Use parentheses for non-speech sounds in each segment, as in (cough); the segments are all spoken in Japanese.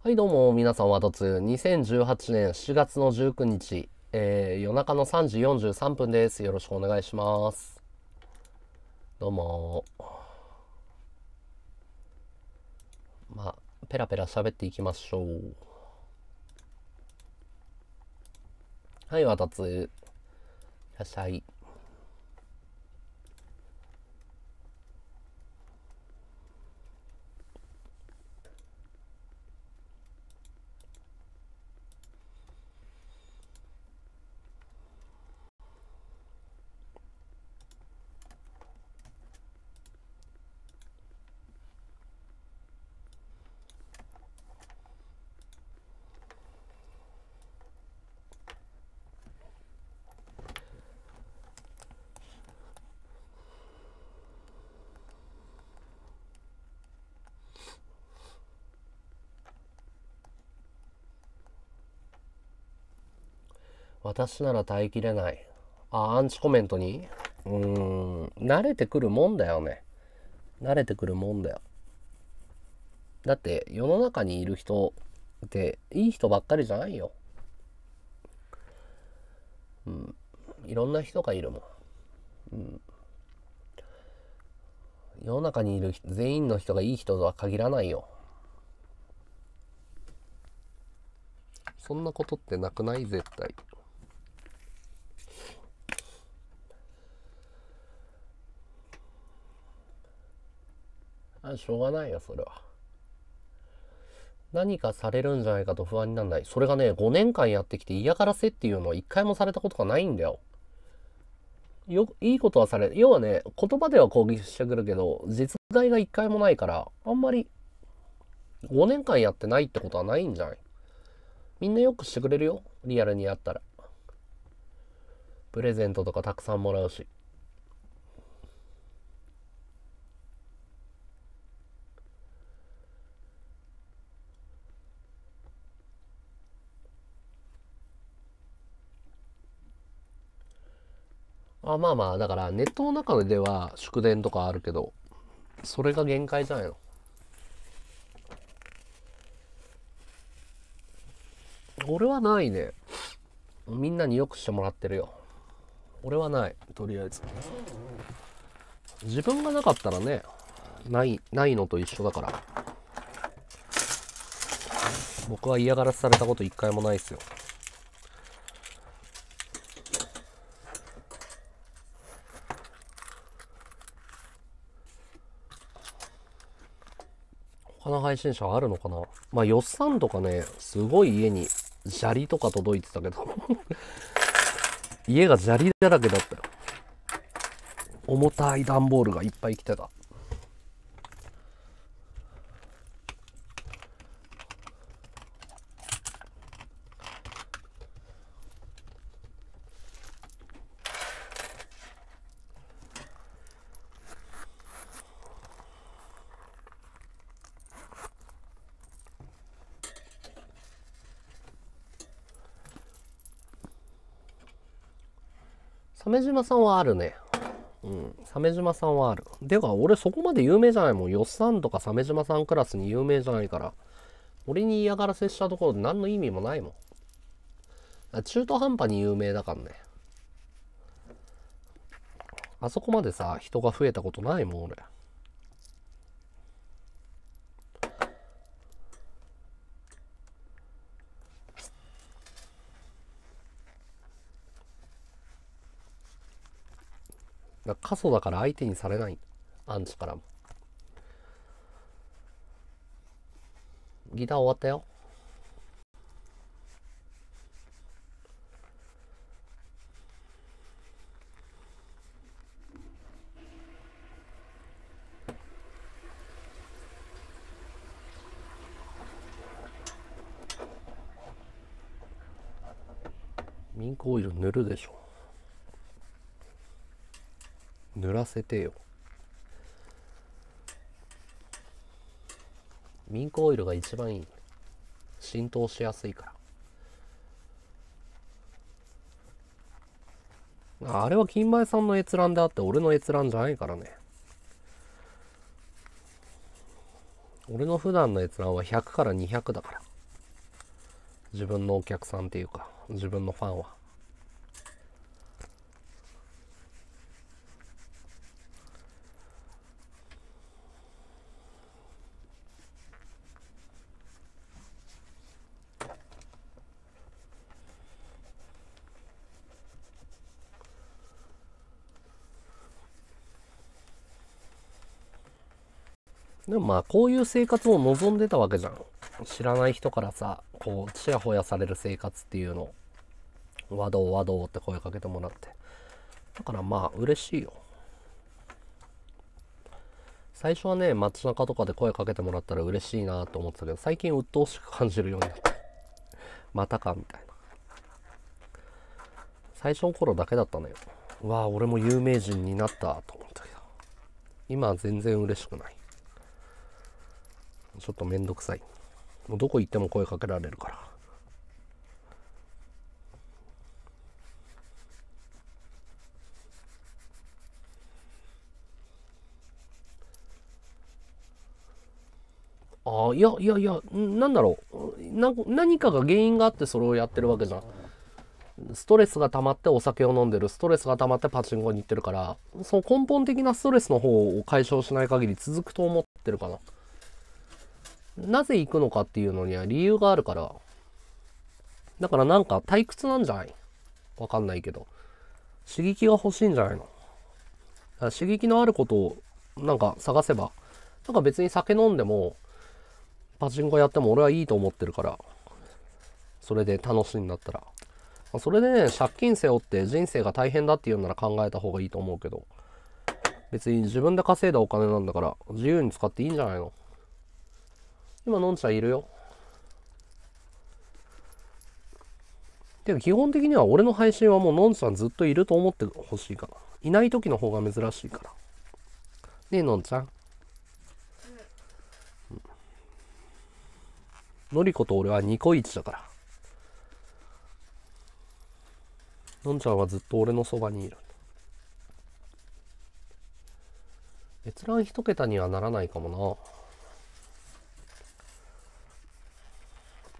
はい、どうも、皆さん、ワトツ。2018年4月の19日、えー、夜中の3時43分です。よろしくお願いします。どうも。まあ、ペラペラ喋っていきましょう。はい、ワトツ。いらっしゃい。私なら耐えきれない。あ、アンチコメントに？うーん、慣れてくるもんだよね。慣れてくるもんだよ。だって世の中にいる人っていい人ばっかりじゃないよ。うん。いろんな人がいるもん。うん。世の中にいる全員の人がいい人とは限らないよ。そんなことってなくない？絶対。あしょうがないよそれは。何かされるんじゃないかと不安にならない。それがね5年間やってきて嫌がらせっていうのは一回もされたことがないんだよ。よいいことはされ要はね言葉では攻撃してくるけど実害が一回もないからあんまり5年間やってないってことはないんじゃない？みんなよくしてくれるよリアルにやったら。プレゼントとかたくさんもらうし。あまあまあだからネットの中では祝電とかあるけどそれが限界じゃないの？俺はないね。みんなによくしてもらってるよ。俺はないとりあえず。自分がなかったらねないないのと一緒だから。僕は嫌がらせされたこと一回もないっすよ。の配信者あるのかな？まあ、よっさんとかね、すごい家に砂利とか届いてたけど (laughs) 家が砂利だらけだったよ。重たい段ボールがいっぱい来てた。鮫島さんはあるね。うん。鮫島さんはある。では、俺そこまで有名じゃないもん。よっさんとか鮫島さんクラスに有名じゃないから。俺に嫌がらせしたところで何の意味もないもん。中途半端に有名だからね。あそこまでさ、人が増えたことないもん、俺。だ過疎だから相手にされない。アンチからも。ギター終わったよ。ミンクオイル塗るでしょ。塗らせてよ。ミンクオイルが一番いい。浸透しやすいから。あれは金前さんの閲覧であって俺の閲覧じゃないからね。俺の普段の閲覧は100から200だから。自分のお客さんっていうか自分のファンは。でもまあこういう生活を望んでたわけじゃん。知らない人からさこうちやほやされる生活っていうのを和道和道って声かけてもらって。だからまあ嬉しいよ。最初はね街中とかで声かけてもらったら嬉しいなと思ってたけど最近鬱陶しく感じるようになってまたかみたいな。最初の頃だけだったのよ。わあ俺も有名人になったと思ったけど。今は全然嬉しくない。ちょっとめんどくさい。もうどこ行っても声かけられるから。ああいやいやいやなんだろう。な何かが原因があってそれをやってるわけじゃん。ストレスが溜まってお酒を飲んでる。ストレスが溜まってパチンコに行ってるから。その根本的なストレスの方を解消しない限り続くと思ってるかな。なぜ行くのかっていうのには理由があるから。だからなんか退屈なんじゃない？わかんないけど。刺激が欲しいんじゃないの？刺激のあることをなんか探せば、なんか別に酒飲んでも、パチンコやっても俺はいいと思ってるから、それで楽しいんだったら。それでね、借金背負って人生が大変だっていうなら考えた方がいいと思うけど、別に自分で稼いだお金なんだから自由に使っていいんじゃないの？今、のんちゃんいるよ。けど基本的には俺の配信はもうのんちゃんずっといると思ってほしいかな。いない時の方が珍しいから。ねえ、のんちゃん。うん、のりこと俺はニコイチだから。のんちゃんはずっと俺のそばにいる。閲覧一桁にはならないかもな。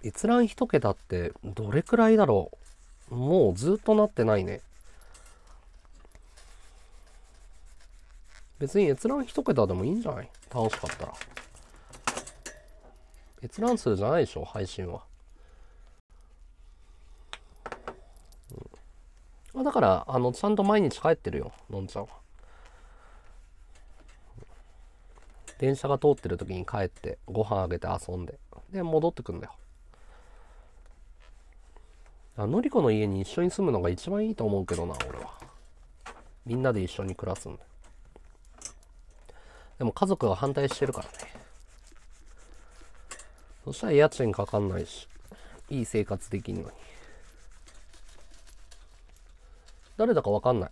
閲覧一桁ってどれくらいだろう？もうずっとなってないね。別に閲覧一桁でもいいんじゃない？楽しかったら。閲覧数じゃないでしょ配信は。うん、だから、あの、ちゃんと毎日帰ってるよ、のんちゃんは。電車が通ってる時に帰って、ご飯あげて遊んで、で、戻ってくんだよ。のりこの家に一緒に住むのが一番いいと思うけどな、俺は。みんなで一緒に暮らすんで。でも家族が反対してるからね。そしたら家賃かかんないし、いい生活できんのに。誰だかわかんない。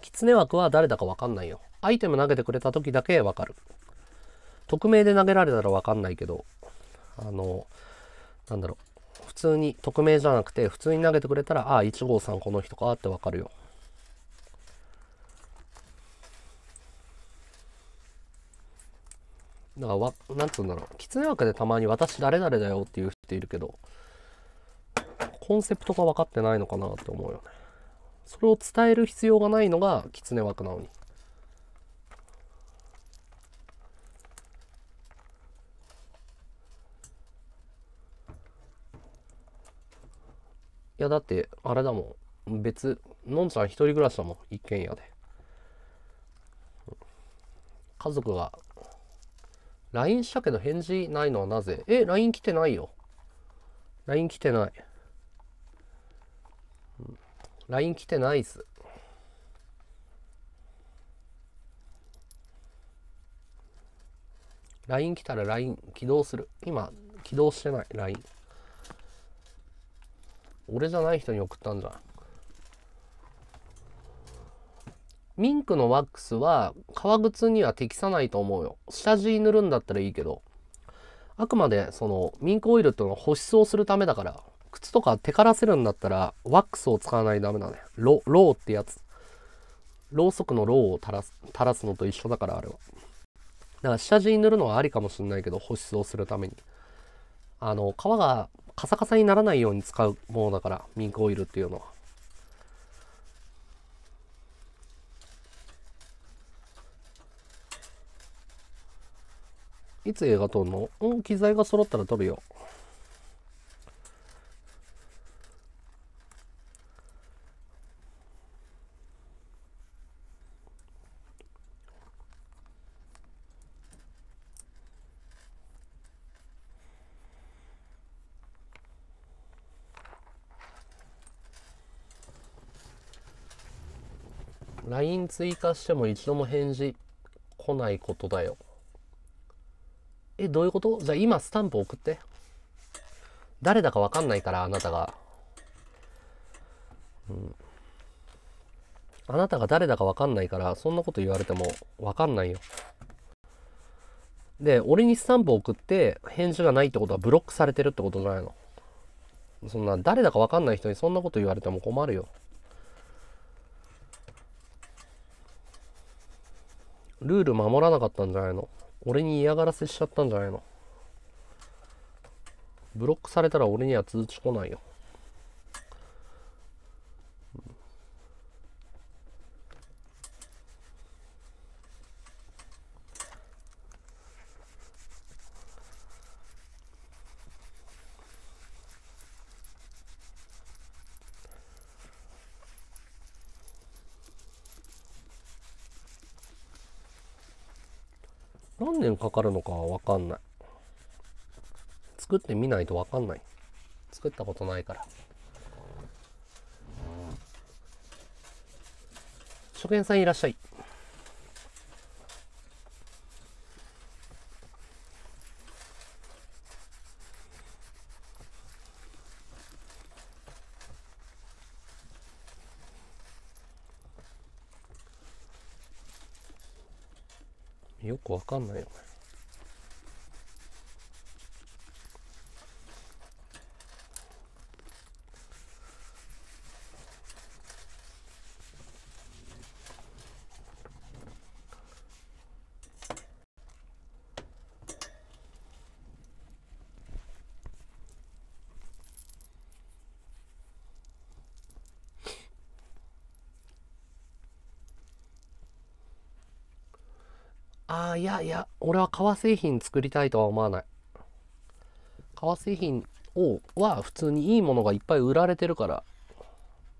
狐枠は誰だかわかんないよ。アイテム投げてくれた時だけわかる。匿名で投げられたらわかんないけど、あの、なんだろう。普通に匿名じゃなくて普通に投げてくれたらああ1号さんこの人かってわかるよ。だからわなんつうんだろう。狐枠でたまに私誰々だよっていう人いるけどコンセプトが分かってないのかなって思うよね。それを伝える必要がないのが狐枠なのに。やだってあれだもん。別のんちゃん一人暮らしだもん一軒家で。家族が LINE したけど返事ないのはなぜ？え LINE 来てないよ。LINE 来てない。LINE 来てないっす。LINE 来たら LINE 起動する。今起動してない LINE 俺じゃない人に送ったんじゃ。ミンクのワックスは革靴には適さないと思うよ。下地塗るんだったらいいけど、あくまでそのミンクオイルっていうのは保湿をするためだから、靴とかテカらせるんだったらワックスを使わないとダメだね。ロローってやつ。ろうそくのローを垂らす垂らすのと一緒だからあれは。だから下地に塗るのはありかもしんないけど保湿をするために。あの、皮がカサカサにならないように使うものだから、ミンクオイルっていうのは。いつ映画撮るの？うん、機材が揃ったら撮るよ。追加しても一度も返事来ないことだよ。え、どういうこと？じゃあ今スタンプ送って。誰だかわかんないから、あなたが。うん。あなたが誰だかわかんないから、そんなこと言われてもわかんないよ。で、俺にスタンプ送って返事がないってことはブロックされてるってことじゃないの。そんな、誰だかわかんない人にそんなこと言われても困るよ。ルール守らなかったんじゃないの？俺に嫌がらせしちゃったんじゃないの？ブロックされたら俺には通知来ないよ。年かかるのかはわかんない。作ってみないとわかんない。作ったことないから。初見さんいらっしゃい。くわかんないよね。ああ、いやいや、俺は革製品作りたいとは思わない。革製品をは普通にいいものがいっぱい売られてるから、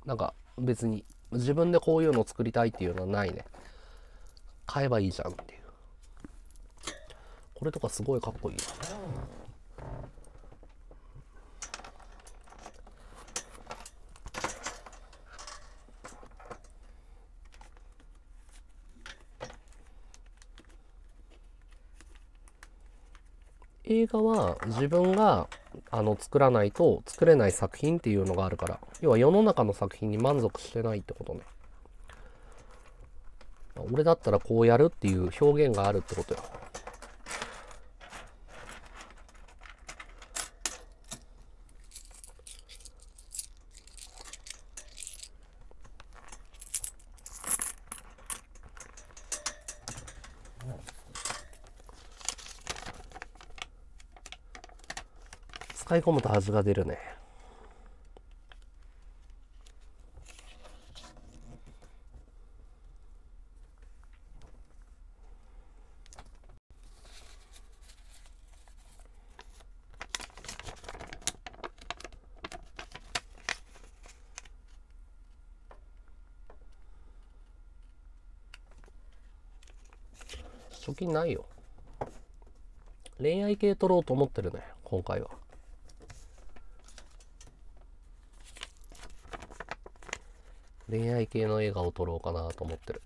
なんか別に自分でこういうの作りたいっていうのはないね。買えばいいじゃんっていう。これとかすごいかっこいい。映画は自分があの作らないと作れない作品っていうのがあるから。要は世の中の作品に満足してないってことね。俺だったらこうやるっていう表現があるってことよ。込むと味が出るね。貯金ないよ。恋愛系取ろうと思ってるね、今回は。恋愛系の映画を撮ろうかなと思ってる。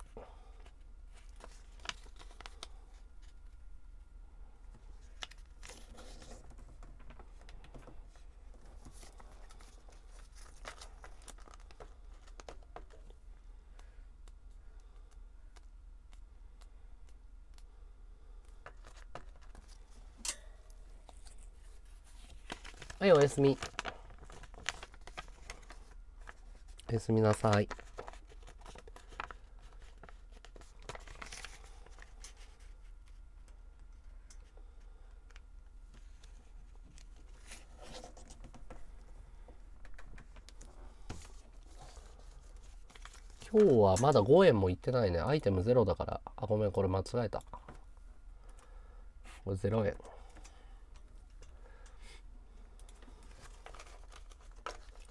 はい、おやすみ。おやすみなさい。今日はまだ5円も行ってないね。アイテム0だから。あ、ごめん、これ間違えた。これ0円。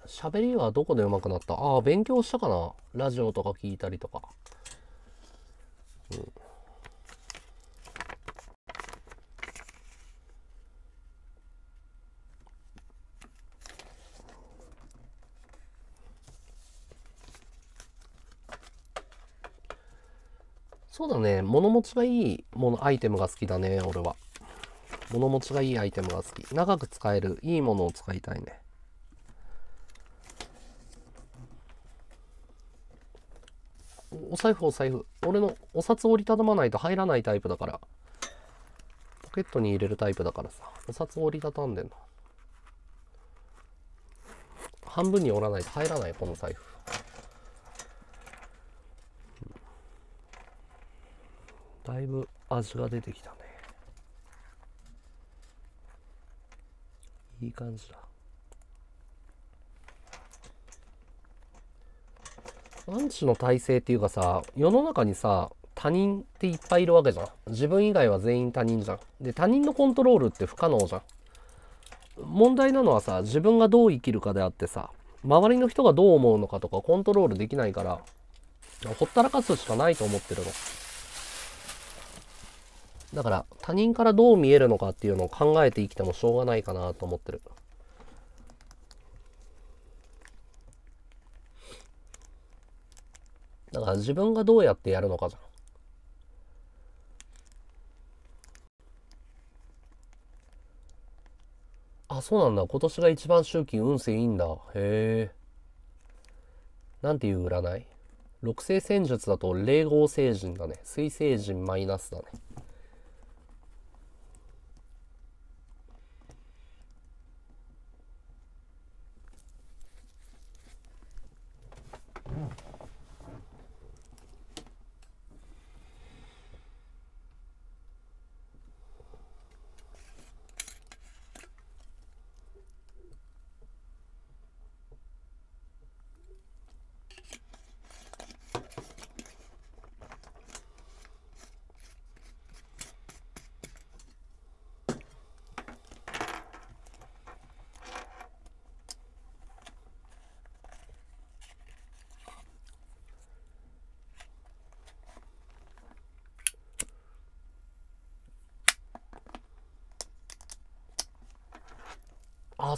喋りはどこで上手くなった？ああ、勉強したかなラジオとか聞いたりとか。そうだね。物持ちがいいもの、アイテムが好きだね、俺は。物持ちがいいアイテムが好き。長く使える、いいものを使いたいね。お財布お財布。俺のお札折りたたまないと入らないタイプだから。ポケットに入れるタイプだからさ。お札折りたたんでんの。半分に折らないと入らない、この財布。だいぶ味が出てきたね。いい感じだ。アンチの体制っていうかさ、世の中にさ、他人っていっぱいいるわけじゃん。自分以外は全員他人じゃん。で、他人のコントロールって不可能じゃん。問題なのはさ、自分がどう生きるかであってさ、周りの人がどう思うのかとかコントロールできないから、ほったらかすしかないと思ってるの。だから他人からどう見えるのかっていうのを考えて生きてもしょうがないかなと思ってる。だから自分がどうやってやるのかじゃん。あ、そうなんだ。今年が一番周期運勢いいんだ。へえ。なんていう占い？六星戦術だと霊合星人だね。水星人マイナスだね。あ、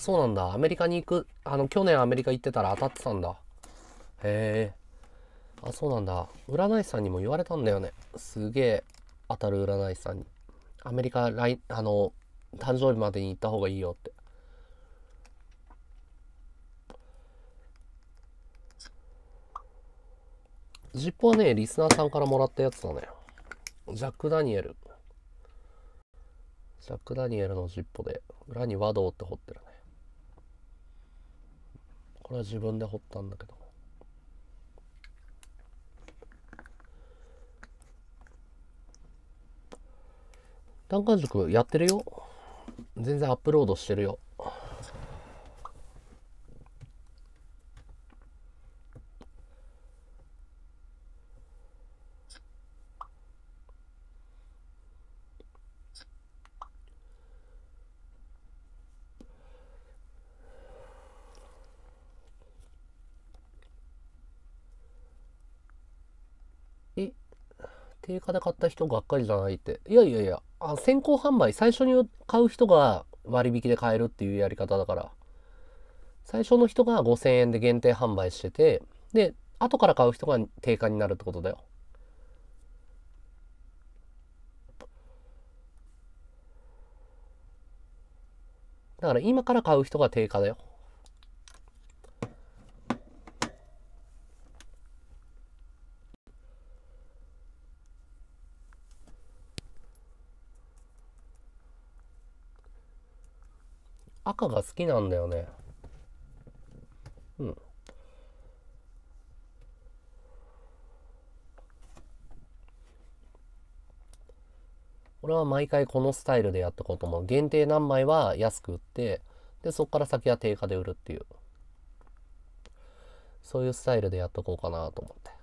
そうなんだ。アメリカに行く、あの、去年アメリカ行ってたら当たってたんだ。へえ。あ、そうなんだ。占い師さんにも言われたんだよね。すげえ当たる占い師さんに。アメリカ来、あの、誕生日までに行った方がいいよって。ジップはね、リスナーさんからもらったやつだね。ジャック・ダニエル。ジャック・ダニエルのジッポで、裏に和道って彫ってるね。これは自分で掘ったんだけど。単価塾やってるよ。全然アップロードしてるよ。定価で買った人がっかりじゃないって。いやいやいや、あ先行販売、最初に買う人が割引で買えるっていうやり方だから。最初の人が5000円で限定販売してて、で、後から買う人が定価になるってことだよ。だから今から買う人が定価だよ。赤が好きなんだよね。うん。俺は毎回このスタイルでやっていこうと思う。限定何枚は安く売って、で、そこから先は定価で売るっていう。そういうスタイルでやっていこうかなと思って。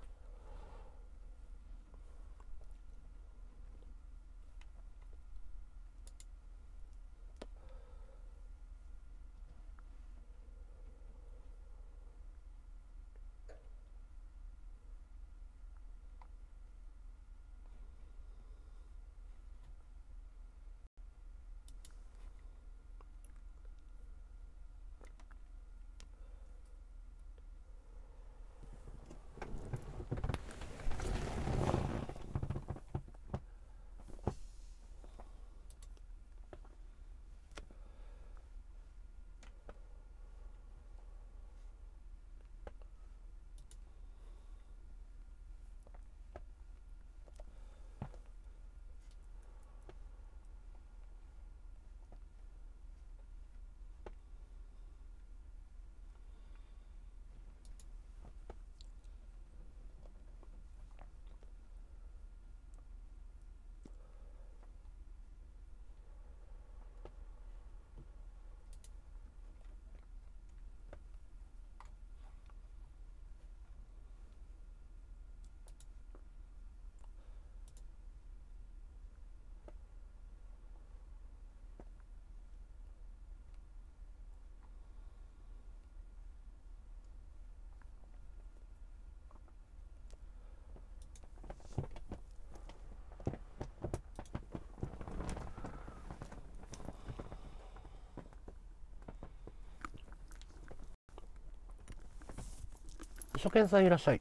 初見さんいらっしゃい。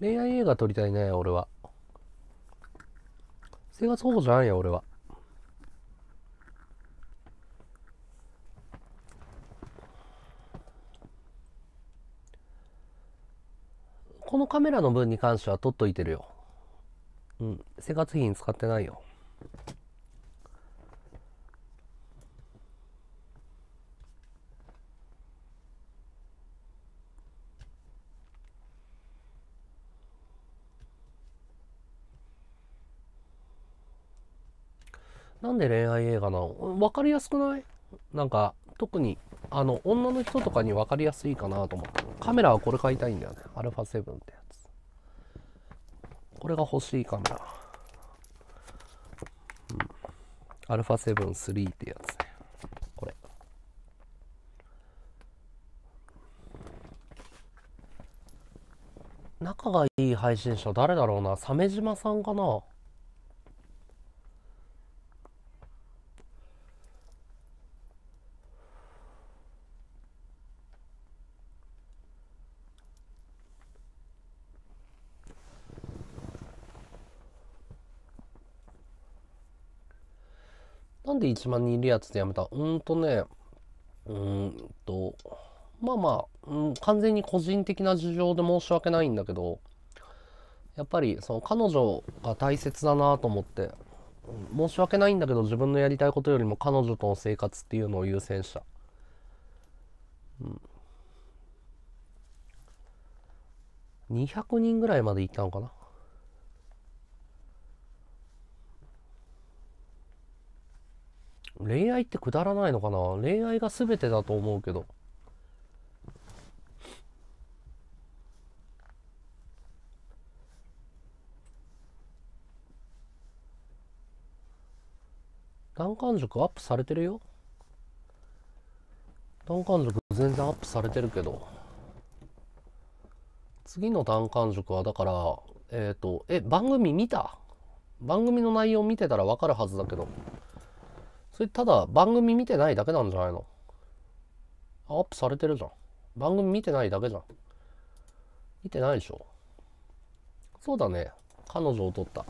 恋愛映画撮りたいね、俺は。生活保護じゃないよ、俺は。このカメラの分に関しては撮っといてるよ。うん、生活費に使ってないよ。なんで恋愛映画なの？分かりやすくない？なんか特にあの女の人とかに分かりやすいかなと思ったカメラはこれ買いたいんだよね。アルファ7ってやつ。これが欲しいカメラ、うん、アルファ73ってやつね。これ。仲がいい配信者誰だろうな？鮫島さんかな？で1万人いるやつでやめた？うんとね、うんと、まあまあ、うん、完全に個人的な事情で申し訳ないんだけど、やっぱりその彼女が大切だなと思って、申し訳ないんだけど自分のやりたいことよりも彼女との生活っていうのを優先した。うん、200人ぐらいまで行ったのかな？恋愛ってくだらないのかな？恋愛が全てだと思うけど。単感塾アップされてるよ？単感塾全然アップされてるけど。次の単感塾はだから、えっ、ー、と、え、番組見た？番組の内容見てたらわかるはずだけど。それただ番組見てないだけなんじゃないの？アップされてるじゃん。番組見てないだけじゃん。見てないでしょ？そうだね。彼女を取った。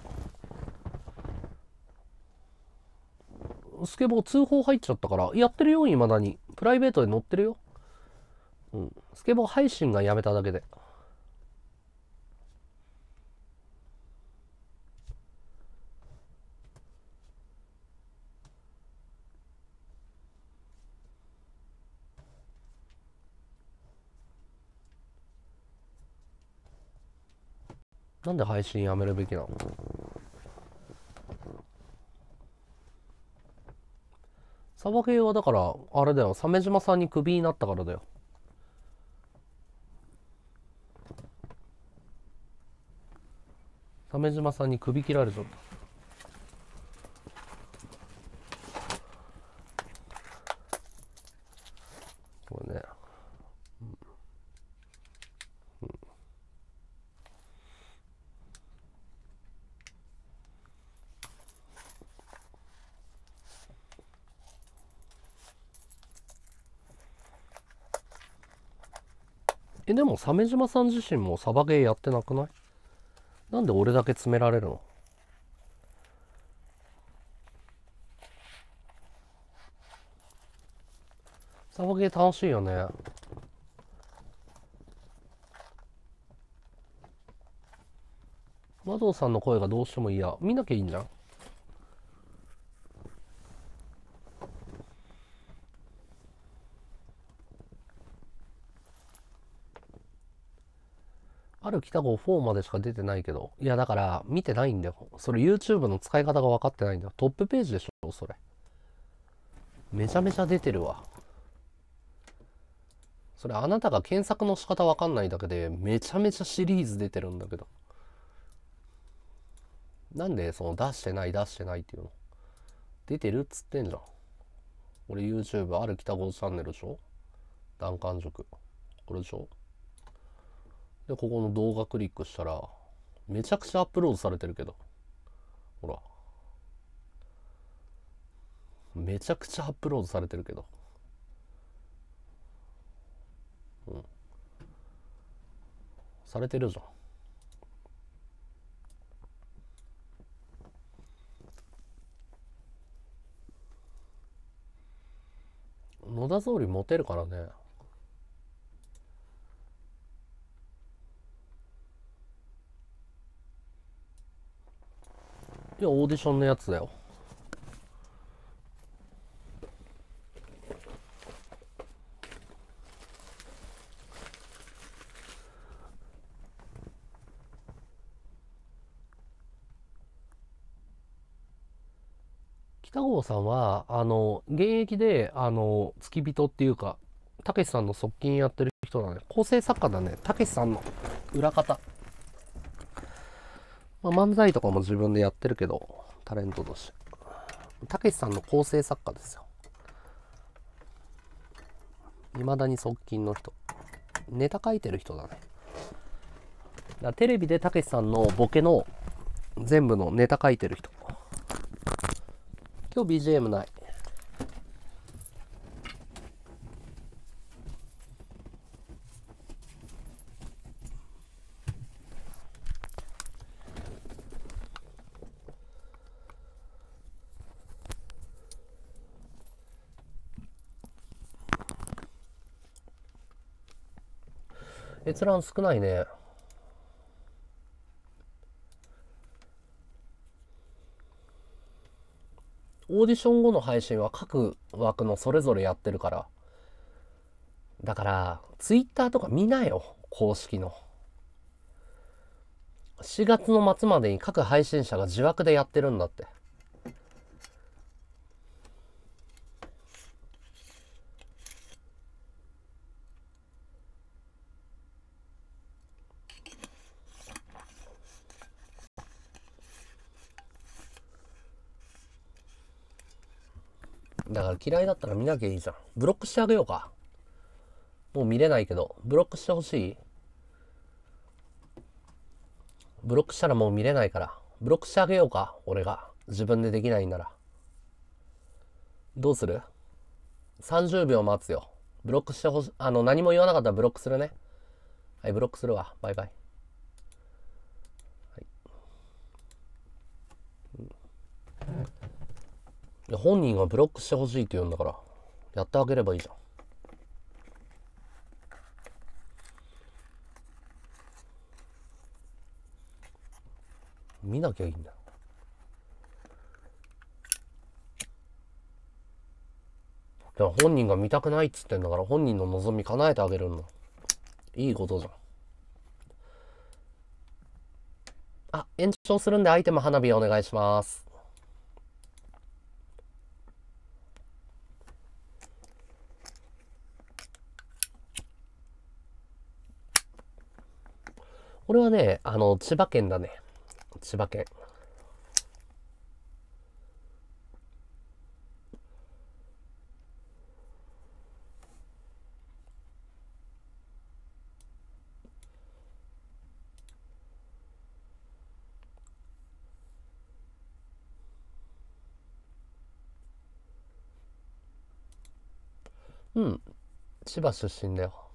スケボー通報入っちゃったから、やってるよ、未だに。プライベートで乗ってるよ。うん。スケボー配信がやめただけで。なんで配信やめるべきなの？サバゲーはだから、あれだよ、鮫島さんにクビになったからだよ。鮫島さんに首切られちゃった。え、でも、鮫島さん自身もサバゲーやってなくない？なんで俺だけ詰められるの？サバゲー楽しいよね。和道さんの声がどうしても嫌。見なきゃいいんじゃん？ある北号4までしか出てないけど。いや、だから、見てないんだよ。それ YouTube の使い方が分かってないんだよ。トップページでしょ、それ。めちゃめちゃ出てるわ。それあなたが検索の仕方分かんないだけで、めちゃめちゃシリーズ出てるんだけど。なんで、その出してない、出してないっていうの？出てるっつってんじゃん。俺 YouTube ある北号チャンネルでしょ？弾丸塾。これでしょ？で、ここの動画クリックしたら、めちゃくちゃアップロードされてるけど。ほら。めちゃくちゃアップロードされてるけどうんされてるじゃん野田総理モテるからねいやオーディションのやつだよ。北郷さんはあの現役であの付き人っていうかたけしさんの側近やってる人だね。構成作家だね。たけしさんの裏方、まあ、漫才とかも自分でやってるけどタレントとして。たけしさんの構成作家ですよ。未だに側近の人。ネタ書いてる人だね。だテレビでたけしさんのボケの全部のネタ書いてる人。今日 BGM ない。閲覧少ないねオーディション後の配信は各枠のそれぞれやってるから。だから、ツイッターとか見なよ、公式の。4月の末までに各配信者が自枠でやってるんだって。から嫌いだったら見なきゃいいじゃん。ブロックしてあげようか。もう見れないけど、ブロックしてほしい？ブロックしたらもう見れないから。ブロックしてあげようか、俺が。自分でできないんなら。どうする ?30 秒待つよ。ブロックしてほし、あの、何も言わなかったらブロックするね。はい、ブロックするわ。バイバイ。はい。うん本人がブロックしてほしいって言うんだからやってあげればいいじゃん。見なきゃいいんだでも本人が見たくないっつってんだから本人の望み叶えてあげるんだいいことじゃん。あ延長するんでアイテム花火お願いします。俺はね、あの、千葉県だね。千葉県。うん。千葉出身だよ。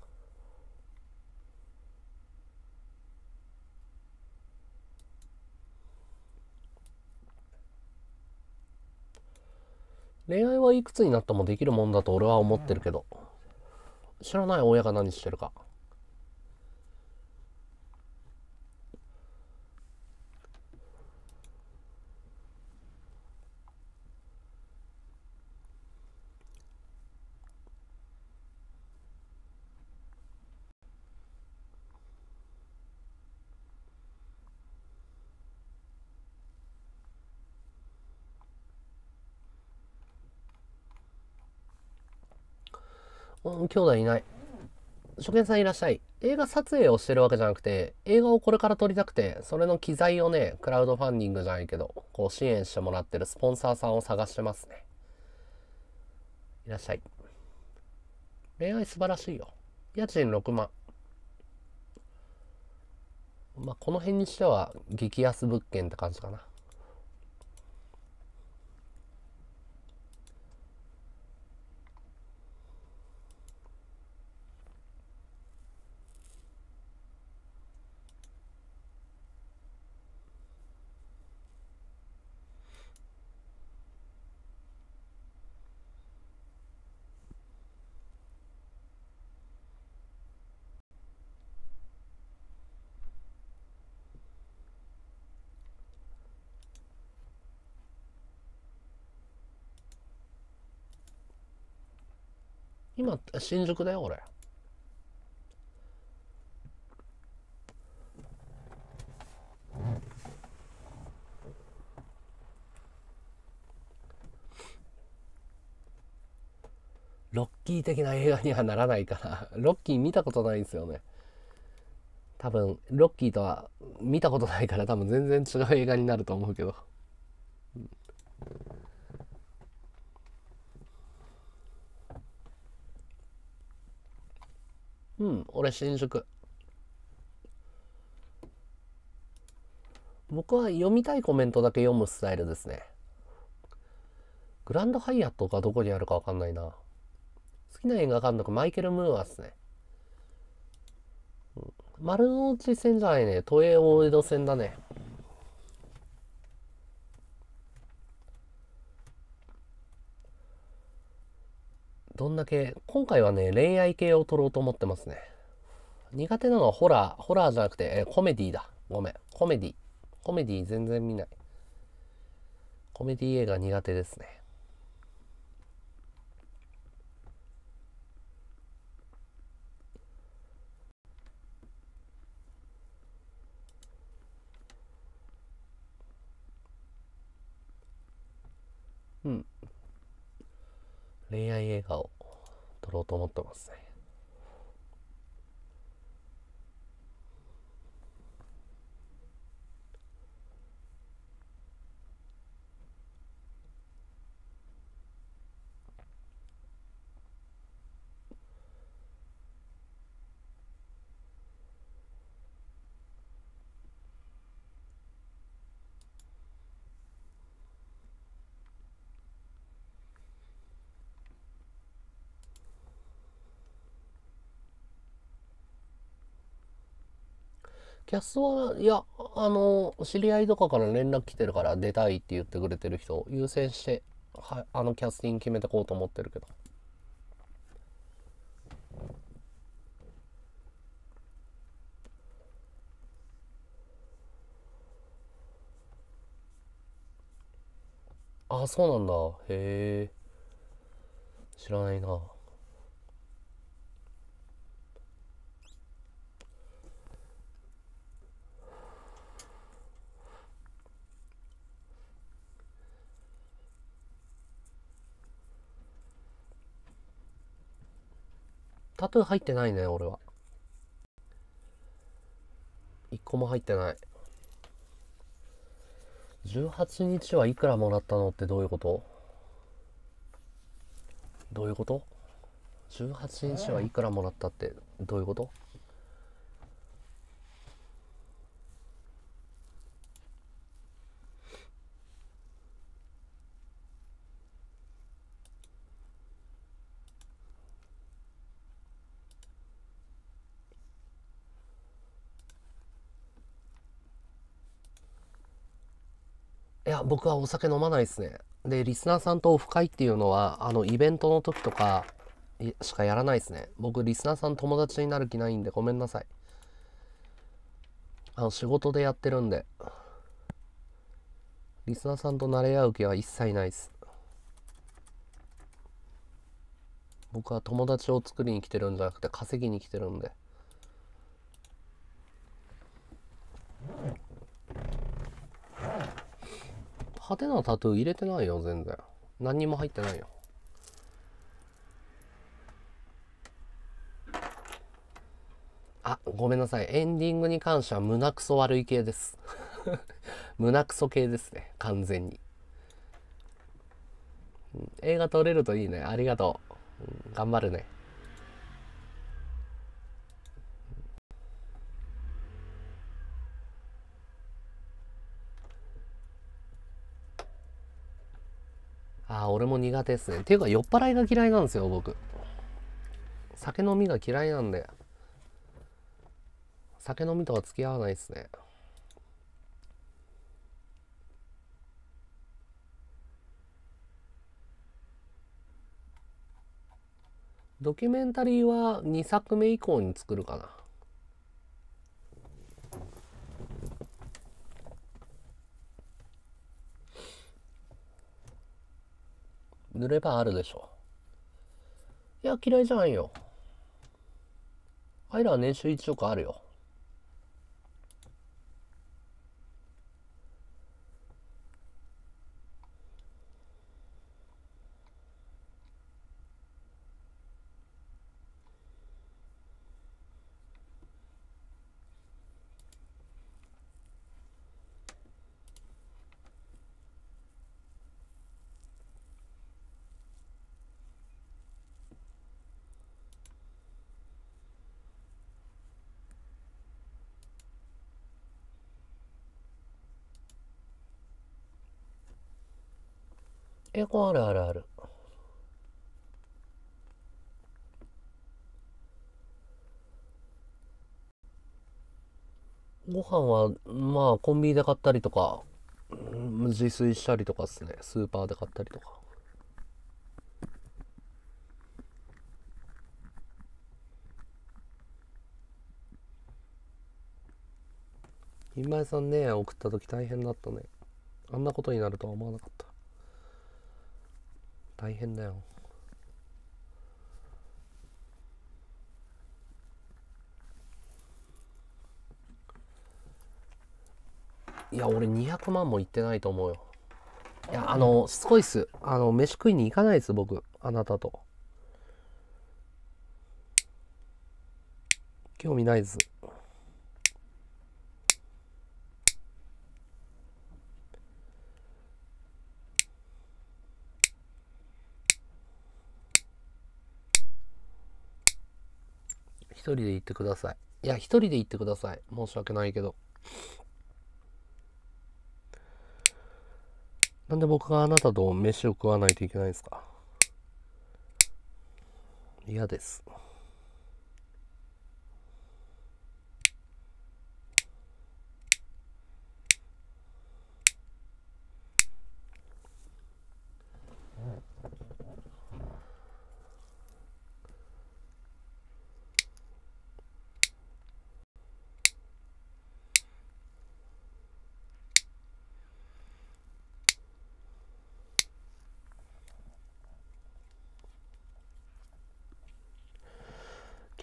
いくつになってもできるもんだと俺は思ってるけど。知らない親が何してるか。兄弟いない。初見さんいらっしゃい。映画撮影をしてるわけじゃなくて、映画をこれから撮りたくて、それの機材をね、クラウドファンディングじゃないけど、こう支援してもらってるスポンサーさんを探してますね。いらっしゃい。恋愛素晴らしいよ。家賃6万。まあ、この辺にしては激安物件って感じかな。今、新宿だよ、俺。ロッキー的な映画にはならないから、ロッキー見たことないんですよね。多分、ロッキーとは見たことないから多分全然違う映画になると思うけど。うん、うん俺新宿。僕は読みたいコメントだけ読むスタイルですね。グランドハイアットがどこにあるかわかんないな。好きな映画監督、マイケル・ムーアっすね。丸の内線じゃないね。都営大江戸線だね。どんだけ、今回はね、恋愛系を撮ろうと思ってますね。苦手なのはホラー、ホラーじゃなくて、えコメディだ。ごめん。コメディ。コメディ全然見ない。コメディ映画苦手ですね。うん。恋愛映画を撮ろうと思ってますね。キャスは、いや、あの、知り合いとかから連絡来てるから出たいって言ってくれてる人を優先して、はいあのキャスティング決めてこうと思ってるけど。あ、そうなんだ。へえ。知らないな。タトゥー入ってないね、俺は。1個も入ってない。18日はいくらもらったのってどういうこと？どういうこと ?18 日はいくらもらったってどういうこと？僕はお酒飲まないですね。で、リスナーさんとオフ会っていうのは、あの、イベントの時とかしかやらないですね。僕、リスナーさん友達になる気ないんで、ごめんなさい。あの、仕事でやってるんで。リスナーさんと慣れ合う気は一切ないです。僕は友達を作りに来てるんじゃなくて稼ぎに来てるんで。派手なタトゥー入れてないよ、全然。何にも入ってないよ。あ、ごめんなさい。エンディングに関しては胸クソ悪い系です。(laughs) 胸クソ系ですね。完全に。映画撮れるといいね。ありがとう。頑張るね。ああ、俺も苦手ですね。っていうか、酔っ払いが嫌いなんですよ、僕。酒飲みが嫌いなんで。酒飲みとは付き合わないですね。ドキュメンタリーは2作目以降に作るかな。塗ればあるでしょいや、嫌いじゃないよ。アイラは年収1億あるよ。エコあるあるある。ご飯は、まあ、コンビニで買ったりとか、自炊したりとかですね。スーパーで買ったりとか。今井さんね、送った時大変だったね。あんなことになるとは思わなかった。大変だよ。いや、俺200万もいってないと思うよ。いや、あの、しつこいっす。あの、飯食いに行かないです、僕。あなたと。興味ないです。一人で行ってください。いや、一人で行ってください。申し訳ないけど。なんで僕があなたと飯を食わないといけないんですか？嫌です。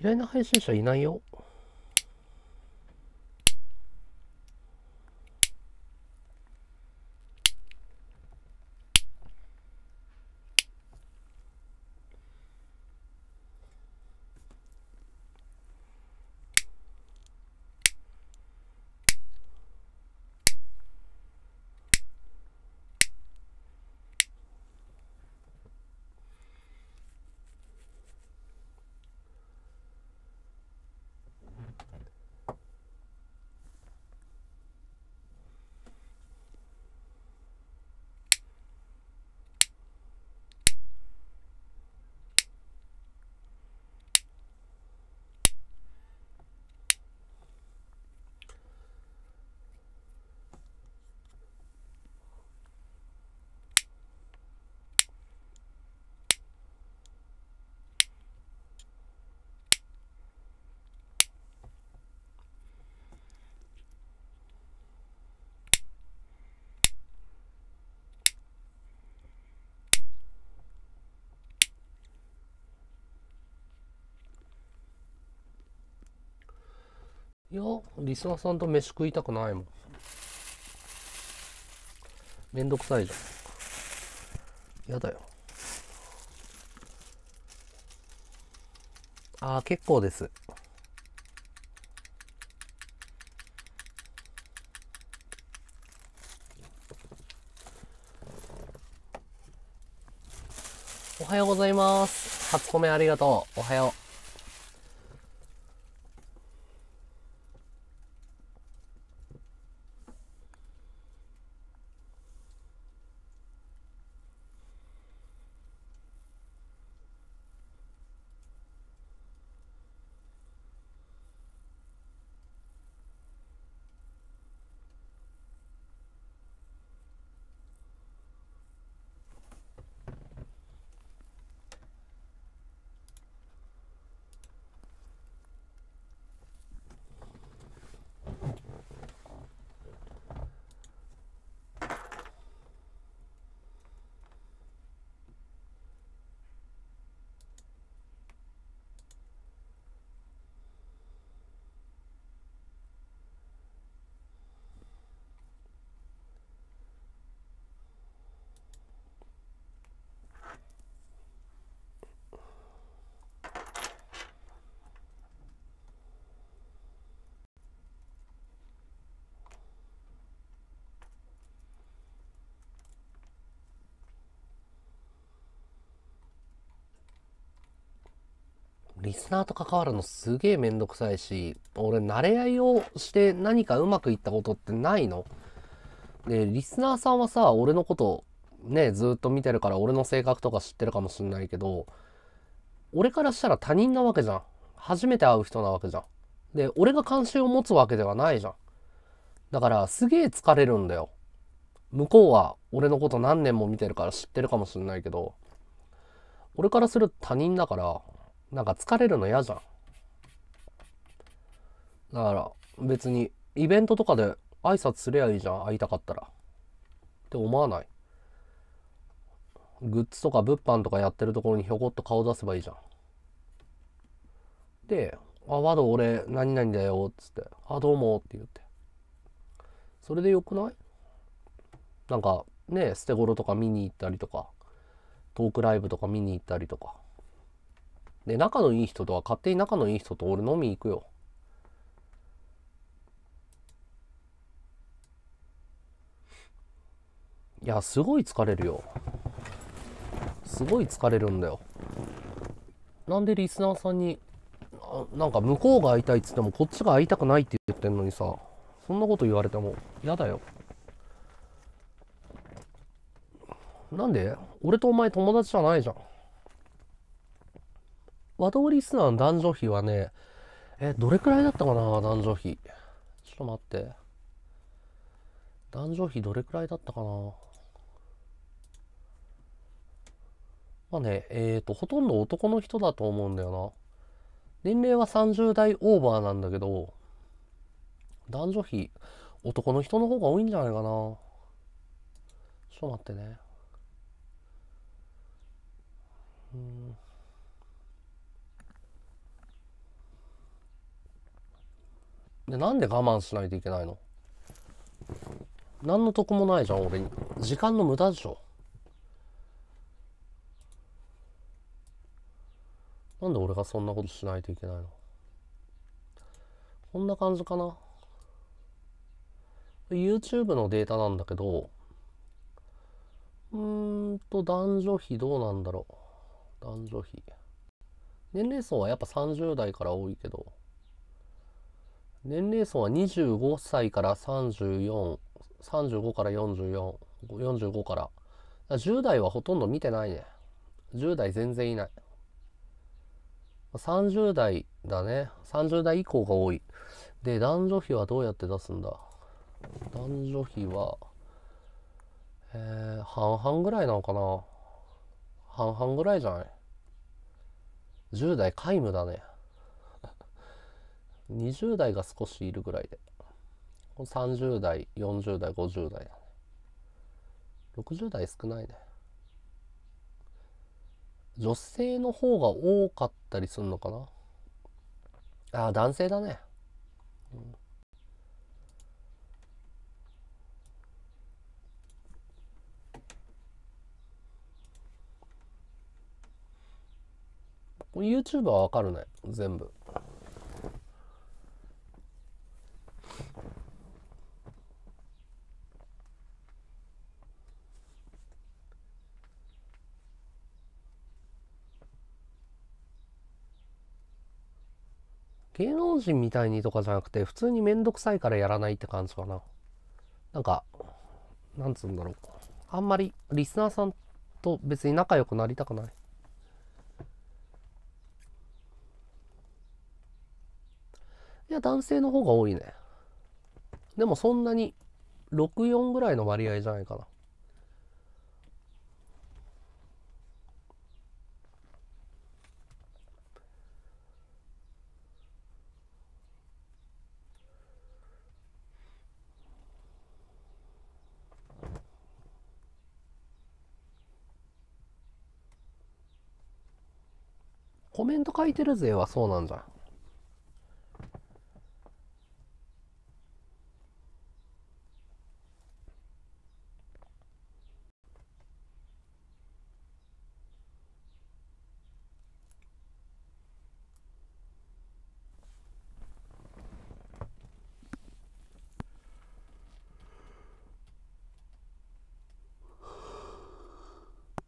嫌いな配信者いないよ。いや、リスナーさんと飯食いたくないもん。めんどくさいじゃん。やだよ。ああ、結構です。おはようございます。初コメありがとう。おはよう。リスナーと関わるのすげえめんどくさいし、俺慣れ合いをして何かうまくいったことってないの？で、リスナーさんはさ、俺のことね、ずっと見てるから俺の性格とか知ってるかもしんないけど、俺からしたら他人なわけじゃん。初めて会う人なわけじゃん。で、俺が関心を持つわけではないじゃん。だから、すげえ疲れるんだよ。向こうは俺のこと何年も見てるから知ってるかもしんないけど、俺からすると他人だから、なんか疲れるの嫌じゃん。だから別にイベントとかで挨拶すりゃいいじゃん、会いたかったら。って思わない？グッズとか物販とかやってるところにひょこっと顔出せばいいじゃん。で、あ、ワド俺何々だよ、っつって、あ、どうもって言って。それでよくない？なんかね、捨て頃とか見に行ったりとか、トークライブとか見に行ったりとか。で、仲のいい人とは勝手に仲のいい人と俺飲み行くよ。いや、すごい疲れるよ。すごい疲れるんだよ。なんでリスナーさんに、なんか向こうが会いたいっつってもこっちが会いたくないって言ってんのにさ、そんなこと言われても嫌だよ。なんで？俺とお前友達じゃないじゃん。和道リスナーの男女比はね、え、どれくらいだったかな男女比。ちょっと待って。男女比どれくらいだったかなまあね、えっ、ー、と、ほとんど男の人だと思うんだよな。年齢は30代オーバーなんだけど、男女比、男の人の方が多いんじゃないかな。ちょっと待ってね。うんで、なんで我慢しないといけないの？何の得もないじゃん、俺に。時間の無駄でしょ。なんで俺がそんなことしないといけないの？こんな感じかな？YouTube のデータなんだけど、うーんと、男女比どうなんだろう？男女比。年齢層はやっぱ30代から多いけど、年齢層は25歳から34、35から44、45から。10代はほとんど見てないね。10代全然いない。30代だね。30代以降が多い。で、男女比はどうやって出すんだ？男女比は、えー、半々ぐらいなのかな？半々ぐらいじゃない ?10 代皆無だね。20代が少しいるぐらいで。30代、40代、50代だね。60代少ないね。女性の方が多かったりするのかなああ、男性だね。うん、YouTube はわかるね。全部。芸能人みたいにとかじゃなくて、普通にめんどくさいからやらないって感じかな。なんか、なんつうんだろう。あんまりリスナーさんと別に仲良くなりたくない。いや、男性の方が多いね。でもそんなに6、4ぐらいの割合じゃないかな。コメント書いてるぜはそうなんじゃん。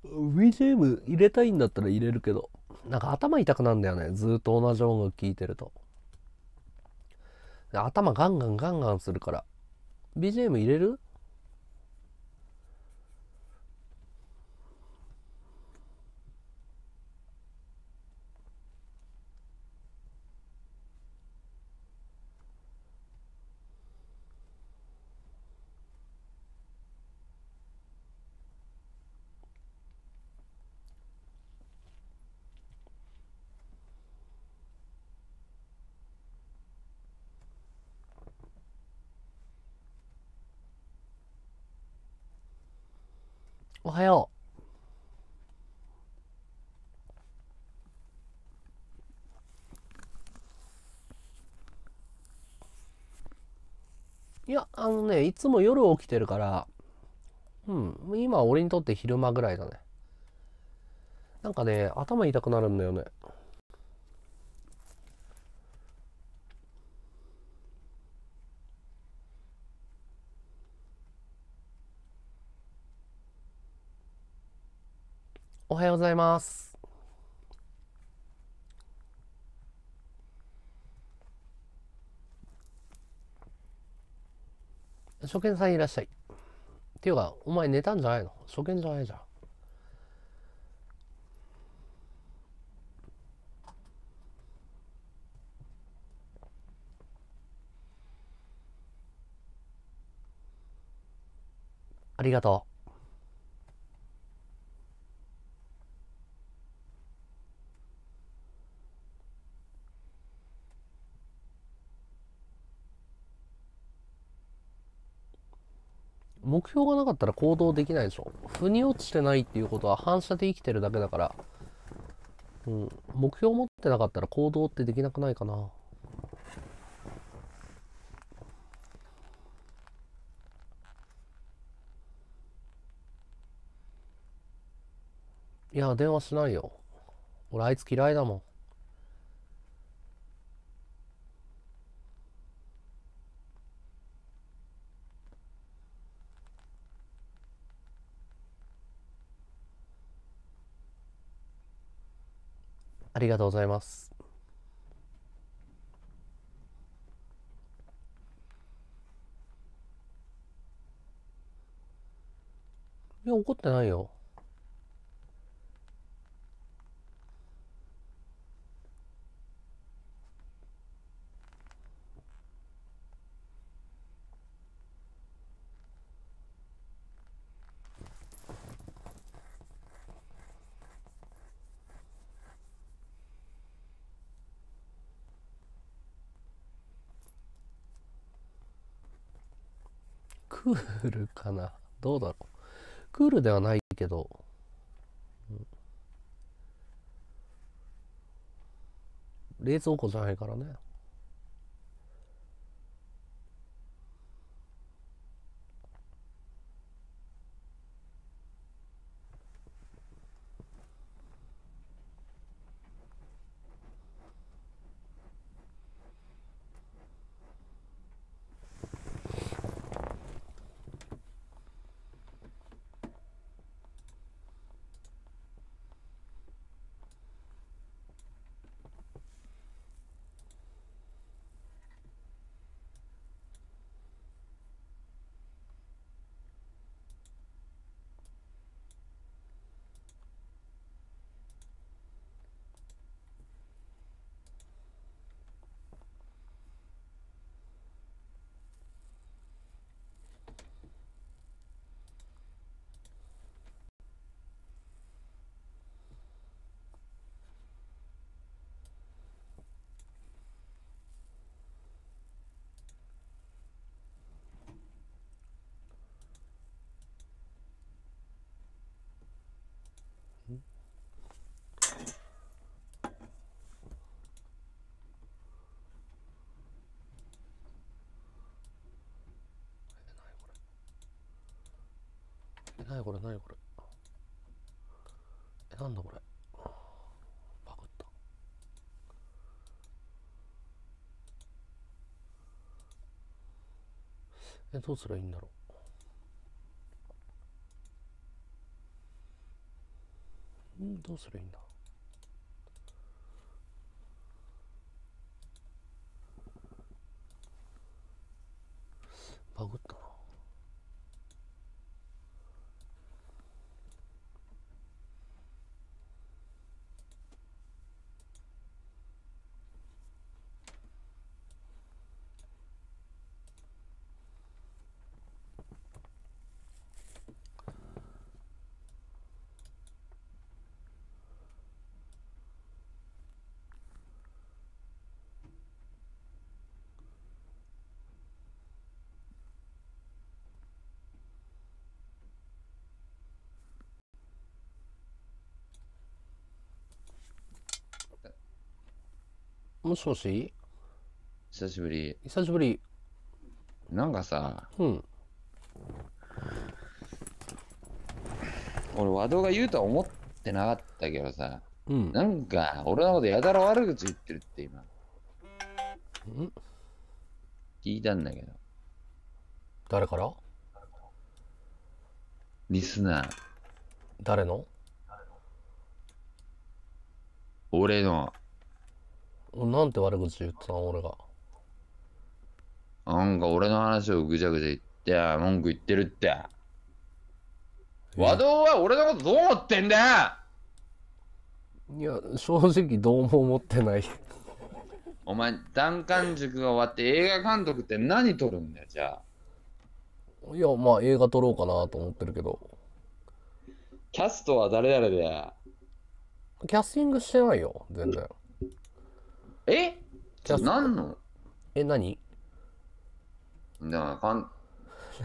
BGM 入れたいんだったら入れるけど。なんか頭痛くなるんだよね。ずっと同じ音楽聴いてると。頭ガンガンガンガンするから。BGM 入れる？おはよう。いや、あのね、いつも夜起きてるから、うん、今俺にとって昼間ぐらいだね。なんかね、頭痛くなるんだよね。はようございます。初見さんいらっしゃい。っていうか、お前寝たんじゃないの？初見じゃないじゃん。ありがとう。目標がなかったら行動できないでしょ。腑に落ちてないっていうことは反射で生きてるだけだから、うん、目標持ってなかったら行動ってできなくないかな。いや、電話しないよ。俺あいつ嫌いだもん。ありがとうございます。いや、怒ってないよ。クールかな？どうだろう？クールではないけど、冷蔵庫じゃないからね。これ何これ。えなんだこれ。パクった。えどうすりゃいいんだろう。ん？どうすりゃいいんだ？バグった。もしもし？久しぶり。久しぶり。なんかさ、うん。俺和道が言うとは思ってなかったけどさ、うん。なんか俺のことやたら悪口言ってるって今。ん？聞いたんだけど。誰から？リスナー、誰の？俺の、なんて悪口言ってたの俺がなんか俺の話をぐちゃぐちゃ言って、文句言ってるって。和道は俺のことどう思ってんだよいや正直どうも思ってないお前、単館塾が終わって映画監督って何撮るんだよ、じゃあ。いやまあ映画撮ろうかなと思ってるけどキャストは誰々だよ。キャスティングしてないよ全然え？キャス何の？え何？だかん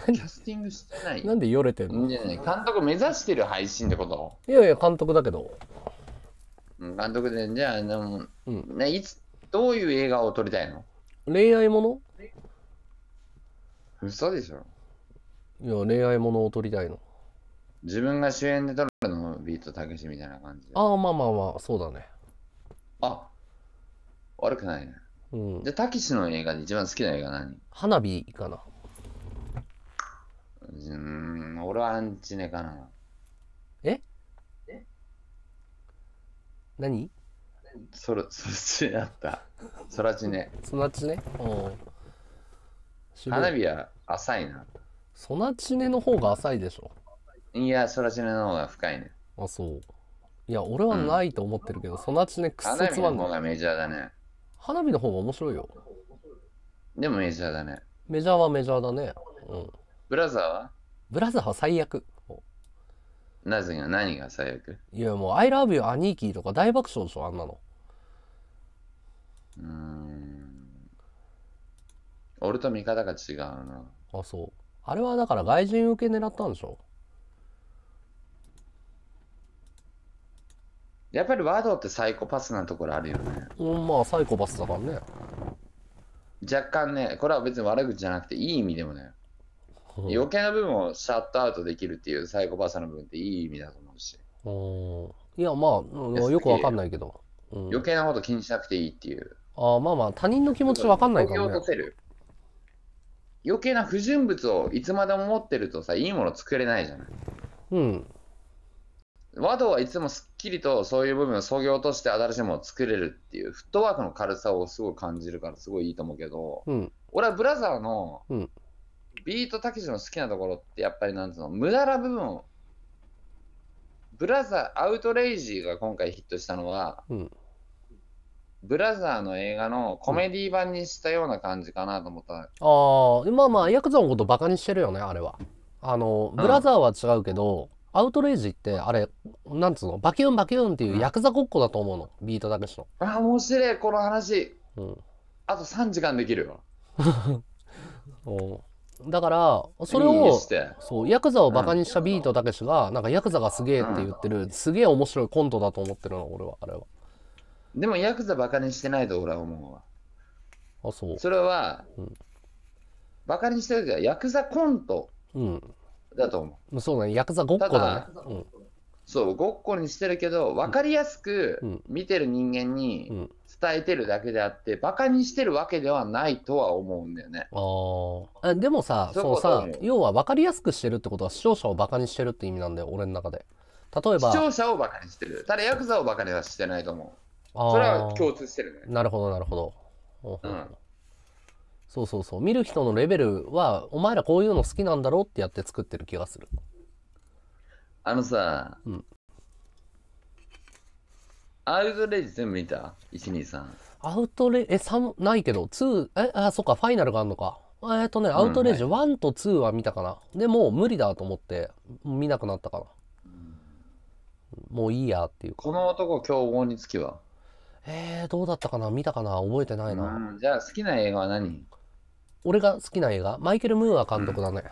キャスティングしてない。なんでよれてんの？監督目指してる配信ってこと？いやいや監督だけど。うん監督で、じゃあ、でも、うん。ね、いつ、どういう映画を撮りたいの？恋愛もの？嘘でしょ。いや恋愛ものを撮りたいの。自分が主演で撮るのビートたけしみたいな感じで。ああまあまあまあそうだね。あ悪くないね。うんじゃあ、たけしの映画で一番好きな映画何？花火かなうーん、俺はアンチネかな。何？それ、そっちだった。そらちね。そなちねうん (laughs) 花火は浅いな。そなちねの方が浅いでしょいや、そらちねの方が深いね。あそういや俺はないと思ってるけど、そなちねくっそ花火つまんないの方がメジャーだね。花火の方が面白いよ。でもメジャーだね。メジャーはメジャーだね。うん。ブラザーは？ブラザーは最悪。なぜが何が最悪？いやもう「I love you 兄貴」とか大爆笑でしょあんなの。うーん。俺と見方が違うな。あそう。あれはだから外人受け狙ったんでしょ？やっぱりワードってサイコパスなところあるよね。うんまあサイコパスだからね。若干ね、これは別に悪口じゃなくていい意味でもね、うん。余計な部分をシャットアウトできるっていうサイコパスな部分っていい意味だと思うし、うん。いやまあ、よくわかんないけど、うん、余計なこと気にしなくていいっていう。あまあまあ他人の気持ちわかんないからね。余計な不純物をいつまでも持ってるとさ、いいもの作れないじゃない。うん和道はいつもすっきりとそういう部分を削ぎ落として新しいものを作れるっていうフットワークの軽さをすごい感じるからすごいいいと思うけど、うん。俺はブラザーのうん。ビートたけしの好きなところってやっぱりなんつうの無駄な部分をブラザーアウトレイジーが今回ヒットしたのはうん。ブラザーの映画のコメディ版にしたような感じかなと思った、ああまあまあヤクザのことバカにしてるよねあれは。あのブラザーは違うけど、アウトレイジってあれなんつうの？バキュンバキュンっていうヤクザごっこだと思うの？ビートたけしの。あ面白い。この話。うん。あと3時間できるよ。(laughs) う。んだからそれをそうヤクザをバカにしたビートたけしがなんかヤクザがすげえって言ってる、すげえ面白いコントだと思ってるの俺はあれは。でもヤクザバカにしてないと俺は思うわ。あそう。それは、うん。バカにしてるけどヤクザコントうんだと思う。そうだね。ヤクザごっこだね。たうんそうごっこにしてるけど分かりやすくうん。見てる人間うにん。伝えてるだけであってバカにしてるわけではないとは思うんだよね。あー。あでもさそうさ要は分かりやすくしてるってことは視聴者をバカにしてるって意味なんだよ俺の中で。例えば視聴者をバカにしてる。ただヤクザをバカにはしてないと思う。それは共通してるね。なるほどなるほど、うんうんそうそうそう。見る人のレベルはお前らこういうの好きなんだろうってやって作ってる気がする。あのさ、うん。アウトレイジ全部見た ?123。アウトレえ3ないけど。2えあそっか。ファイナルがあんのか。えっ、とねアウトレイジ1と2は見たかな、でもう無理だと思って見なくなったかな、もういいやっていうか。この男凶暴につきは？えー、どうだったかな？見たかな？覚えてないな、うん、じゃあ好きな映画は何？俺が好きな映画マイケル・ムーア監督だね、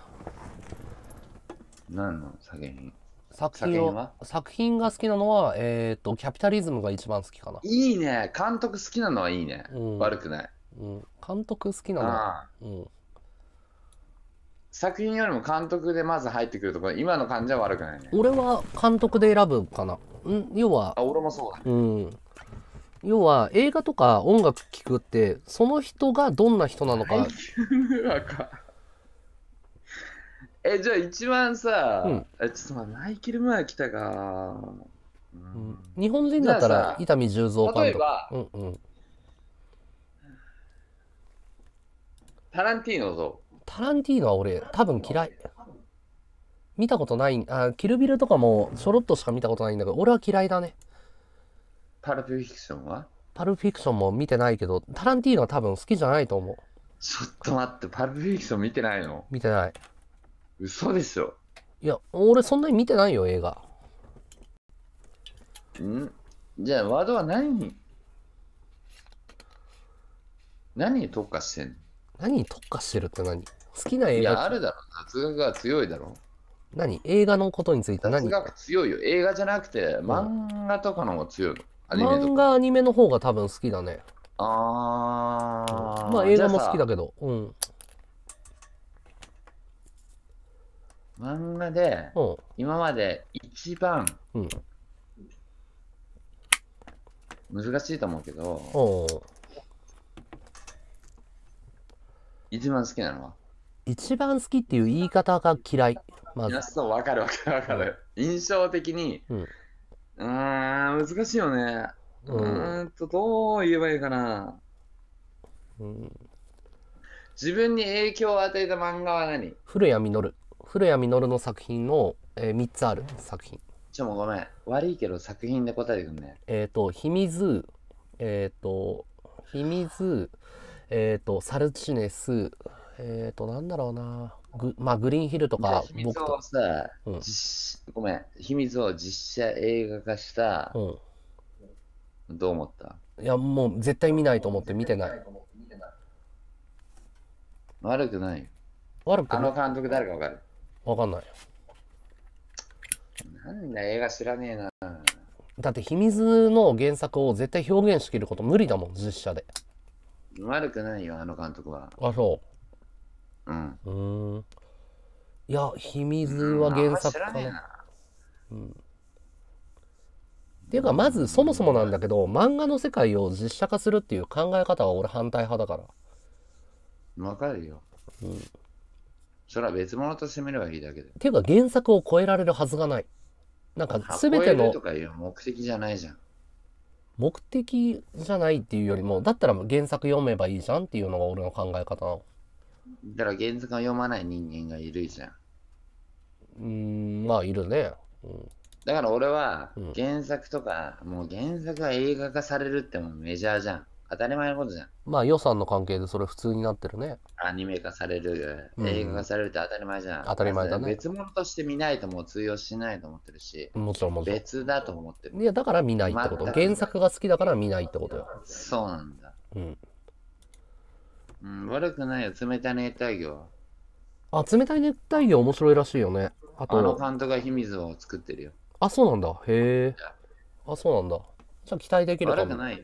何の？作品作品を作品は？作品が好きなのはえっ、とキャピタリズムが一番好きかな、いいね。監督好きなのはいいね。うん悪くない。うん、監督好きなのはうん作品よりも監督でまず入ってくるところ、今の感じは悪くないね。俺は監督で選ぶかな。ん要は、あ、俺もそうだ。うん。要は映画とか音楽聴くって、その人がどんな人なのか、(laughs) え、じゃあ一番さ、うんえちょっと待って、マイケル・ムーア来たか。ううんん日本人だったら伊丹十三監督。例えばうんうん。タランティーノと、タランティーノは俺多分嫌い。見たことない、あ、キルビルとかもちょろっとしか見たことないんだけど、俺は嫌いだね。パルプフィクションは？パルプフィクションも見てないけど、タランティーノは多分好きじゃないと思う。ちょっと待って、パルプフィクション見てないの？見てない。嘘でしょ？いや、俺そんなに見てないよ、映画。ん？じゃあ、ワードは何？に何に特化してんの？何に特化してるって何？好きない映や、画あるだろ。雑学が強いだろ。何？映画のことについて雑何学強いよ。映画じゃなくて、漫画とかの方が強いの。アニメ。漫画アニメの方が多分好きだね。あー。まあ映画も好きだけけど。うん。ど。漫画で、うん。今まで一番うん。難しいと思うけど、うん。一番好きなのは？一番好きっていう言い方が嫌い。まず。そう、わかるわかるわかる。印象的に、うんうーん、難しいよね。ううんーんと、どう言えばいいかな。うん自分に影響を与えた漫画は何？古谷実古谷実の作品の、え3つある作品ちょ、もうごめん。悪いけど作品で答えてくんね。えっ、と秘密えっ、と秘密えっ、とサルチネスえっ、となんだろうなグまあグリーンヒルとか秘密をさ、うん。実ごめん。秘密を実写映画化した、うどう思った？んいやもう絶対見ないと思って見てない。悪くない？よ。悪くない？あの監督誰かわかる？わかんないなんだ映画知らねえな。だって秘密の原作を絶対表現しきること無理だもん実写で。悪くないよ、あの監督は。あそうん。ううーんいや秘密は原作かあんま知らねえなっていうかまずそもそもなんだけど漫画の世界を実写化するっていう考え方は俺反対派だからわかるよ。うんそれは別物として見ればいいだけで。っていうか原作を超えられるはずがないなんか全てのとかいう目的じゃないじゃん。目的じゃないっていうよりもだったら原作読めばいいじゃんっていうのが俺の考え方なのだから原作を読まない人間がいるじゃん。うーんまあいるね、うん、だから俺はうん原作とか、もう原作が映画化されるってもうメジャーじゃん。当たり前のことじゃん。まあ予算の関係でそれ普通になってるねアニメ化される、うん映画化されるって当たり前じゃん。当たり前だね別物として見ないともう通用しないと思ってるし、もちろんもちろ別だと思ってる。んいやだから見ないってこと原作が好きだから見ないってことよそうなんだ。うんうん、悪くないよ。冷たい熱帯魚は。あ冷たい熱帯魚面白いらしいよねああのと監督が秘密を作ってるよ。あそうなんだへえあそうなんだじゃあ期待できるかも悪くないよ。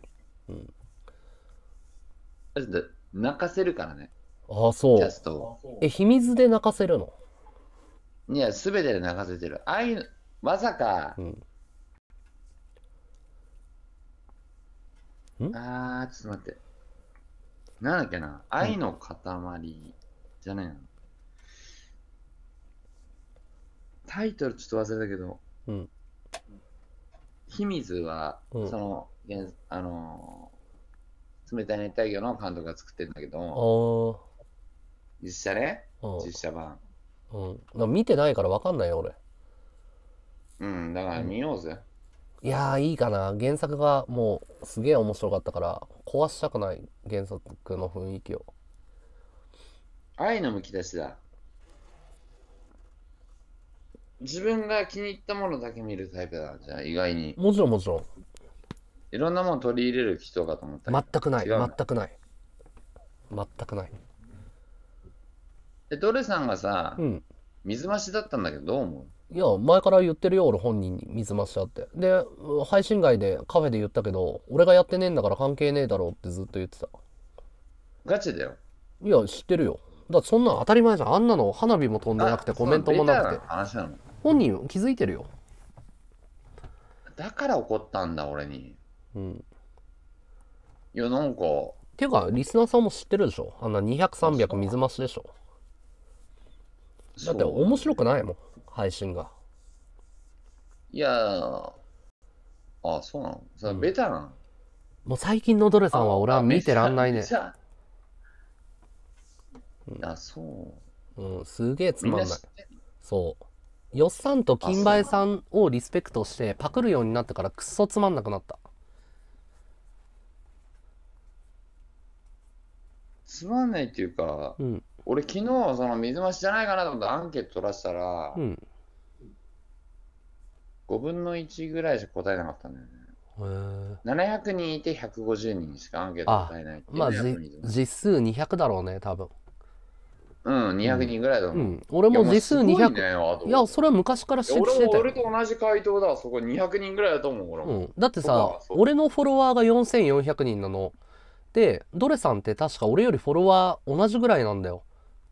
うん泣かせるからね、あそうキャストを。え秘密で泣かせるの？いや、すべてで泣かせてる。あいまさか、うんんあー、ちょっと待って。なんだっけな、愛の塊じゃないの？タイトルちょっと忘れたけど、うん秘密は、うんその、現あのー冷たい熱帯魚の監督が作ってるんだけあど、ー実写ね？うん。実写版。うん。見てないから分かんないよ、俺。うん、だから見ようぜ。いやー、いいかな。原作がもうすげえ面白かったから、壊したくない、原作の雰囲気を。愛のむき出しだ。自分が気に入ったものだけ見るタイプだ。じゃあ意外に。もちろんもちろん。いろんなもの取り入れる人かと思った全くない。全くない。全くない。で、ドレさんがさう、ん。水増しだったんだけど、どう思う？いや、前から言ってるよ、俺本人に水増しだって。で、配信外でカフェで言ったけど、俺がやってねえんだから関係ねえだろうってずっと言ってた。ガチだよ。いや、知ってるよ。だってそんなの当たり前じゃん。あんなの花火も飛んでなくてあコメントもなくて。本人気づいてるよ。だから怒ったんだ、俺に。うん。いや、なんか、ていうか、リスナーさんも知ってるでしょあんな200、300水増しでしょだって面白くないもん、配信が。いやー、あ、そうなの？それうんベタなの？もう最近のドレさんは俺は見てらんないねめ。ちゃめちゃあ、そう。うん、すげえつまんない。そう。よっさんと金梅さんをリスペクトしてパクるようになってからくっそつまんなくなった。つまんないっていうか、うん。俺昨日その水増しじゃないかなと思ってアンケート取らせたら、うん。5分の1ぐらいしか答えなかったんだよね。へー700人いて150人しかアンケート答えないっていうまあ、実数200だろうね、多分。うん、200人ぐらいだと思う。うん。俺も実数いやまあすごい200。ねあといや、それは昔からいや俺てたよ。俺と同じ回答だ、そこ200人ぐらいだと思う、俺も。うん、だってさそうかそう俺のフォロワーが4400人なのでドレさんって確か俺よりフォロワー同じぐらいなんだよ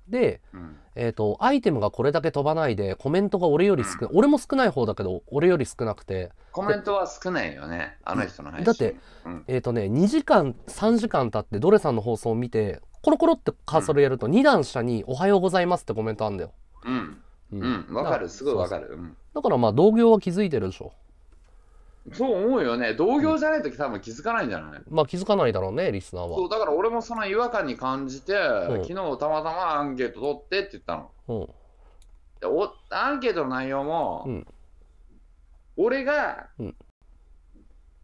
でうん。えっ、とアイテムがこれだけ飛ばないでコメントが俺より少ない、俺も少ない方だけど俺より少なくて。コメントは少ないよね、あの人の配信。だって、うん、えっ、とね2時間3時間経ってドレさんの放送を見てコロコロってカーソルやると2段下に「おはようございます」ってコメントあんだよ、うん、ううん、わかる、すごいわかる。うん。だからまあ同業は気づいてるでしょそう思うよね、同業じゃないと多分気づかないんじゃない、まあ気づかないだろうねリスナーは。そうだから俺もその違和感に感じて、ん。昨日たまたまアンケート取ってって言ったの。うん。でおアンケートの内容も、うん。俺が、うん。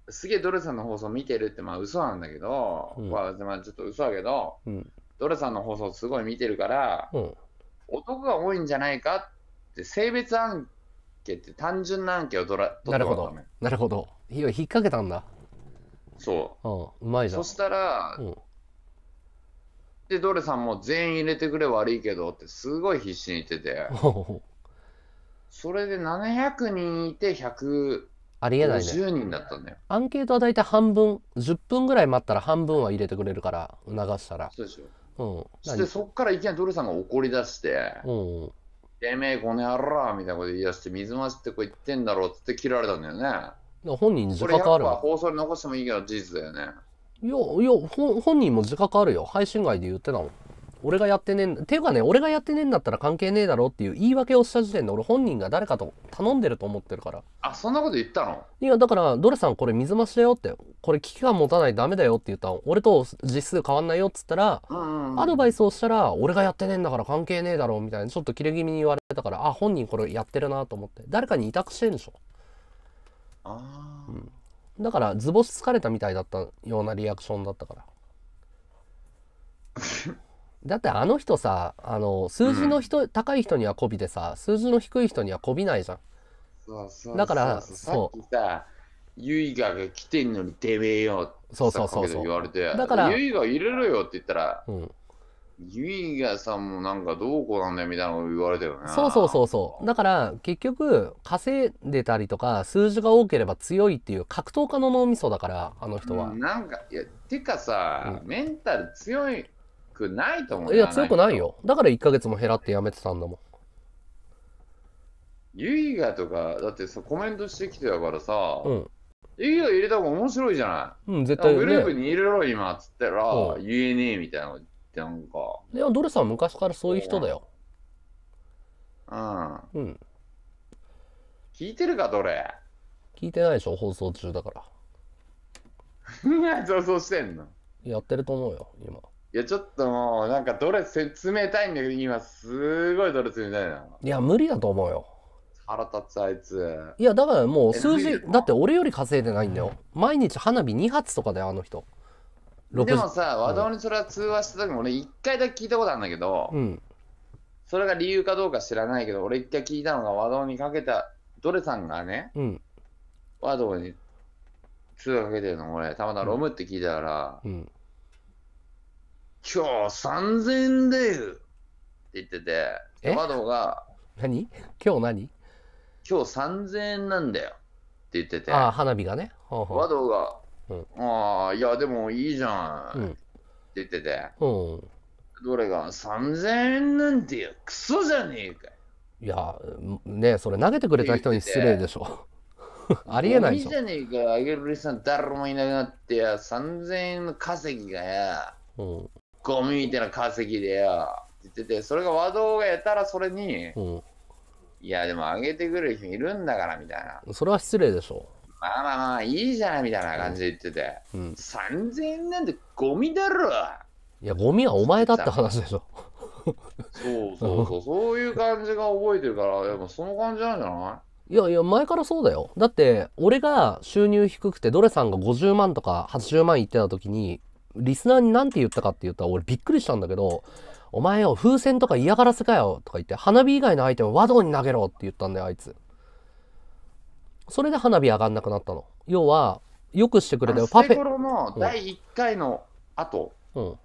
すげえドレさんの放送見てるってまあ嘘なんだけど、うん。まあまあちょっと嘘だけど、うん。ドレさんの放送すごい見てるから、うん。男が多いんじゃないかって性別アンケって単純なアンケを取ら取なるほど。なるほど。いや引っ掛けたんだ。そう。んうまういじゃん。そしたら、うん。でドレさんも全員入れてくれ悪いけどってすごい必死に言ってて。それで700人いて150ありえないね。人だったんだよ。アンケートはだいたい半分10分ぐらい待ったら半分は入れてくれるから促したら。そうでしょ。うん。そしてそっからいきなりドレさんが怒り出して。何うん「てめえこの野郎」みたいなこと言い出して水増しってこう言ってんだろうって切られたんだよね。本人に自覚ある100%の放送に残してもいいけど事実だよね。いやいや本人も自覚あるよ。配信外で言ってたもん俺がやってねえんていうかね俺がやってねえんだったら関係ねえだろっていう言い訳をした時点で俺本人が誰かと頼んでると思ってるから。あそんなこと言ったの？いやだからドレさんこれ水増しだよってこれ危機感持たないとダメだよって言ったの俺と実数変わんないよっつったらうんうんアドバイスをしたら俺がやってねえんだから関係ねえだろみたいなちょっとキレ気味に言われたからあ本人これやってるなと思って。誰かに委託してんでしょ。あー。だから図星疲れたみたいだったようなリアクションだったから (laughs) だってあの人さあの数字の人、高い人には媚びてさ数字の低い人には媚びないじゃん。そうそうだからそうさっきさユイガが来てんのにてめえよってそうそうそうそう。さ言われてだからユイガ入れろよって言ったらうん。ユイガさんもなんかどうこうなんだよみたいなこと言われたよねそうそうそうそう。だから結局稼いでたりとか数字が多ければ強いっていう格闘家の脳みそだからあの人は、うんなんかいやてかさ、メンタル強くないと思う。いや強くないよ。よだから1ヶ月も減らってやめてたんだもん。ユイガとかだってさコメントしてきてたからさ、うん。ユイガ入れた方が面白いじゃない。うん絶対グループねに入れろ今っつったら、うん。言えねえみたいなの言ってなんか。いやドレさんは昔からそういう人だよ。うん。うん。聞いてるかどれ？聞いてないでしょ放送中だから。そうそうしてんの？やってると思うよ今いや、ちょっともう、なんかどれ説明たいんだけど、今、すごいどれ冷たいな。いや、無理だと思うよ。腹立つ、あいつ。いや、だからもう数字だ、って俺より稼いでないんだよ。毎日花火2発とかだよ、あの人。6でもさ、和道にそれは通話した時も俺一回だけ聞いたことあるんだけど、うん。それが理由かどうか知らないけど、俺一回聞いたのが和道にかけた、ドレさんがね、うん。和道に通話かけてるの俺、たまたまロムって聞いたから、うん。今日3000円だよって言ってて、え？和道が何？今日何？今日3000円なんだよって言ってて、ああ、花火がね。ほうほ和道が、うんああ、いやでもいいじゃんってうん言ってて、う。うん。どれが3000円なんてよ、クソじゃねえかよ。いや、ねそれ投げてくれた人に失礼でしょ。(laughs) ありえないじゃねえかよ、あげるリスナー誰もいなくなってや、3000円の稼ぎがや、ょ。うん。ゴミみたいな稼ぎでや、って言ってて、それが和道がやったらそれに、ういやでもあげてくれる人いるんだからみたいな。ん。それは失礼でしょ。まあまあまあいいじゃないみたいな感じで言ってて、うん。3000円なんてゴミだろいや、ゴミはお前だって話でしょ。そうそうそう、(laughs) そういう感じが覚えてるから、やっぱその感じなんじゃない？やいや、前からそうだよ。だって、俺が収入低くて、ドレさんが50万とか80万言ってた時に、リスナーに何て言ったかって言ったら、俺びっくりしたんだけど、お前よ、風船とか嫌がらせかよとか言って、花火以外のアイテム和道に投げろって言ったんだよ、あいつ。それで花火上がんなくなったの。要は、よくしてくれたよ。パフェ。の第1回の後、うん。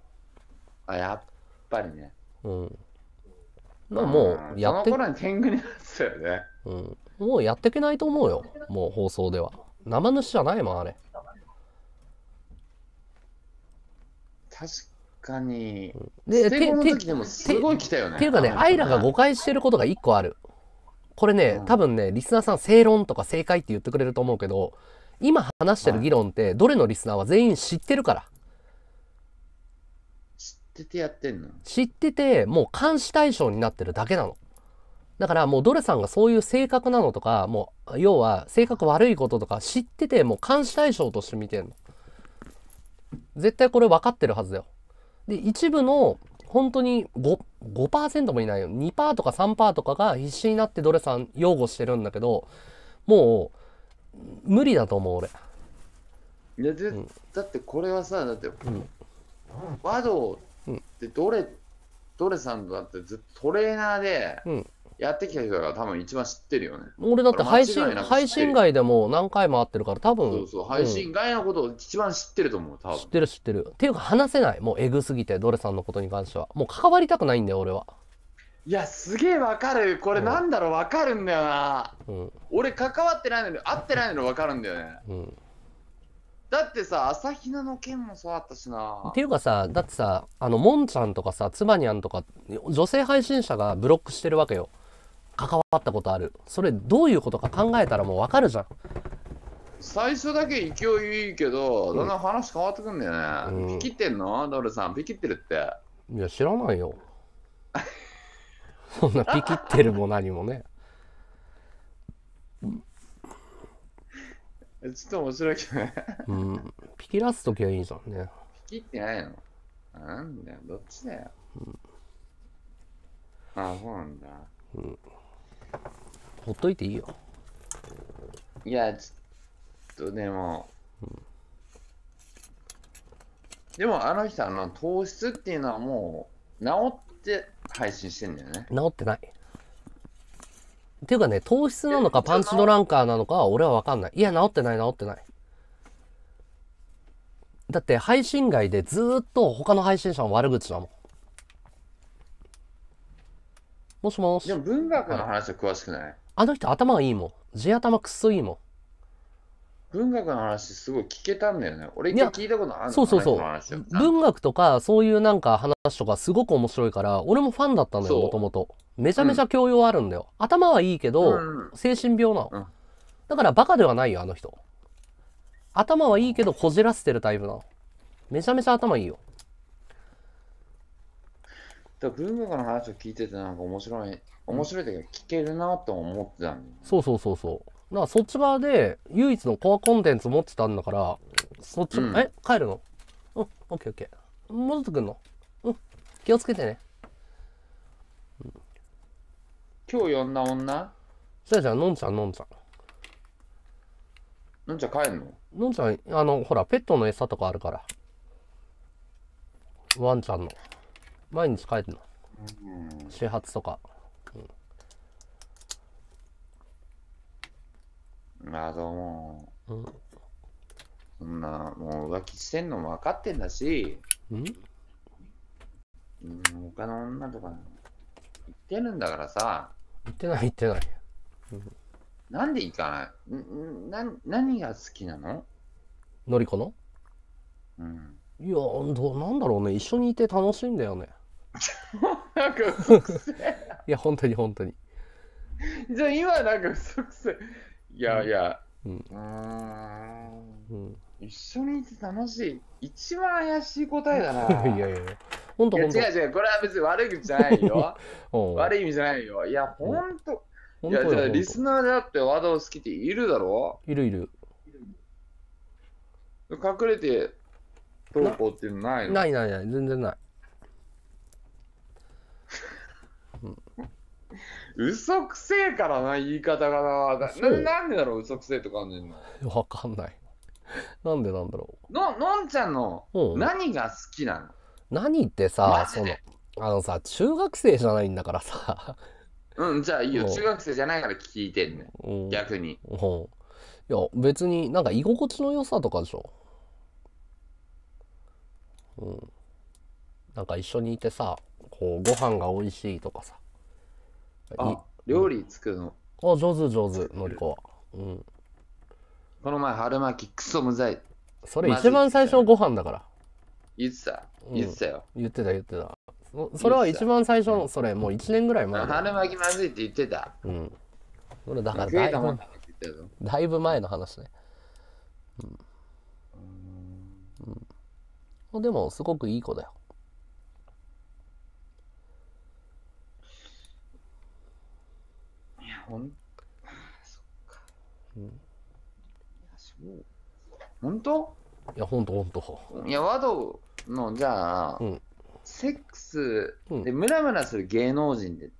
あやっぱりね。うん。まあもう、やってその、頃に天狗になってたよね。うん。もうやっていけないと思うよ。もう放送では。生主じゃないもん、あれ。確かに。で、てもすごい来たよね。っていうかね、アイラが誤解してることが一個ある。これねう、ん多分ね、リスナーさん正論とか正解って言ってくれると思うけど、今話してる議論って、どれのリスナーは全員知ってるから。知っててやってんの？知ってて、もう監視対象になってるだけなの。だからもうドレさんがそういう性格なのとか、もう、要は性格悪いこととか知ってて、もう監視対象として見てんの。絶対これ分かってるはずだよ。で、一部の、本当に 5%, 5もいないよ。2%とか3%とかが必死になってドレさん擁護してるんだけど、もう、無理だと思う俺。いやで、んだってこれはさ、だって、ん和道ってどれ、どれさんだってずっとトレーナーでうんやってきた人だから多分一番知ってるよね。俺だって配信配信外でも何回も会ってるから多分そうそう、配信外のことを一番知ってると思う、多分。知ってる知ってるっていうか話せないもうエグすぎてドレさんのことに関してはもう関わりたくないんだよ俺はいや、すげえわかる。これなんだろう、わかるんだよな。うん俺関わってないのに、会ってないのにわかるんだよね。うんだってさ、朝比奈の件もそうだったしなっ。ていうかさだってさあのモンちゃんとかさつばにゃんとか女性配信者がブロックしてるわけよ関わったことある。それどういうことか考えたらもうわかるじゃん。最初だけ勢いいいけど、だんだん話変わってくんだよね。うん。ピキってんの？ドルさん、ピキってるって。いや知らないよ。(laughs) そんなピキってるも何もね。えちょっと面白いけどね。うん。ピキらす時はいいじゃんね。ピキってないの？なんだよ、どっちだよ。あ、そうなんだ。ほっといていいよ。いや、ちょっとでも、でもあの人、あの、糖質っていうのはもう、治って配信してんだよね。治ってない。っていうかね糖質なのかパンチドランカーなのかは俺は分かんない。いや治ってない治ってない。だって配信外でずーっと他の配信者の悪口だもんもしもし。でも文学の話は詳しくない。あの人頭がいいもん。地頭くっそいいも文学の話すごい聞けたんだよね。俺一回聞いたことあるんそうそうそう。文学とかそういうなんか話とかすごく面白いから俺もファンだったんだよそう。もともとめちゃめちゃ教養あるんだよ、頭はいいけど、うん。精神病なの、うん。だからバカではないよあの人。頭はいいけどこじらせてるタイプなの。めちゃめちゃ頭いいよだから文学の話を聞いててなんか面白い、面白いというか聞けるなと思ってたんだよ。そうそうそうそうだからそっち側で唯一のコアコンテンツ持ってたんだからそっち、うんえ帰るの？うんオッケーオッケー戻ってくんの？気をつけてね。今日呼んだ女？じゃあじゃあ、のんちゃん、のんちゃん。のんちゃん帰んの？のんちゃん、あの、ほら、ペットの餌とかあるから。ワンちゃんの。毎日帰るの？始発とか。まあどうも。うんそんな、もう浮気してんのも分かってんだし、ん？うん、他の女とか言ってるんだからさ、言ってない言ってない。なんで行かない？んんな何が好きなの？のりこの？うん。いや、どうなんだろうね。一緒にいて楽しいんだよね。なんか嘘くせいや、本当に本当に。え。じゃあ今なんか嘘くせえ。いやいや、うんうーん。うん。一緒にいて楽しい。一番怪しい答えだな。(laughs) いやいやいや。本当違う違う、これは別に悪い口じゃないよ。(laughs) うん悪い意味じゃないよ。いや、ほんと。いや、じゃあリスナーであってワード好きっているだろ？いるいる。隠れて投稿っていうのないの？ないないない、全然ない。嘘くせえからな、言い方がな。ななんでだろう、嘘くせえと感じるの。わかんない。(laughs) なんでなんだろののんちゃんの。何が好きなの？何ってさそので、あのさ、中学生じゃないんだからさ。うん、じゃあいいよ。うん中学生じゃないから聞いてんね。うん。逆に。うん。いや、別になんか居心地の良さとかでしょ。うん。なんか一緒にいてさ、こう、ご飯が美味しいとかさ。いあ、料理作るの？あ、上手上手、のりこは。うん。この前、春巻きクソむざい。それ一番最初のご飯だから。言ってた？うん言ってたよ。言ってた言ってた。そそれは一番最初の、それもう1年ぐらい前。春巻きまずいって言ってた。うん。それだからだいぶ。だいぶ前の話ね。うん。でも、すごくいい子だよ。いや、ほん。そっか。うんいや、そう。本当？いや、ほんとほんと。いや、ワドの、じゃあ、うんセックスうんでムラムラする芸能人で、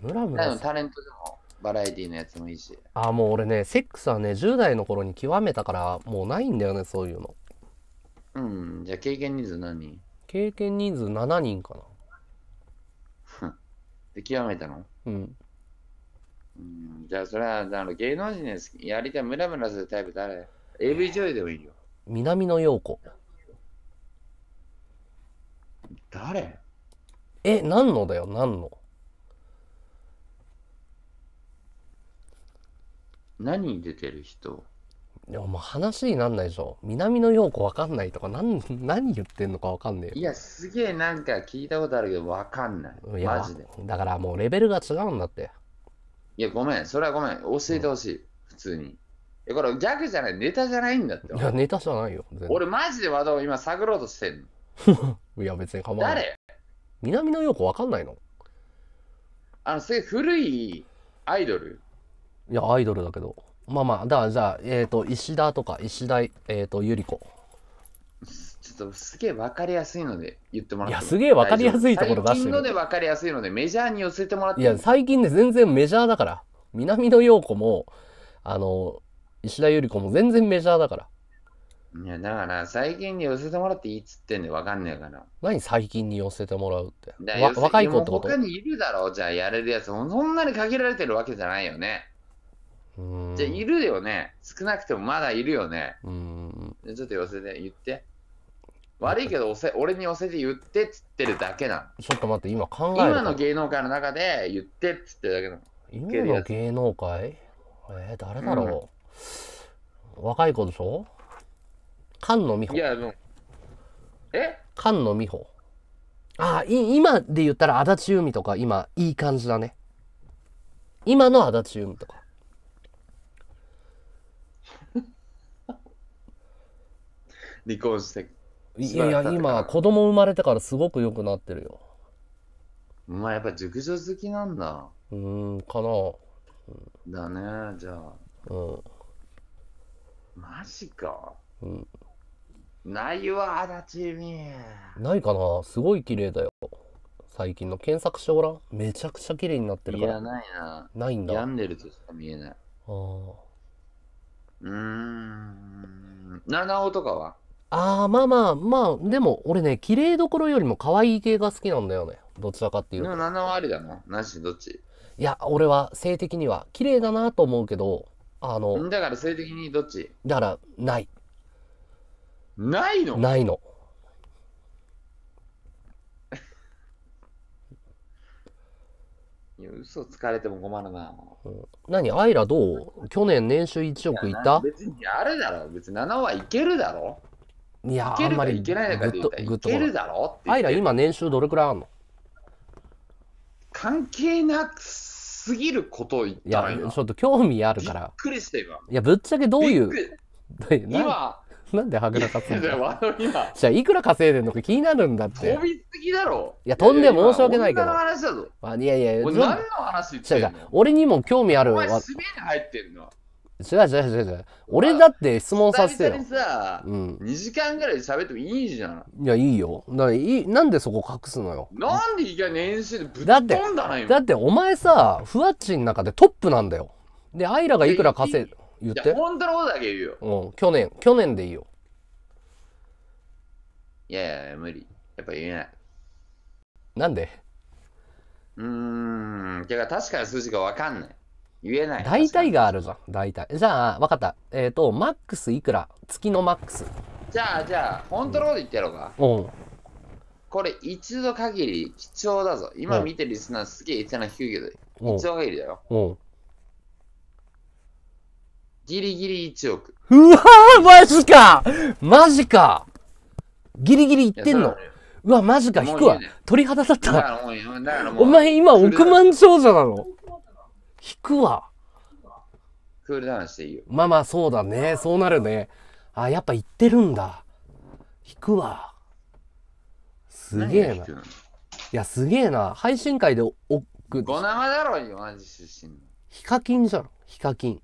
ムラムラタレントでもバラエティのやつもいいし。あ、もう俺ね、セックスはね、10代の頃に極めたから、もうないんだよね、そういうの。うん、じゃあ経験人数何？人経験人数7人かな。で極めたの？うん。うん、じゃあそれはあの芸能人で好きやりたいムラムラするタイプ誰？優でもいいよ。南野陽子。誰？え、何のだよ、何の？何に出てる人？いや、もう話になんないでしょ。南野陽子わかんないとか、なん、何言ってんのかわかんねえいや、すげえなんか聞いたことあるけどわかんない。マジで。だからもうレベルが違うんだって。いや、ごめん。それはごめん。教えてほしい。普通に。いや、これギャグじゃない。ネタじゃないんだって。いや、ネタじゃないよ。全然俺マジでワードを今探ろうとしてんの。(laughs) いや、別に構わない。誰？南野陽子わかんないの？あの、すげえ古いアイドル。いや、アイドルだけど。まあまあ、だからじゃあ、えっ、と、石田とか、石田、えっ、と、ゆり子。ちょっとすげえわかりやすいので言ってもらってもいやすげえわかりやすいところ出してる最近のでわかりやすいのでメジャーに寄せてもらっていや、最近ね、全然メジャーだから。南野陽子も、あの、石田ゆり子も全然メジャーだから。いや、だから最近に寄せてもらっていいっつってんでわかんねえから。何最近に寄せてもらうって。だわ若い子ってこと？他にいるだろうじゃあやれるやつ。そんなに限られてるわけじゃないよね。うーん。じゃあいるよね。少なくてもまだいるよね。うーん。ちょっと寄せて言って。悪いけど押せ俺に寄せて言ってっつってるだけなちょっと待って、今考の。える今の芸能界の中で言ってっつってるだけなの。今の芸能界？えー、誰だろう、若い子でしょ？菅野美穂。いや、もう。え？菅野美穂。ああ、い今で言ったら足立由美とか今いい感じだね。今の足立由美とか。(laughs) 離婚して。いやいや、今子供生まれてからすごく良くなってるよ。お前やっぱ熟女好きなんだ。うーん、かな。だね、じゃあ。うん。マジか。うん。ないわ、足立美。ないかな？すごい綺麗だよ。最近の検索してごらん。めちゃくちゃ綺麗になってるいや、から。ないな。ないんだ。あ病んでるとしか見えない。ーうーん。七尾とかは？あー、まあまあまあ、でも俺ね、綺麗どころよりも可愛い系が好きなんだよね。どちらかっていうと。でも七尾ありだな。なし、どっち？いや、俺は性的には綺麗だなと思うけど、あの、だから性的にどっち？だから、ない。ないの？ないの。(laughs) いや、嘘つかれても困るな。何？アイラどう？去年年収1億いった？別にあるだろ。別に七尾はいけるだろ。いや、あんまりいけないのかって言ったらいグッとけるだろって言ってアイラ今年収どれくらいあんの？関係なすぎることを言っいやたの、今ちょっと興味あるびっから。くりした今。いや、ぶっちゃけどういうびっく、り (laughs) な今、なんではぐらかすんいやだよ。わ今、じゃあ、いくら稼いでんのか気になるんだって飛。びすぎだろ。いや飛んで申し訳ないけどや今女の話だぞ。あいやいや、俺何の話言ってんの？俺にも興味あるお前、すべに入ってんの。違う違う違う。俺だって質問させてよ久々に。さ、うん。2時間ぐらい喋ってもいいじゃん。い？や、いいよ。だいいなんでそこ隠すのよ。なんでいきなり年収でぶっだって飛んだのよ。だってお前さ、ふわっちの中でトップなんだよ。で、アイラがいくら稼い、言っいや、て。本当のことだけ言うよ。うん、去年、去年でいいよ。いやいや、無理。やっぱ言えない。なんで？うーん。てか、確かな数字がわかんない。言えない。大体が。があるじゃん、大体。じゃあ、わかった。えっ、と、マックスいくら？月のマックス。じゃあ、じゃあ、本当のこと言ってやろうか。うん。これ、一度限り貴重だぞ。今うん見てるリスナーすげえ一度低いけど、うん一度限りだよ。うん。ギリギリ1億。うわーマジかマジかギリギリいってんのうわ、マジか、引くわ。鳥肌立った。お前今億万長者なの引くわ。クールダウンしていいよ。まあまあ、そうだね。そうなるね。あ、やっぱ言ってるんだ。引くわ。すげえな。いや、すげえな。配信会で億、ゴナマだろ、同じ出身の。ヒカキンじゃん。ヒカキン。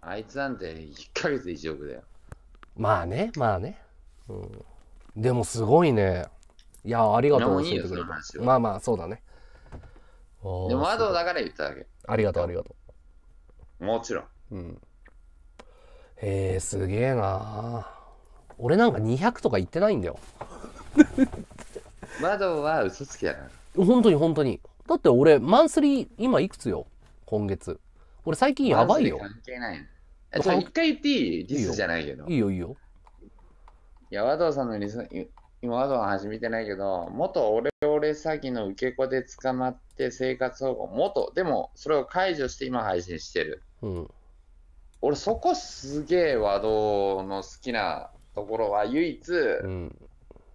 あいつなんて1ヶ月で1億だよ。まあね、まあね。うん、でもすごいね。いや、ありがとう教えてくれた。まあまあ、そうだね。で窓だから言っただけ。ありがとう、ありがともちろん。う。うん。へえ、すげえな俺なんか200とか言ってないんだよ。(laughs) 窓は嘘つきだから。本当に本当に。だって俺、マンスリー、今いくつよ？今月。俺最近やばいよ関係ないの。え、ちょ、一回言っていい？ディスじゃないけど。いいよいいよ。いや、和道さんのリス今、和道の話見てないけど、元オレオレ詐欺の受け子で捕まって生活保護、元、でもそれを解除して今配信してる。うん。俺、そこすげえ和道の好きなところは、唯一、うん。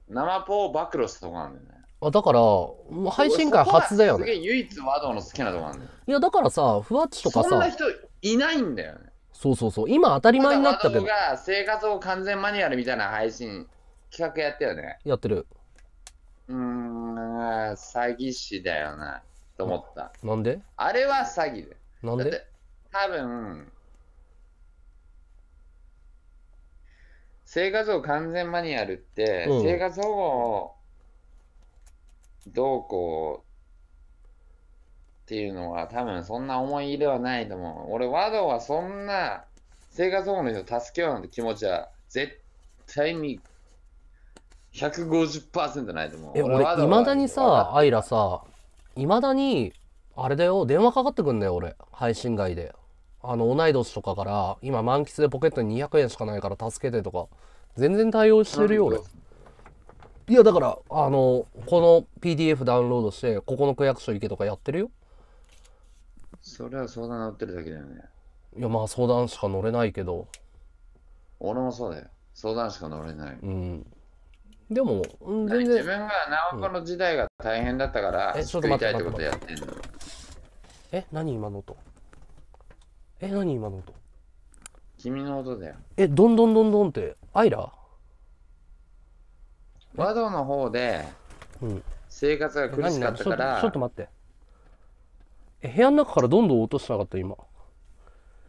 生ポを暴露したところなんだよね。あ、だから、もう配信会初だよね。すげえ唯一和道の好きなところなんだよ。いや、だからさ、ふわっちとかさ、そんな人いないんだよね。そうそうそう、今当たり前になったけど和道、が生活を完全マニュアルみたいな配信企画やったよね。やってる。うーん、詐欺師だよな、と思った。なんで？あれは詐欺で。なんで？多分、生活保護完全マニュアルって、うん生活保護をどうこうっていうのは多分そんな思い入れはないと思う。俺、和道はそんな生活保護の人を助けようなんて気持ちは絶対に150%ないと思う。え、俺、いまだにさ、はアイラさ、いまだに、あれだよ、電話かかってくんだよ、俺、配信外で。あの、同い年とかから、今、満喫でポケットに200円しかないから助けてとか、全然対応してるよ、俺。いや、だから、あの、この PDF ダウンロードして、ここの区役所行けとかやってるよ。それは相談乗ってるだけだよね。いや、まあ、相談しか乗れないけど、俺もそうだよ。相談しか乗れない。うん。でも、うん全然、自分が直子の時代が大変だったから、えちょっと待ってたいってことやってんの。え、何今の音？え、何今の音？君の音だよ。え、どんどんどんどんって、アイラ？和道の方でうん。生活がえ苦しかったか何何？ちょっとら、ちょっと待って。え、部屋の中からどんどん音しなかった、今。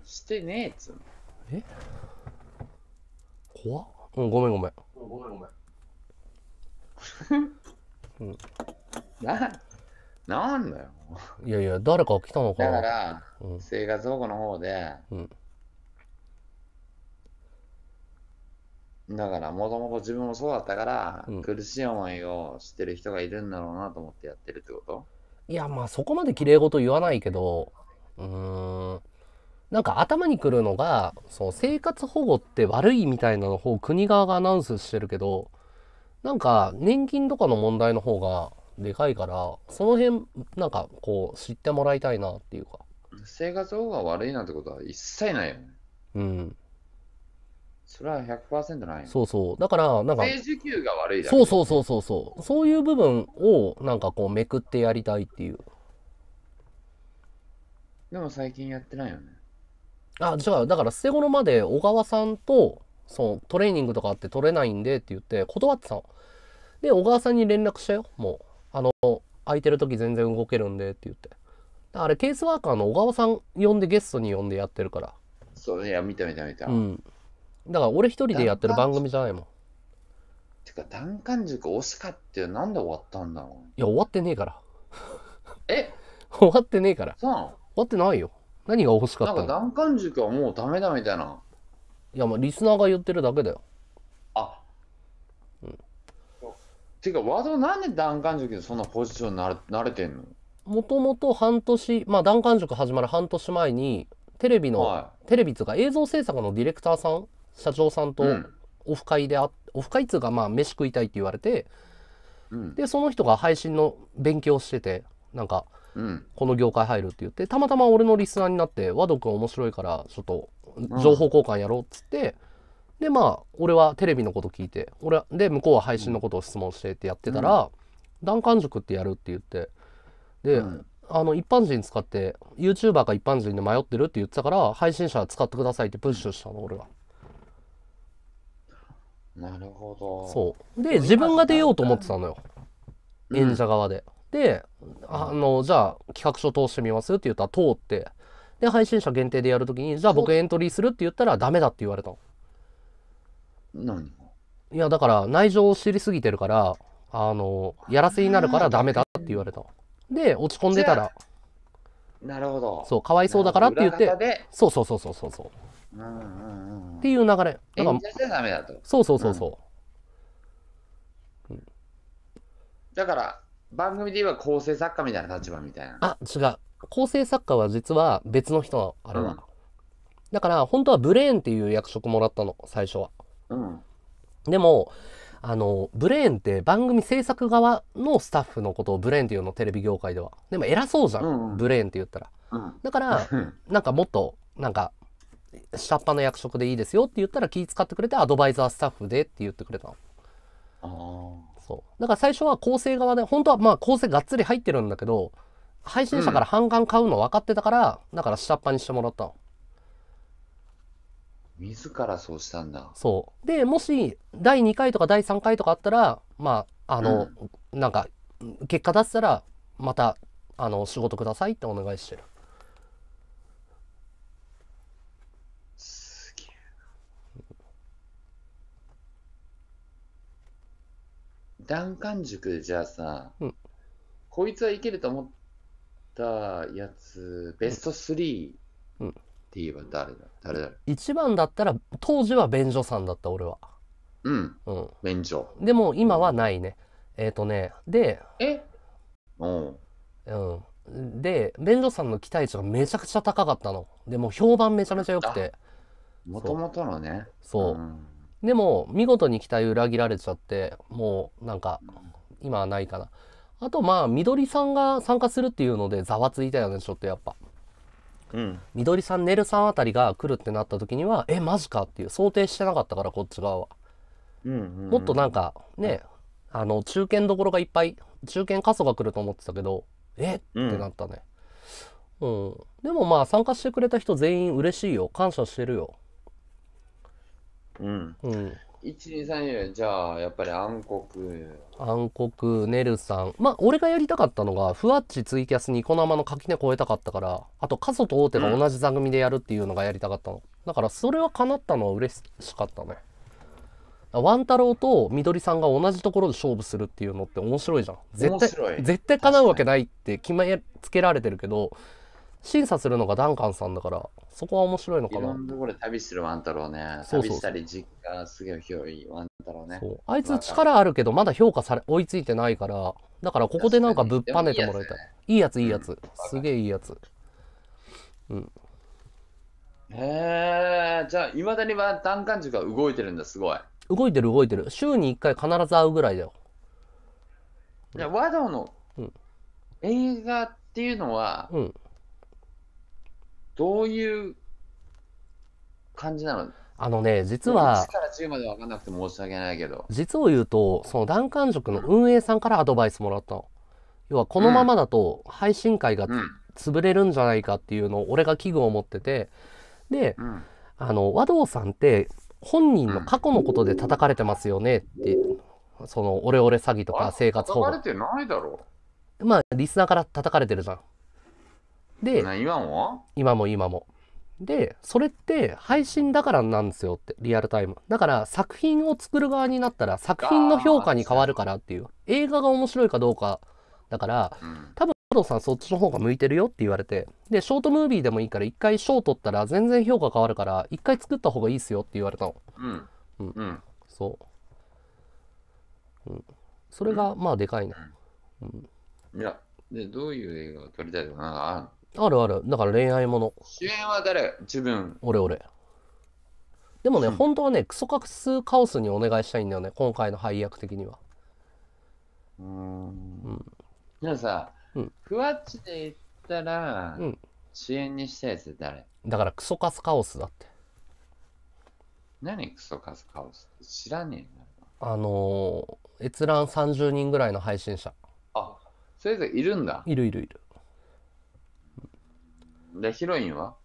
してねえっつうの。怖っうん、ごめんごめん。(laughs) な、なんだよ。いやいや、誰か来たのかだかな。ら、うん生活保護の方で、うんだから、もともと自分もそうだったから、うん苦しい思いをしてる人がいるんだろうなと思ってやってるってこと？いや、まあそこまで綺麗事言わないけど、うーん。なんか頭にくるのが、その生活保護って悪いみたいなの方を国側がアナウンスしてるけど、なんか年金とかの問題の方がでかいから、その辺、なんかこう知ってもらいたいなっていうか。生活保護が悪いなんてことは一切ないよね。うん。それは100%ないよ。そうそう。だから、なんか、低受給が悪いだけそうそうそうそうそう。そういう部分をなんかこうめくってやりたいっていう。でも最近やってないよね。あ、違う。だから捨て頃まで小川さんと、そう、トレーニングとかあって取れないんでって言って断ってたの。で、小川さんに連絡したよ？もう。あの、空いてる時全然動けるんでって言って。あれ、ケースワーカーの小川さん呼んでゲストに呼んでやってるから。そう、いや、見た見た見た。うん。だから俺一人でやってる番組じゃないもん。いてか、難関塾惜しかってなんで終わったんだろや、終わってねえから。う。え、(laughs) 終わってねえから。そうなの？終わってないよ。何が欲しかなんかったの難関塾はもうダメだみたいな。いや、まあ、リスナーが言ってるだけだよ。あ、てか、ワードなんで難関塾でそんなポジションになれ慣れてんの？もともと半年、まあ、談感塾始まる半年前に、テレビの、はテレビっていうか映像制作のディレクターさん、社長さんい。とうん。オフ会であ、オフ会っつうか、まあ、飯食いたいって言われて、うん。で、その人が配信の勉強してて、なんか、うん。この業界入るって言って、たまたま俺のリスナーになって、和道くん面白いから、ちょっと、情報交換やろうっつって、で、まあ、俺はテレビのこと聞いて、俺は、で、向こうは配信のことを質問してってやってたら、談感塾ってやるって言って、で、うんあの、一般人使って、YouTuber か一般人で迷ってるって言ってたから、配信者使ってくださいってプッシュしたの、俺が。なるほど。そう。で、自分が出ようと思ってたのよ。うん演者側で。で、あの、じゃあ、企画書通してみますって言ったら通って、で、配信者限定でやるときに、じゃあ僕エントリーするって言ったらダメだって言われたの。何が？いや、だから内情を知りすぎてるから、あの、やらせになるからダメだって言われたの。で、落ち込んでたら、なるほど。そう、かわいそうだからって言ってそうそうそうそうそうそう。うんうんうんっ。ていう流れ。だから演、者じゃダメだと。そうそうそうそだから、番組で言えば構成作家みたいな立場みたいなう。。あ、違う。構成作家は実は別の人なの、あれは。うんだから、本当はブレーンっていう役職もらったの、最初は。うん。でも、あの、ブレーンって番組制作側のスタッフのことをブレーンっていうの、テレビ業界では。でも偉そうじゃん、うんうんブレーンって言ったら。うん。だから、う (laughs) んなんかもっと、なんか、下っ端の役職でいいですよって言ったら気使ってくれて、アドバイザースタッフでって言ってくれたの。あそう。だから最初は構成側で、本当はまあ構成がっつり入ってるんだけど、配信者から半眼買うの分かってたから、だから下っ端にしてもらったの。自らそうしたんだ。そう。で、もし、第2回とか第3回とかあったら、まあ、あの、なんか、結果出したら、また、あの、仕事くださいってお願いしてる。すげえな。難関塾でじゃあさ、うんこいつはいけると思ったやつ、ベスト3うんって言えば誰だ誰だ一番だったら、当時は便所さんだった、俺は。うん、うん。免除。でも、今はないね。えっ、とね、で、え？うん。うん。で、便所さんの期待値がめちゃくちゃ高かったの。でも、評判めちゃめちゃ良くて。もともとのね。そう。んでも、見事に期待裏切られちゃって、もう、なんか、今はないかな。あと、まあ、みどりさんが参加するっていうので、ざわついたよね、ちょっとやっぱ。うん。みどりさん、ねるさんあたりが来るってなった時には、え、マジかっていう、想定してなかったから、こっち側は。うんうん。もっとなんか、ね、あの、中堅どころがいっぱい、中堅過疎が来ると思ってたけど、え？ってなったね。うん。でもまあ、参加してくれた人全員嬉しいよ。感謝してるよ。うん。うん。1、2、3、4、じゃあ、やっぱり暗黒。暗黒、ねるさん。まあ、俺がやりたかったのが、ふわっちツイキャスニコ生の垣根超えたかったから、あと、過疎と大手が同じ座組でやるっていうのがやりたかったの。だから、それは叶ったのは嬉しかったね。ワン太郎と緑さんが同じところで勝負するっていうのって面白いじゃん絶対絶対叶うわけないって決めつけられてるけど審査するのがダンカンさんだからそこは面白いのいかな。ろんなところで旅してるワン太郎ね。そうそう旅したり実家すげえ広いワン太郎ね。そう。あいつ力あるけどまだ評価され追いついてないからだからここでなんかぶっぱねてもらいたい。いいやついいやつすげえいいやつ。へえ、じゃあ、いまだにはダンカン塾が動いてるんだ、すごい。動いてる動いてる。週に1回必ず会うぐらいだよ。じゃあ、和道のうん。映画っていうのは、うんどういう感じなの？あのね実は1から10まで分かんなくて申し訳ないけど。実を言うとそのダンカン塾の運営さんからアドバイスもらったの。要はこのままだと配信会がうん。潰れるんじゃないかっていうのを俺が危惧を持ってて。でうん。あの和道さんって本人の過去のことで叩かれてますよねってそのオレオレ詐欺とか生活保護。保れてないだろ。まあリスナーから叩かれてるじゃんでな今も？今も今も。でそれって配信だからなんですよってリアルタイム。だから作品を作る側になったら作品の評価に変わるからっていう。映画が面白いかどうかだからうん。多分和道さんそっちの方が向いてるよって言われて。でショートムービーでもいいから一回賞取ったら全然評価変わるから一回作った方がいいっすよって言われたの。うん。うん。うん。そう、うん、それがまあでかいね。いや、で、どういう映画を撮りたいとかなんかあるの？あるある。だから恋愛もの。主演は誰？自分。俺俺。でもね、うん。本当はねクソカスカオスにお願いしたいんだよね。今回の配役的には。うーん。ん。じゃあさうん、ふわっちで言ったらうん、主演にしたやつ誰？だからクソカスカオスだって。何クソカスカオスって知らねえあのー閲覧30人ぐらいの配信者。な。あ、それぞれいるんだ。いるいるいるで、ヒロインは？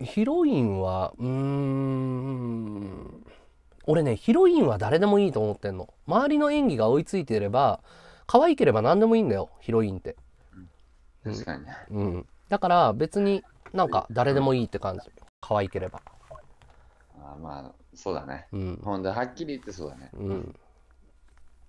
ヒロインはうーん。俺ねヒロインは誰でもいいと思ってんの。周りの演技が追いついていれば可愛ければ何でもいいんだよヒロインって。うん。確かにね。うん。だから別になんか誰でもいいって感じ。可愛ければ。あまあ、そうだね。うん。ほんで、はっきり言ってそうだね。うん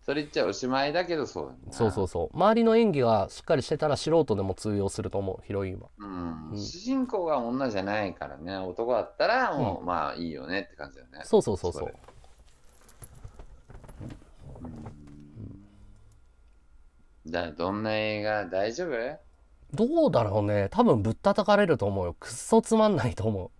それ言っちゃおしまいだけどそうだね。そうそうそう。周りの演技がしっかりしてたら素人でも通用すると思う。ヒロインは。うん。うん。主人公が女じゃないからね、男だったらもう、まあいいよねって感じだよね。そうそうそうそう。れ。じゃあ、どんな映画？大丈夫？どうだろうね。多分ぶったたかれると思うよ。くっそつまんないと思う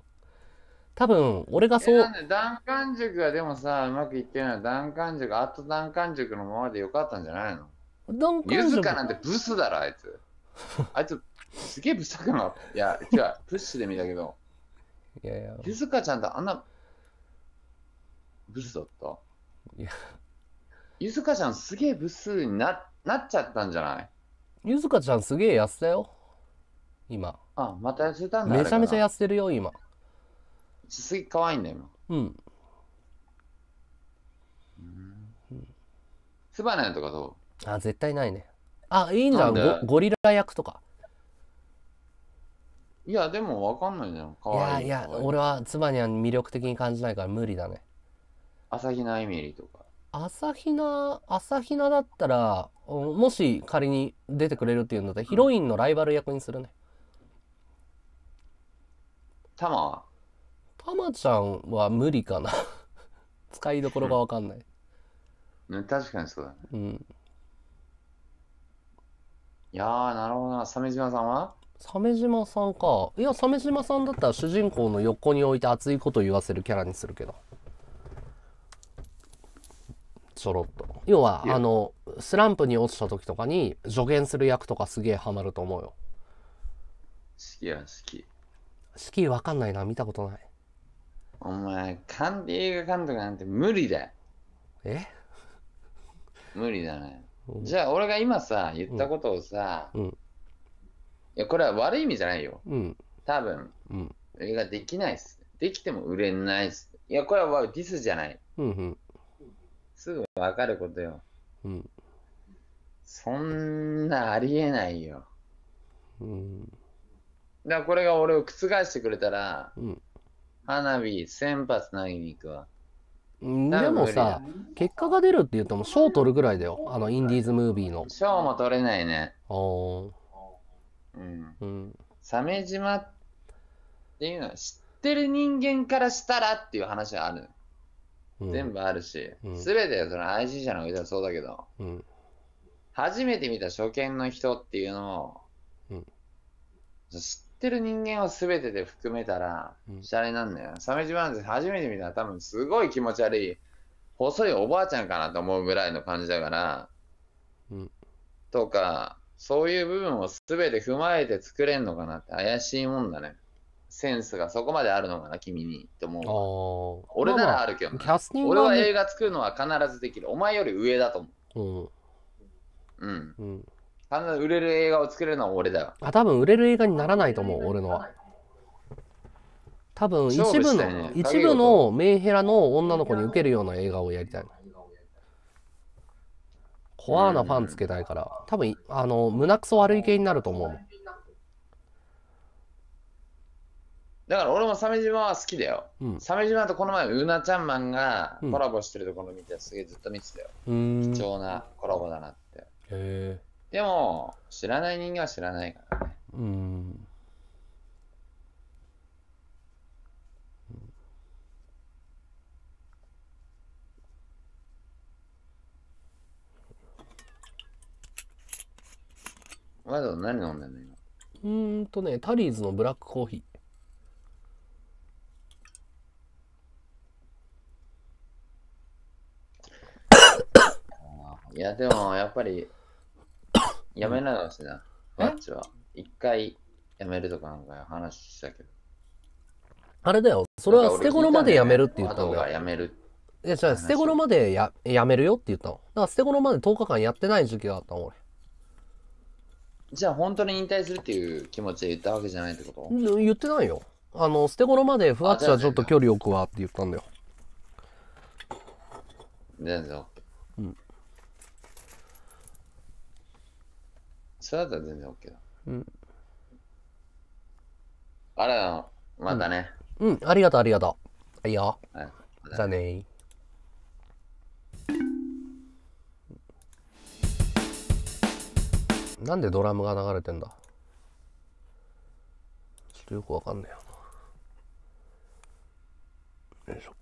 多分俺がそうえなんで、ダンカン塾がでもさ、うまくいってるのは、ダンカン塾、あとダンカン塾のままでよかったんじゃないの？ゆずかなんてブスだろ、あいつ。(laughs) あいつ、すげえブスだからな。いや、違う、プッシュで見たけど、いやいや。ゆずかちゃんってあんな、ブスだった？いや。ゆずかちゃんすげえブスにななっちゃったんじゃない？ゆずかちゃんすげえ痩せたよ。今。あ、また痩せたんだ。めちゃめちゃや痩せてるよ今すげえ可愛いんだよ、今。うん。つばねとかどあ絶対ないね。あいいんじゃん。ゴゴリラ役とか。ういや、でもわかんないじゃん。い可愛いやいや俺はツバニャン魅力的に感じないから無理だね。朝比奈エミリとか。朝比奈朝比奈だったらうんもし仮に出てくれるっていうんだったらヒロインのライバル役にするね。タマは？たまちゃんは無理かな？(laughs) 使いどころがわかんない。ね、確かにそうだね。うん。いやー、なるほどな。鮫島さんは？鮫島さんか。いや鮫島さんだったら主人公の横に置いて熱いこと言わせるキャラにするけど。ちょろっと。要はあのスランプに落ちた時とかに助言する役とかすげえハマると思うよ。好きや好き。式位わかんないな。見たことないお前、監映画監督なんて無理だよ。え？無理だね。うんじゃあ、俺が今さ、言ったことをさ、うんいや、これは悪い意味じゃないよ。うん多分、うん映画できないっす。できても売れないっす。いや、これはディスじゃない。うんうんすぐわかることよ。うんそんなありえないよ。うんだからこれが俺を覆してくれたら、うん花火1000発投げに行くわ。うんでもさ、結果が出るって言っても賞取るぐらいだよ。あの、インディーズムービーの。賞も取れないね。あーうん。うん。鮫島っていうのは知ってる人間からしたらっていう話はある。うん、全部あるしう、んすべてその IC 者の上ではそうだけど、うん。初めて見た初見の人っていうのを、うん知ってる人間をすべてで含めたらうん、シャレなんだよ。鮫島なんて初めて見たら多分すごい気持ち悪い、細いおばあちゃんかなと思うぐらいの感じだから、うんとか、そういう部分をすべて踏まえて作れんのかなって怪しいもんだね。センスがそこまであるのかな、君にって思うああ。俺ならある。るけどな、キャスティングはね俺は映画作るのは必ずできる。お前より上だと思う。うん。うん。うん。必ず売れる映画を作れるのは俺だよ。あ、多分売れる映画にならないと思う、俺のは。多分一部の、ね一部のメンヘラの女の子に受けるような映画をやりたいの。コアなファンつけたいから、多分あの胸くそ悪い系になると思う。だから俺も鮫島は好きだよ。うん。鮫島とこの前、うなちゃんマンがうんコラボしてるところ見て、すげえずっと見てたよ。貴重なコラボだなって。へでも、知らない人間は知らないからね。ーうん。まだ何飲んでんの今？うーんとね、タリーズのブラックコーヒ (coughs) いや、でも、やっぱり、やめないのしな、え？マッチは。一回やめるとかなんか話したけど。ー。あれだよ、それは捨て頃までやめるって言ったんワドが。やめる。いや、じゃあ捨て頃までややめるよって言ったの。だから捨て頃まで10日間やってない時期があったの、俺。じゃあ、本当に引退するっていう気持ちで言ったわけじゃないってこと？うん言ってないよ。あの、捨て頃までふわっちはちょっと距離置くわって言ったんだよ。全然 OK。うん。それだったら全然 OK だ。うん。あれだ、またね。うん、ありがとう、ありがとう。はいよ。はい。じゃあねなんでドラムが流れてんだ？ちょっとよくわかんないよな。よいしょ。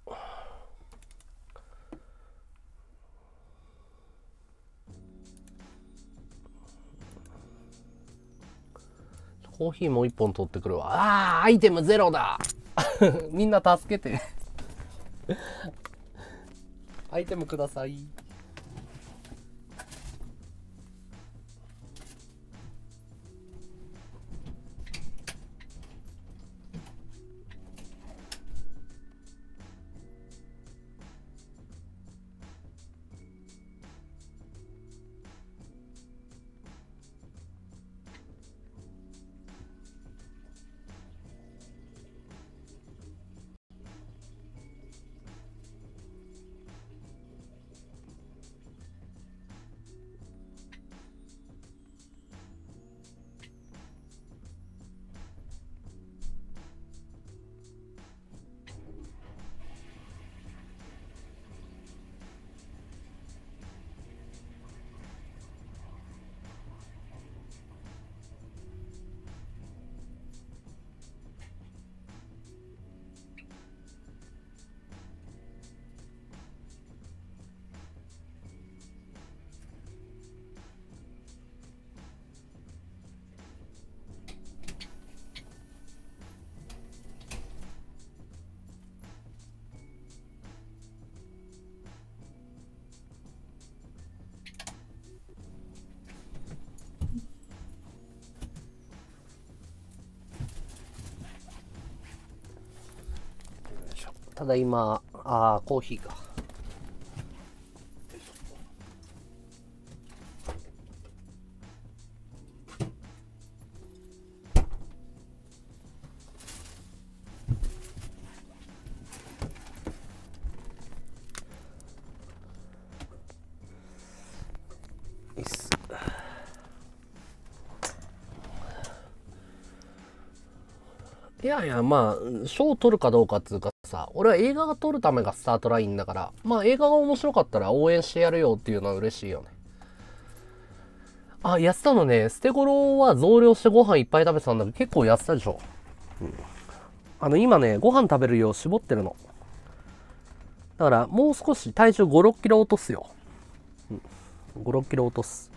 コーヒーもう一本取ってくるわ。ああー、アイテムゼロだ (laughs) みんな助けて。(laughs) アイテムください。ただいま、あコーヒーか。いいっすいやいや、まあ、賞を取るかどうかっていうかさ、俺は映画が撮るためがスタートラインだから、まあ映画が面白かったら応援してやるよっていうのは嬉しいよね。あ、やってたのね、捨て頃は増量してご飯いっぱい食べてたんだけど、結構やってたでしょ。うん。あの、今ね、ご飯食べる量絞ってるの。だから、もう少し体重5、6キロ落とすよ。うん。5、6キロ落とす。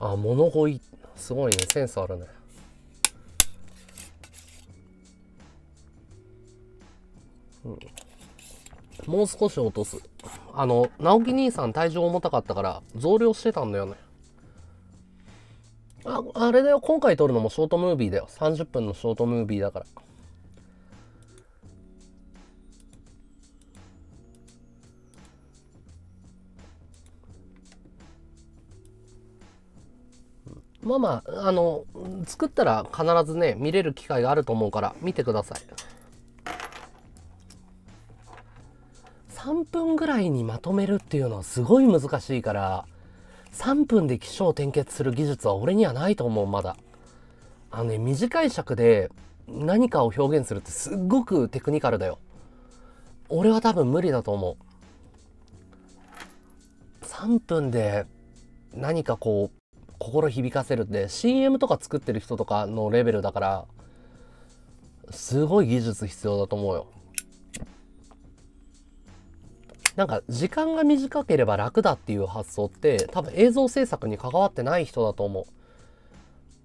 あ、物乞い。すごいね。センスあるね。うん。もう少し落とす。あの、直樹兄さん体重重たかったから増量してたんだよね。あ、あれだよ。今回撮るのもショートムービーだよ。30分のショートムービーだから。まあまあ、あの、作ったら必ずね、見れる機会があると思うから、見てください。3分ぐらいにまとめるっていうのはすごい難しいから、3分で起承転結する技術は俺にはないと思う、まだ。あのね、短い尺で何かを表現するってすっごくテクニカルだよ。俺は多分無理だと思う。3分で何かこう、心響かせるって CM とか作ってる人とかのレベルだからすごい技術必要だと思うよ。なんか時間が短ければ楽だっていう発想って多分映像制作に関わってない人だと思う。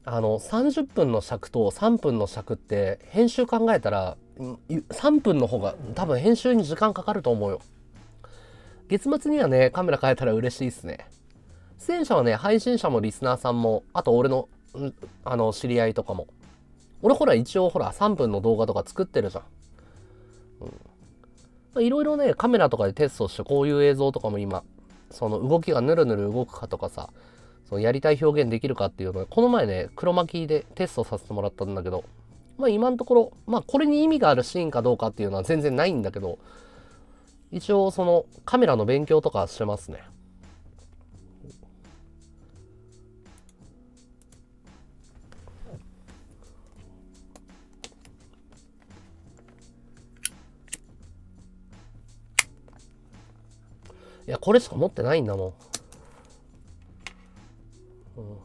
あの30分の尺と3分の尺って編集考えたら3分の方が多分編集に時間かかると思うよ。月末にはねカメラ変えたら嬉しいっすね。出演者はね、配信者もリスナーさんも、あと俺の、あの、知り合いとかも。俺ほら、一応ほら、3分の動画とか作ってるじゃん。うん。いろいろね、カメラとかでテストして、こういう映像とかも今、その動きがヌルヌル動くかとかさ、そのやりたい表現できるかっていうのを、この前ね、黒巻きでテストさせてもらったんだけど、まあ今のところ、まあこれに意味があるシーンかどうかっていうのは全然ないんだけど、一応そのカメラの勉強とかしてますね。いや、これしか持ってないんだもん。うん、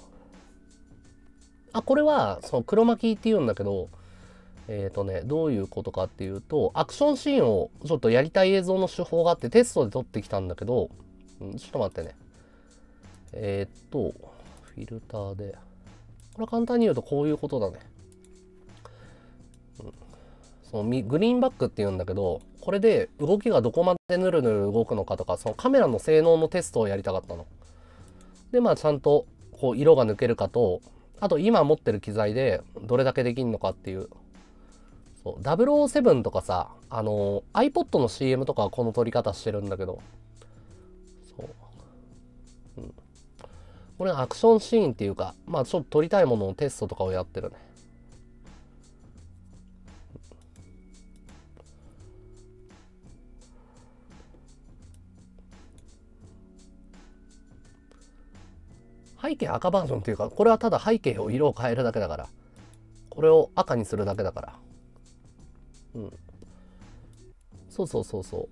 あ、これは、その黒巻きって言うんだけど、えっ、ー、とね、どういうことかっていうと、アクションシーンをちょっとやりたい映像の手法があってテストで撮ってきたんだけど、うん、ちょっと待ってね。えっ、と、フィルターで。これ簡単に言うとこういうことだね。うん、そのグリーンバックって言うんだけど、これで動きがどこまでヌルヌル動くのかとか、そのカメラの性能のテストをやりたかったの。で、まあちゃんとこう色が抜けるかと、あと今持ってる機材でどれだけできんのかっていう。そう、007とかさ、あの、iPod の CM とかはこの撮り方してるんだけど、そう。うん。これアクションシーンっていうか、まあちょっと撮りたいもののテストとかをやってるね。背景赤バージョンっていうか、これはただ背景を色を変えるだけだから。これを赤にするだけだから。うん。そうそうそうそう。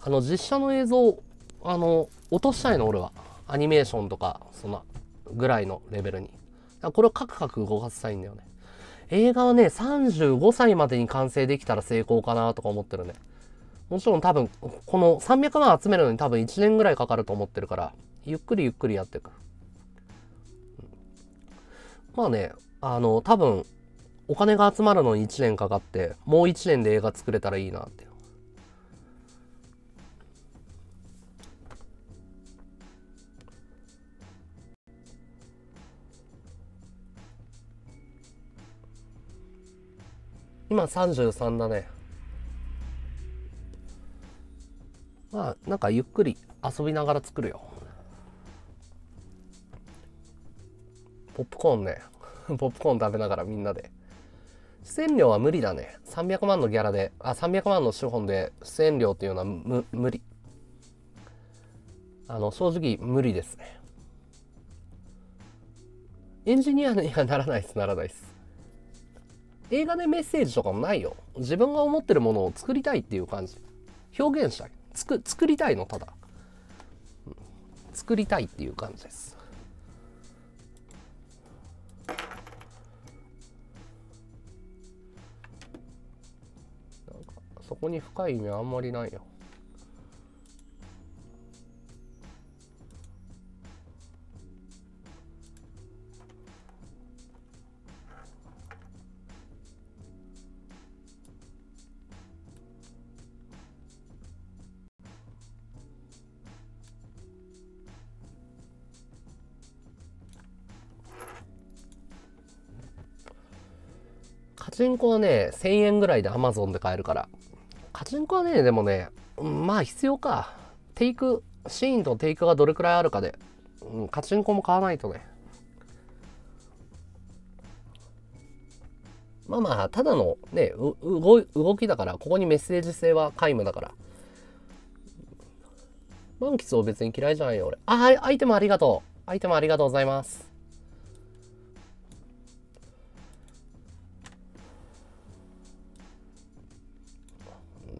あの、実写の映像、あの、落としたいの、俺は。アニメーションとか、その、ぐらいのレベルに。これをカクカク動かしたいんだよね。映画はね、35歳までに完成できたら成功かなとか思ってるね。もちろん多分、この300万集めるのに多分1年ぐらいかかると思ってるから、ゆっくりゆっくりやっていく。まあね、あの、多分、お金が集まるのに1年かかって、もう1年で映画作れたらいいなって。今33だね。まあ、なんかゆっくり遊びながら作るよ。ポップコーンね。(laughs) ポップコーン食べながらみんなで。出演料は無理だね。300万のギャラで、あ、300万の資本で出演料っていうのは無無理。あの、正直無理ですね。エンジニアにはならないですならないです映画でメッセージとかもないよ自分が思ってるものを作りたいっていう感じ表現したいつく作りたいのただ、作りたいっていう感じですそこに深い意味はあんまりないよ。カチンコはね1000円ぐらいで Amazon で買えるから。カチンコはねでもねまあ必要か。テイクシーンとテイクがどれくらいあるかで、うん、カチンコも買わないとね。まあまあただのね動い動きだからここにメッセージ性は皆無だから。満喫を別に嫌いじゃないよ俺。あアイテムありがとう。アイテムありがとうございます。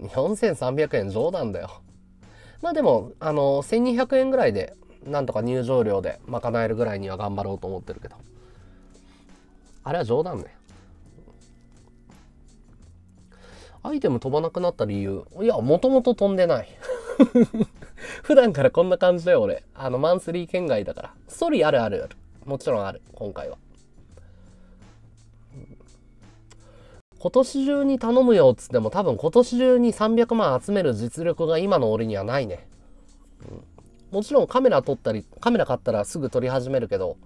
4300円冗談だよ。まあでもあの1200円ぐらいでなんとか入場料で賄えるぐらいには頑張ろうと思ってるけど。あれは冗談だよ。アイテム飛ばなくなった理由。いやもともと飛んでない。(laughs) 普段からこんな感じだよ俺。あのマンスリー圏外だから。ストーリーあるあるある。もちろんある今回は。今年中に頼むよっつっても多分今年中に300万集める実力が今の俺にはないね、うん、もちろんカメラ撮ったりカメラ買ったらすぐ撮り始めるけど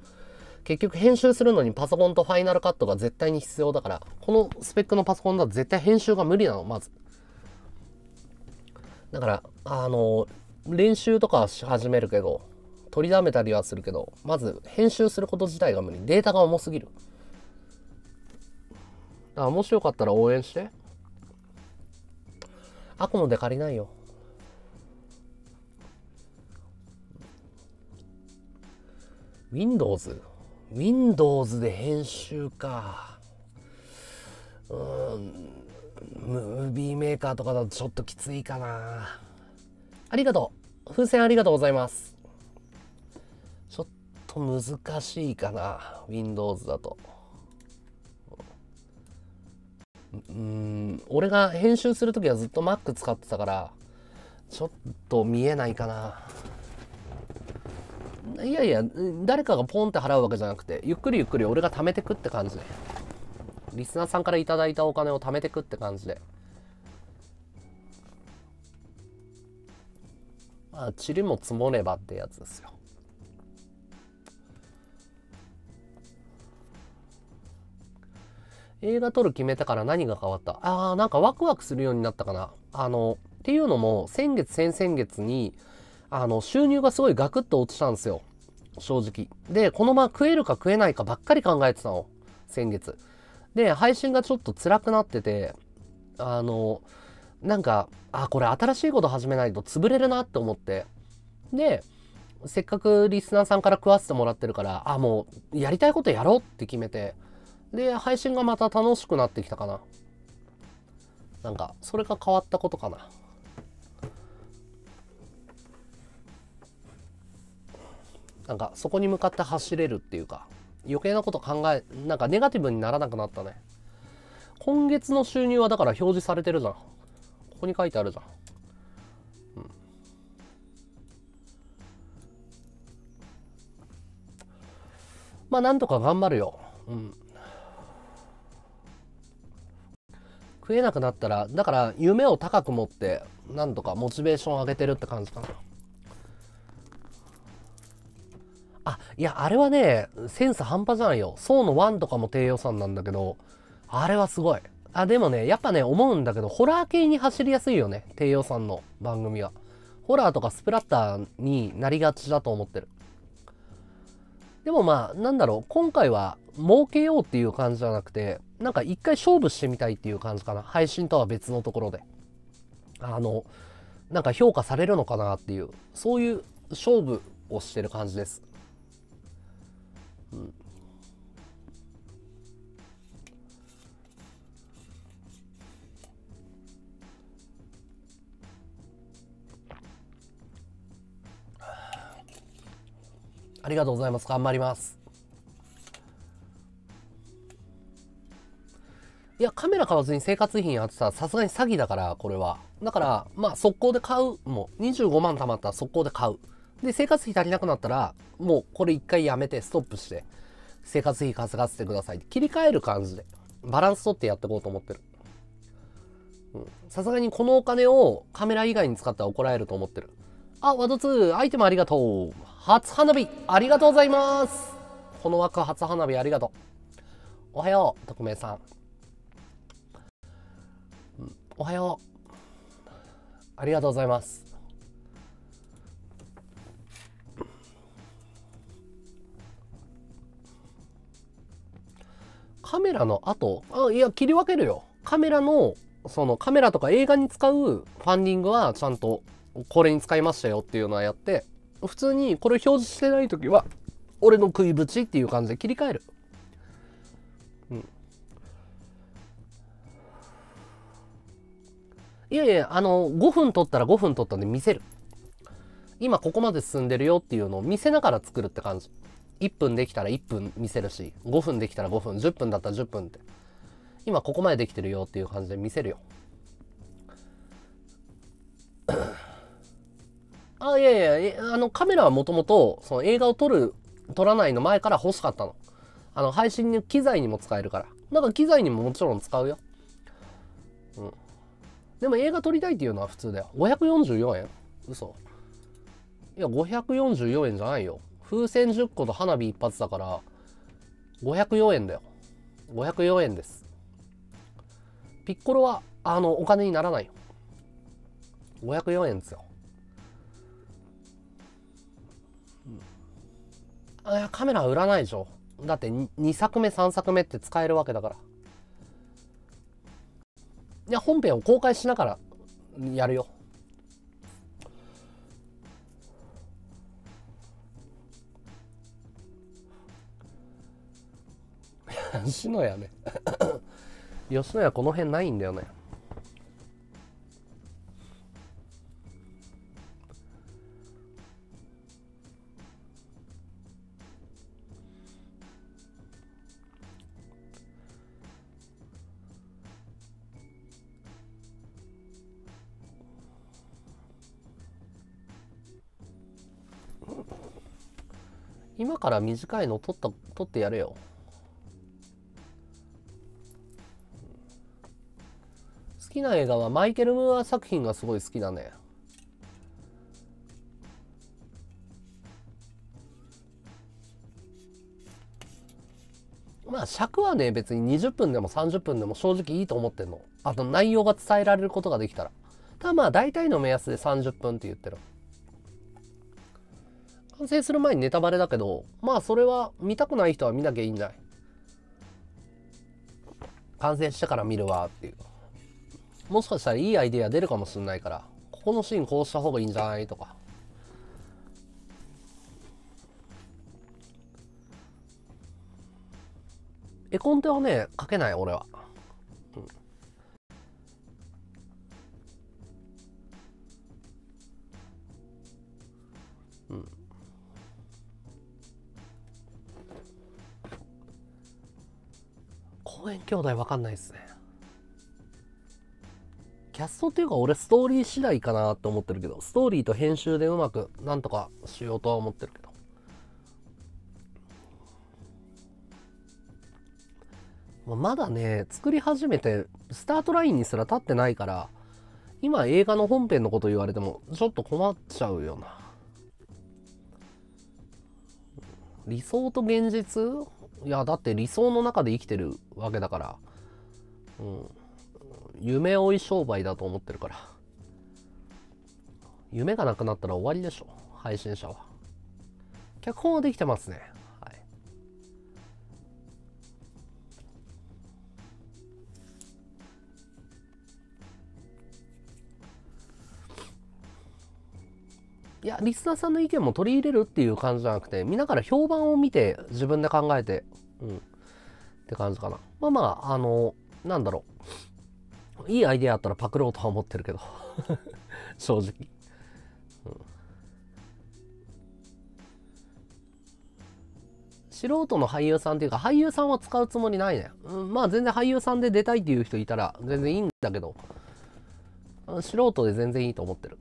結局編集するのにパソコンとファイナルカットが絶対に必要だからこのスペックのパソコンだと絶対編集が無理なのまず。だからあの練習とかはし始めるけど取りだめたりはするけどまず編集すること自体が無理。データが重すぎる。あもしよかったら応援して。アコモで借りないよ。Windows Windows で編集か。うーんムービーメーカーとかだとちょっときついかな。ありがとう。風船ありがとうございます。ちょっと難しいかな Windows だと。うん俺が編集する時はずっと Mac 使ってたからちょっと見えないかな。いやいや誰かがポンって払うわけじゃなくてゆっくりゆっくり俺が貯めてくって感じで。リスナーさんから頂いたお金を貯めてくって感じで。まあ塵も積もればってやつですよ。映画撮る決めてから何が変わった？あーなんかワクワクするようになったかな。あのっていうのも先月先々月にあの収入がすごいガクッと落ちたんですよ。正直。でこのまま食えるか食えないかばっかり考えてたの。先月。で配信がちょっと辛くなっててあのなんかあこれ新しいこと始めないと潰れるなって思って。でせっかくリスナーさんから食わせてもらってるからあもうやりたいことやろうって決めてで配信がまた楽しくなってきたかな。なんかそれが変わったことかな。なんかそこに向かって走れるっていうか余計なこと考えなんかネガティブにならなくなったね。今月の収入はだから表示されてるじゃん。ここに書いてあるじゃん、まあなんとか頑張るよ。うん。食えなくなったらだから夢を高く持ってなんとかモチベーション上げてるって感じかな。あいやあれはねセンス半端じゃないよ。層の1とかも低予算なんだけどあれはすごい。あでもねやっぱね思うんだけどホラー系に走りやすいよね。低予算の番組は。ホラーとかスプラッターになりがちだと思ってる。でもまあなんだろう。今回は儲けようっていう感じじゃなくてなんか一回勝負してみたいっていう感じかな。配信とは別のところで。あの、なんか評価されるのかなっていう、そういう勝負をしてる感じです。うん。ありがとうございます。頑張ります。いや、カメラ買わずに生活費やってたらさすがに詐欺だから、これは。だから、まあ、速攻で買う。もう、25万貯まったら速攻で買う。で、生活費足りなくなったら、もう、これ一回やめて、ストップして、生活費稼がせてください。切り替える感じで、バランス取ってやっていこうと思ってる。さすがにこのお金をカメラ以外に使ったら怒られると思ってる。あ、ワードツー、アイテムありがとう。初花火、ありがとうございます。この枠初花火ありがとう。おはよう、匿名さん。おはよう。ありがとうございます。カメラの後、あ、いや、切り分けるよ。カメラの、そのカメラとか映画に使うファンディングはちゃんとこれに使いましたよっていうのはやって、普通にこれ表示してない時は、俺の食いぶちっていう感じで切り替える。いやいや、あの、5分撮ったら5分撮ったんで見せる。今ここまで進んでるよっていうのを見せながら作るって感じ。1分できたら1分見せるし、5分できたら5分、10分だったら10分って。今ここまでできてるよっていう感じで見せるよ。あ、いやいやいや、あのカメラはもともとその映画を撮る、撮らないの前から欲しかったの。あの配信に機材にも使えるから。だから機材にももちろん使うよ。うん。でも映画撮りたいっていうのは普通だよ。544円嘘。いや、544円じゃないよ。風船10個と花火一発だから、504円だよ。504円です。ピッコロは、あの、お金にならないよ。504円ですよ。あいやカメラ売らないでしょ。だって 2, 2作目、3作目って使えるわけだから。いや、本編を公開しながらやるよ。(laughs) 吉野家ね (coughs) 吉野家この辺ないんだよね今から短いの撮った撮ってやれよ。好きな映画はマイケル・ムーア作品がすごい好きだね。まあ尺はね別に20分でも30分でも正直いいと思ってんの。あと内容が伝えられることができたら。ただまあ大体の目安で30分って言ってる。完成する前にネタバレだけどまあそれは見たくない人は見なきゃいいんじゃない。完成してから見るわっていう。もしかしたらいいアイデア出るかもしれないからここのシーンこうした方がいいんじゃないとか。絵コンテはね書けない俺は、公園兄弟わかんないですね。キャストっていうか俺ストーリー次第かなって思ってるけどストーリーと編集でうまくなんとかしようとは思ってるけど。まだね作り始めてスタートラインにすら立ってないから今映画の本編のこと言われてもちょっと困っちゃうよな。理想と現実いやだって理想の中で生きてるわけだから。うん。夢追い商売だと思ってるから。夢がなくなったら終わりでしょ。配信者は。脚本はできてますね。いやリスナーさんの意見も取り入れるっていう感じじゃなくて見ながら評判を見て自分で考えてうん。って感じかな。まあまああのなんだろう。いいアイデアあったらパクろうとは思ってるけど。(laughs) 正直、素人の俳優さんっていうか俳優さんは使うつもりないね、うん、まあ全然俳優さんで出たいっていう人いたら全然いいんだけど。素人で全然いいと思ってる。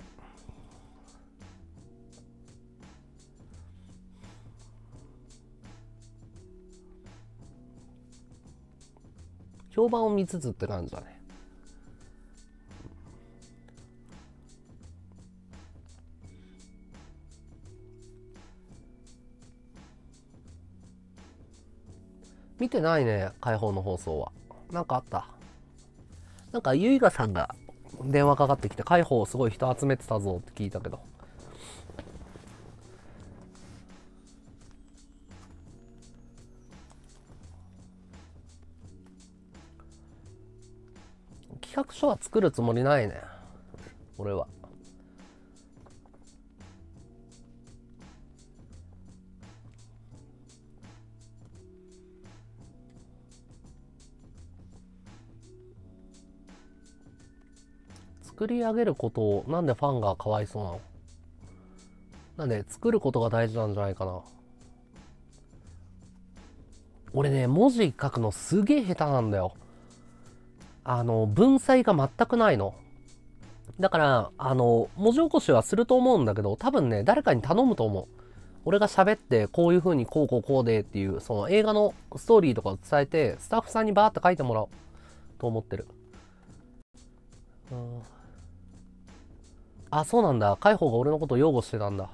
評判を見つつって感じだね見てないね、解放の放送は。なんかあった？なんか、ゆいがさんが電話かかってきて、解放すごい人集めてたぞって聞いたけど。企画書は作るつもりないね。俺は。作り上げることをなんでファンがかわいそうなの？なんで作ることが大事なんじゃないかな？俺ね文字書くのすげえ下手なんだよあの文才が全くないのだからあの文字起こしはすると思うんだけど多分ね誰かに頼むと思う俺が喋ってこういう風にこうこうこうでっていうその映画のストーリーとかを伝えてスタッフさんにバーって書いてもらおうと思ってるうんあ、そうなんだ。海保が俺のことを擁護してたんだ。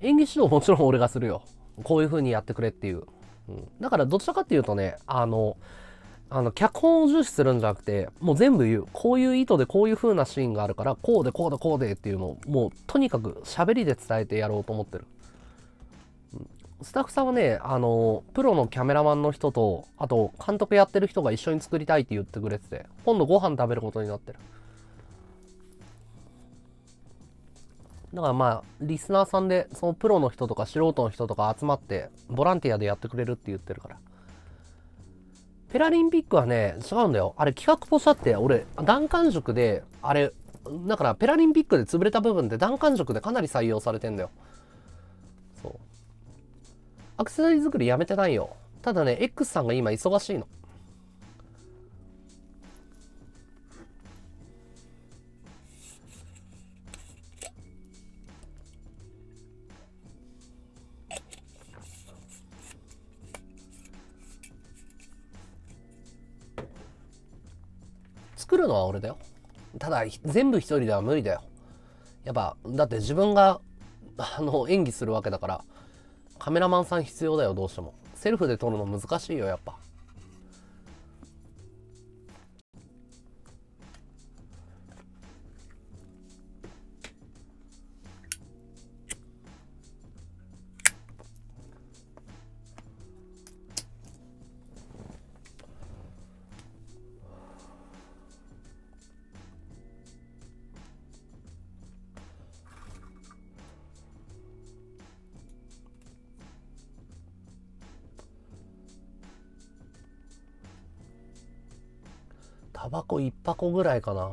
演技指導もちろん俺がするよ。こういう風にやってくれっていう。うん、だからどちらかっていうとね、あの、あの、脚本を重視するんじゃなくて、もう全部言う。こういう意図でこういう風なシーンがあるから、こうでこうでこうでっていうのを、もうとにかく喋りで伝えてやろうと思ってる。スタッフさんはね、あの、プロのキャメラマンの人と、あと監督やってる人が一緒に作りたいって言ってくれてて、今度ご飯食べることになってる。だからまあ、リスナーさんで、そのプロの人とか素人の人とか集まって、ボランティアでやってくれるって言ってるから。ペラリンピックはね、違うんだよ。あれ企画ポシャって、俺、弾丸塾で、あれ、だからペラリンピックで潰れた部分って弾丸塾でかなり採用されてんだよ。そう。アクセサリー作りやめてないよ。ただね、X さんが今忙しいの。作るのは俺だよ。ただ、全部一人では無理だよ。やっぱ、だって自分が、あの、演技するわけだから、カメラマンさん必要だよ、どうしても。セルフで撮るの難しいよ、やっぱ。タバコ1箱ぐらいかな。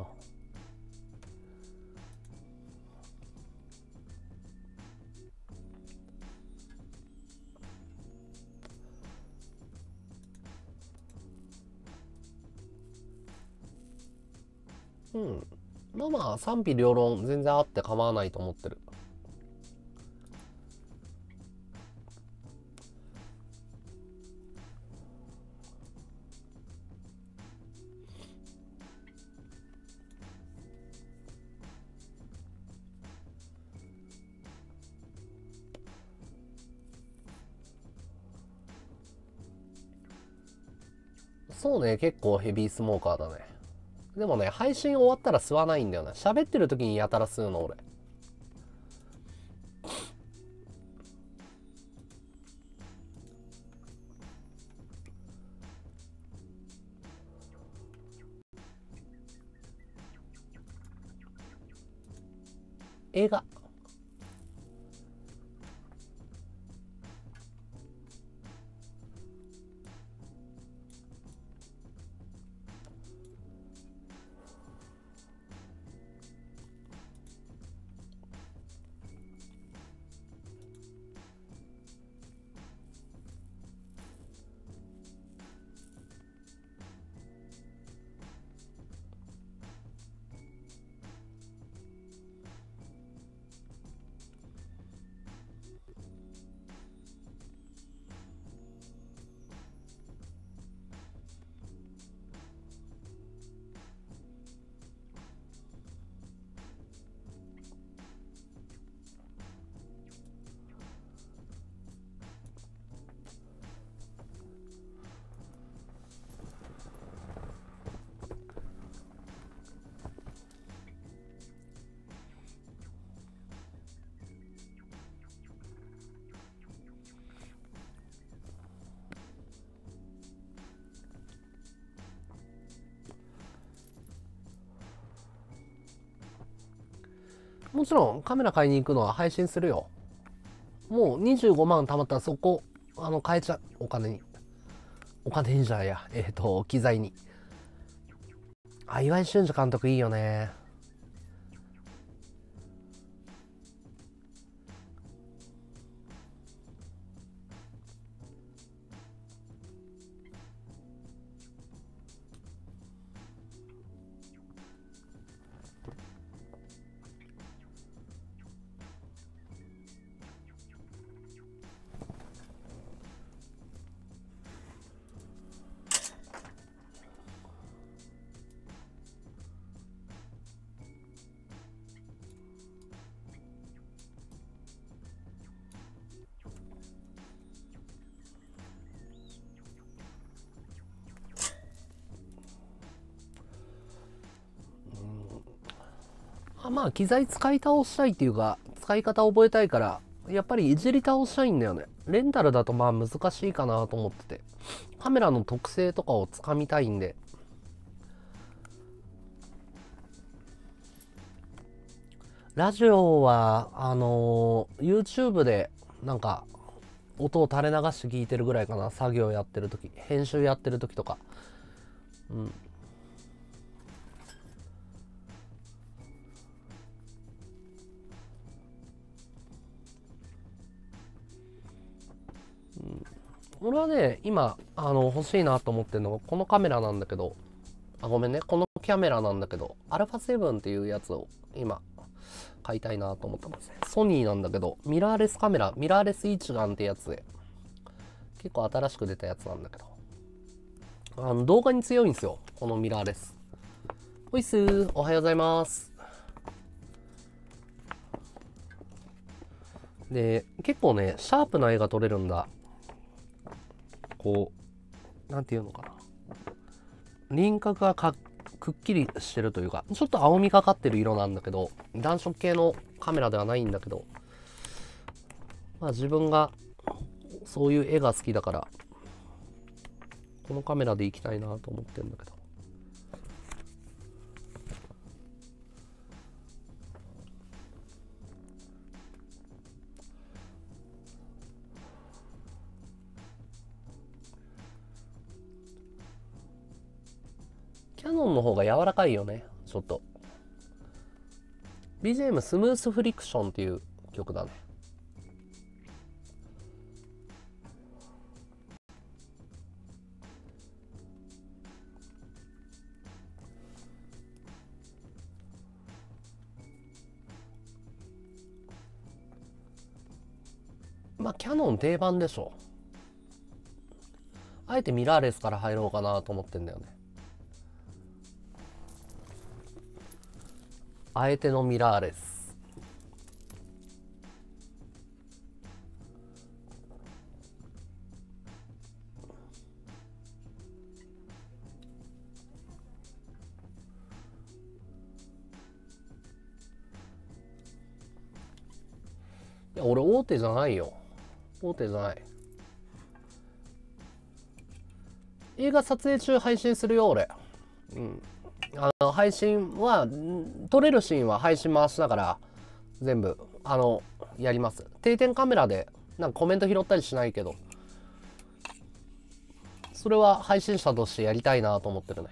うん。まあまあ、賛否両論全然あって構わないと思ってる。そうね、結構ヘビースモーカーだね。でもね、配信終わったら吸わないんだよな。喋ってる時にやたら吸うの、俺。映画。ちろんカメラ買いに行くのは配信するよ。もう25万貯まったらそこ、あの、変えちゃう。お金に。お金にじゃや。えっ、ー、と、機材に。あ、岩井俊二監督いいよね。あ機材使い倒したいっていうか使い方覚えたいからやっぱりいじり倒したいんだよね。レンタルだとまあ難しいかなと思ってて。カメラの特性とかをつかみたいんで。ラジオはあのー、YouTube でなんか音を垂れ流して聞いてるぐらいかな。作業やってる時編集やってる時とか。うん。俺はね、今、あの、欲しいなと思ってるのが、このカメラなんだけど、あ、ごめんね、このキャメラなんだけど、α7 っていうやつを今、買いたいなと思ってますね。ソニーなんだけど、ミラーレスカメラ、ミラーレス一眼ってやつで、結構新しく出たやつなんだけど、あの、動画に強いんですよ、このミラーレス。ほいっすー、おはようございます。で、結構ね、シャープな絵が撮れるんだ。こう、何て言うのかな。輪郭がかくっきりしてるというか、ちょっと青みがかってる色なんだけど、暖色系のカメラではないんだけど、まあ自分がそういう絵が好きだから、このカメラでいきたいなと思ってるんだけど。キャノンの方が柔らかいよね、ちょっと。BGM スムースフリクションっていう曲だね。まあ、キャノン定番でしょ。あえてミラーレスから入ろうかなと思ってんだよね。あえてのミラーレス。いや俺大手じゃないよ。大手じゃない。映画撮影中配信するよ俺。うん。あの配信は撮れるシーンは配信回しながら全部あのやります。定点カメラでなんかコメント拾ったりしないけど。それは配信者としてやりたいなと思ってるね。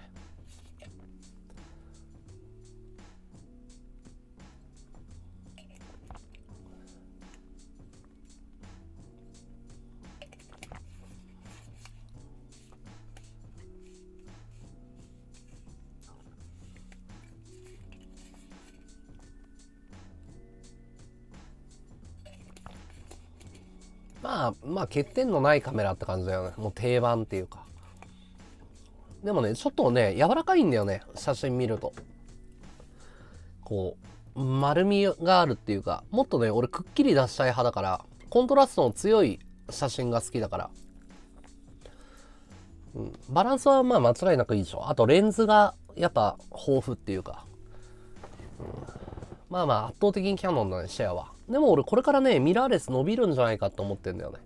まあ、まあ、欠点のないカメラって感じだよね。もう定番っていうか。でもね、ちょっとね、柔らかいんだよね。写真見ると。こう、丸みがあるっていうか、もっとね、俺くっきり出したい派だから、コントラストの強い写真が好きだから。うん、バランスはまあ間違いなくいいでしょ。あとレンズがやっぱ豊富っていうか。うん、まあまあ圧倒的にキャノンだね、シェアは。でも俺これからね、ミラーレス伸びるんじゃないかと思ってんだよね。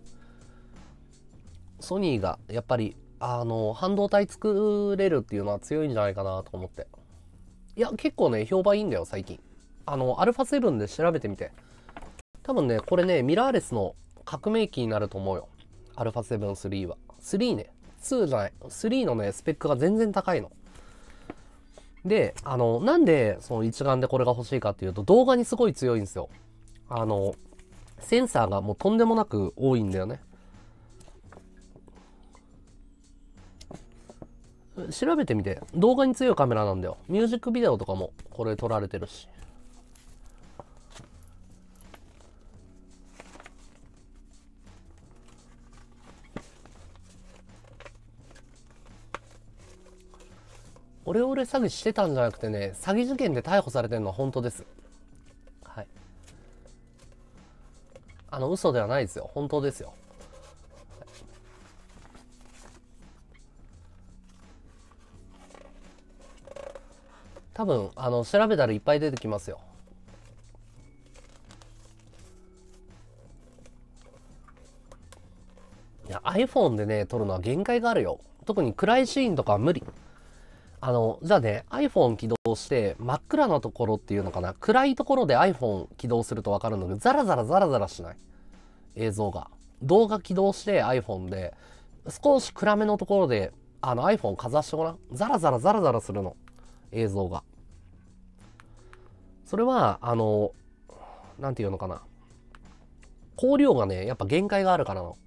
ソニーがやっぱり、あの、半導体作れるっていうのは強いんじゃないかなと思って。いや、結構ね、評判いいんだよ、最近。あの、アルファ7で調べてみて。多分ね、これね、ミラーレスの革命機になると思うよ。アルファ7、3は。3ね。2じゃない。3のね、スペックが全然高いの。で、あの、なんで、その一眼でこれが欲しいかっていうと、動画にすごい強いんですよ。あの、センサーがもうとんでもなく多いんだよね。調べてみて。動画に強いカメラなんだよ。ミュージックビデオとかもこれ撮られてるし。オレオレ詐欺してたんじゃなくてね、詐欺事件で逮捕されてるのは本当です。あの、嘘ではないですよ。本当ですよ。多分、あの、調べたらいっぱい出てきますよ。いや、iPhone でね、撮るのは限界があるよ。特に暗いシーンとかは無理。あの、じゃあね、iPhone 起動して真っ暗なところっていうのかな？暗いところで iPhone 起動するとわかるんだけど、ザラザラザラザラしない？映像が。動画起動して iPhone で、少し暗めのところで、あの iPhone かざしてごらん。ザラザラザラザラするの。映像が。それは、あの、なんていうのかな？光量がね、やっぱ限界があるからの。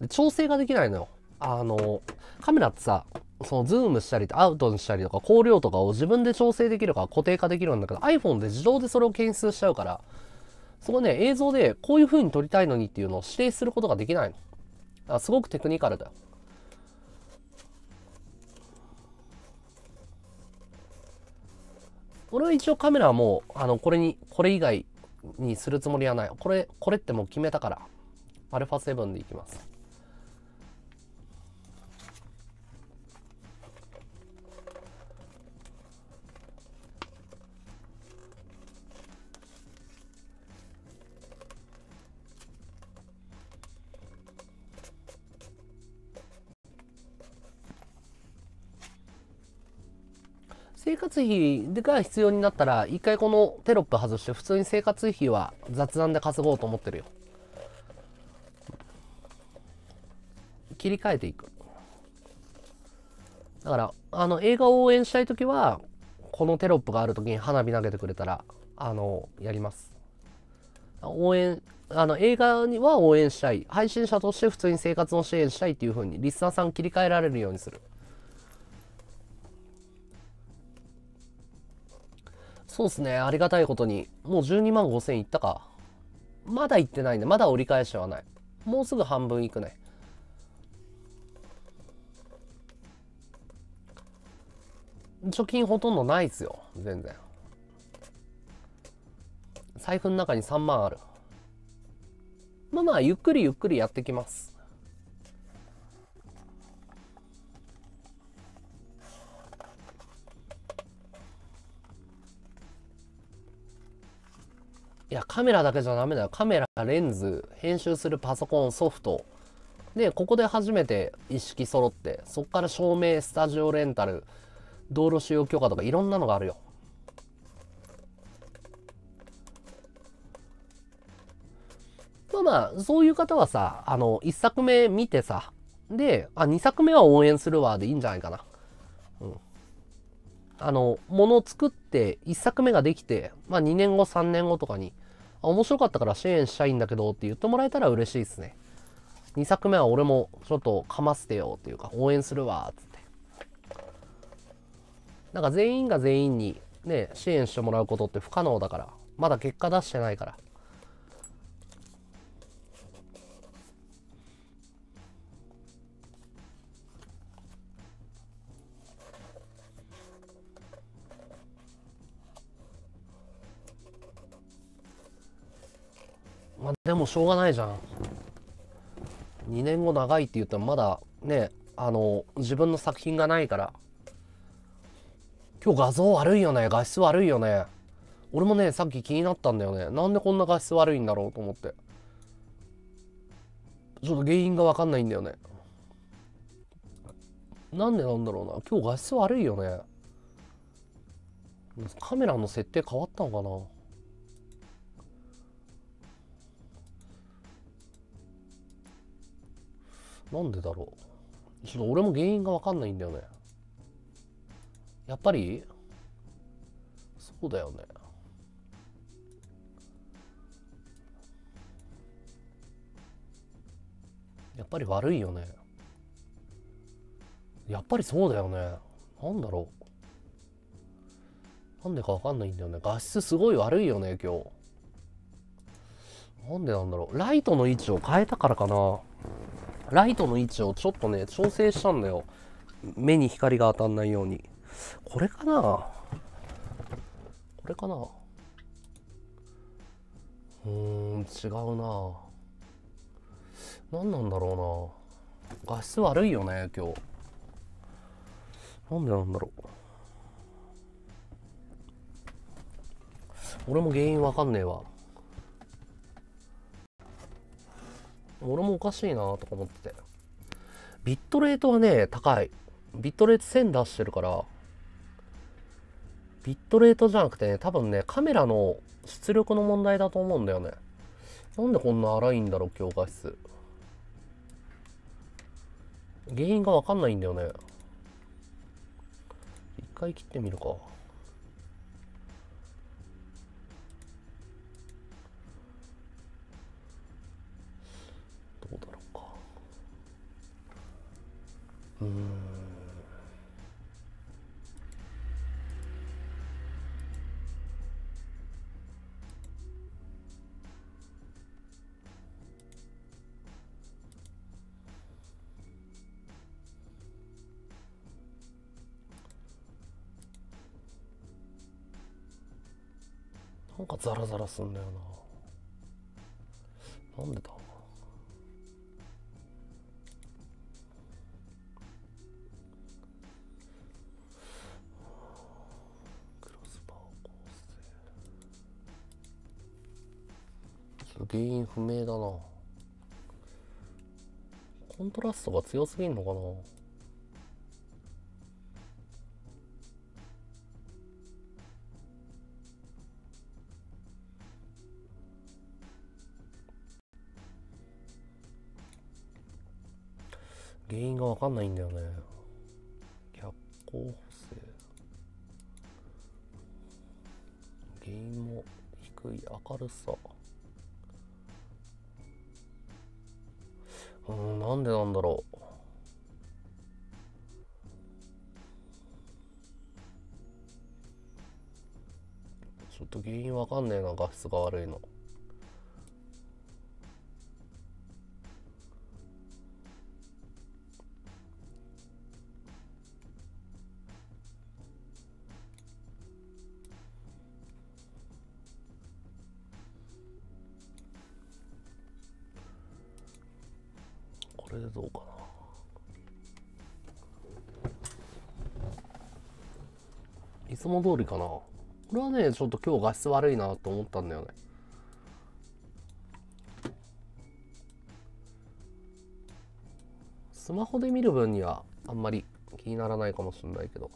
で調整ができないのよ。あの、カメラってさ、そのズームしたりアウトにしたりとか光量とかを自分で調整できるか固定化できるんだけど iPhone で自動でそれを検出しちゃうからそこね映像でこういう風に撮りたいのにっていうのを指定することができないの。だからすごくテクニカルだよ。俺は一応カメラはもうあのこれにこれ以外にするつもりはない。これこれってもう決めたから。α7 でいきます。生活費が必要になったら、一回このテロップ外して、普通に生活費は雑談で稼ごうと思ってるよ。切り替えていく。だから、あの、映画を応援したいときは、このテロップがあるときに花火投げてくれたら、あの、やります。応援、あの、映画には応援したい。配信者として普通に生活を支援したいっていう風に、リスナーさん切り替えられるようにする。そうですね。ありがたいことに。もう12万5千いったか。まだ行ってないね。まだ折り返しはない。もうすぐ半分いくね。貯金ほとんどないっすよ。全然。財布の中に3万ある。まあまあ、ゆっくりゆっくりやってきます。いや、カメラだけじゃダメだよ。カメラ、レンズ、編集するパソコン、ソフト。で、ここで初めて一式揃って、そっから照明、スタジオレンタル、道路使用許可とかいろんなのがあるよ。まあまあ、そういう方はさ、あの、一作目見てさ、で、あ、二作目は応援するわでいいんじゃないかな。あの、ものを作って、1作目ができて、まあ2年後、3年後とかに、面白かったから支援したいんだけどって言ってもらえたら嬉しいですね。2作目は俺もちょっとかませてよっていうか、応援するわ、つって。なんか全員が全員にね、支援してもらうことって不可能だから、まだ結果出してないから。まあ、でもしょうがないじゃん。2年後長いって言ってもまだね、あの、自分の作品がないから。今日画像悪いよね。画質悪いよね。俺もね、さっき気になったんだよね。なんでこんな画質悪いんだろうと思って。ちょっと原因がわかんないんだよね。なんでなんだろうな。今日画質悪いよね。カメラの設定変わったのかななんでだろう。ちょっと俺も原因がわかんないんだよね。やっぱりそうだよね。やっぱり悪いよね。やっぱりそうだよね。なんだろう。なんでかわかんないんだよね。画質すごい悪いよね今日。なんでなんだろう。ライトの位置を変えたからかな。ライトの位置をちょっとね調整したんだよ。目に光が当たんないように。これかな？これかな？うーん違うな。何なんだろうな。画質悪いよね今日。なんでなんだろう。俺も原因わかんねえわ。俺もおかしいなとか思ってて。ビットレートはね高い。ビットレート1000出してるから。ビットレートじゃなくてね多分ねカメラの出力の問題だと思うんだよね。なんでこんな荒いんだろう今日画質原因がわかんないんだよね。一回切ってみるか。うん。なんかザラザラすんだよな。なんでだ？原因不明だな。コントラストが強すぎんのかな。原因がわかんないんだよね。逆光補正。原因も低い明るさ。うんなんでなんだろう。ちょっと原因わかんねえな画質が悪いの。も通りかな。これはねちょっと今日画質悪いなと思ったんだよね。スマホで見る分にはあんまり気にならないかもしれないけど。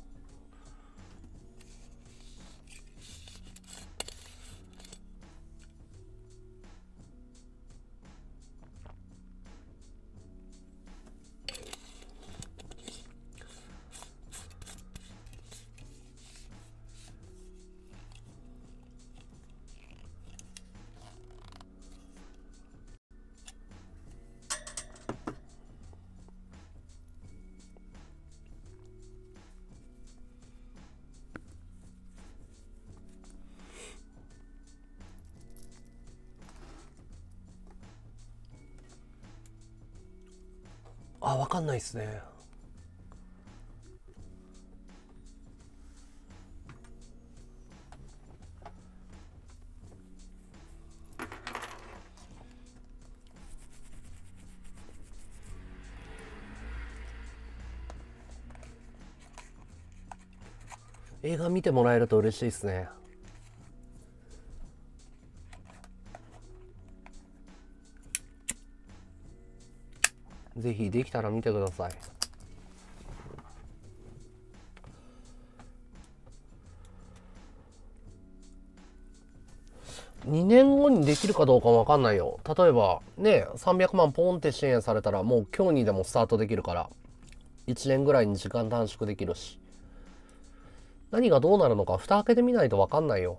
っすね。映画見てもらえると嬉しいですね。ぜひできたら見てください2年後にできるかどうかわかんないよ。例えば、ね、300万ポンって支援されたら、もう今日にでもスタートできるから、1年ぐらいに時間短縮できるし。何がどうなるのか、蓋開けてみないとわかんないよ。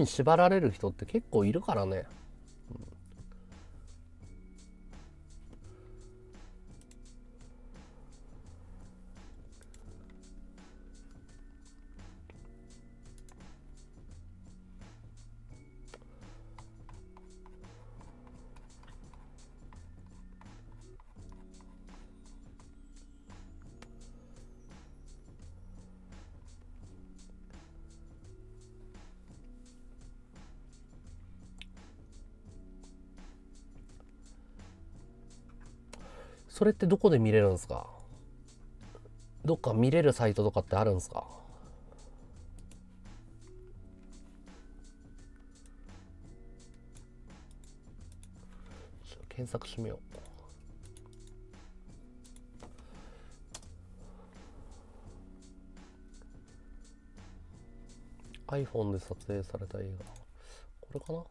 に縛られる人って結構いるからね。それってどこで見れるんですか？どっか見れるサイトとかってあるんですか？検索してみよう。iPhone で撮影された映画。これかな？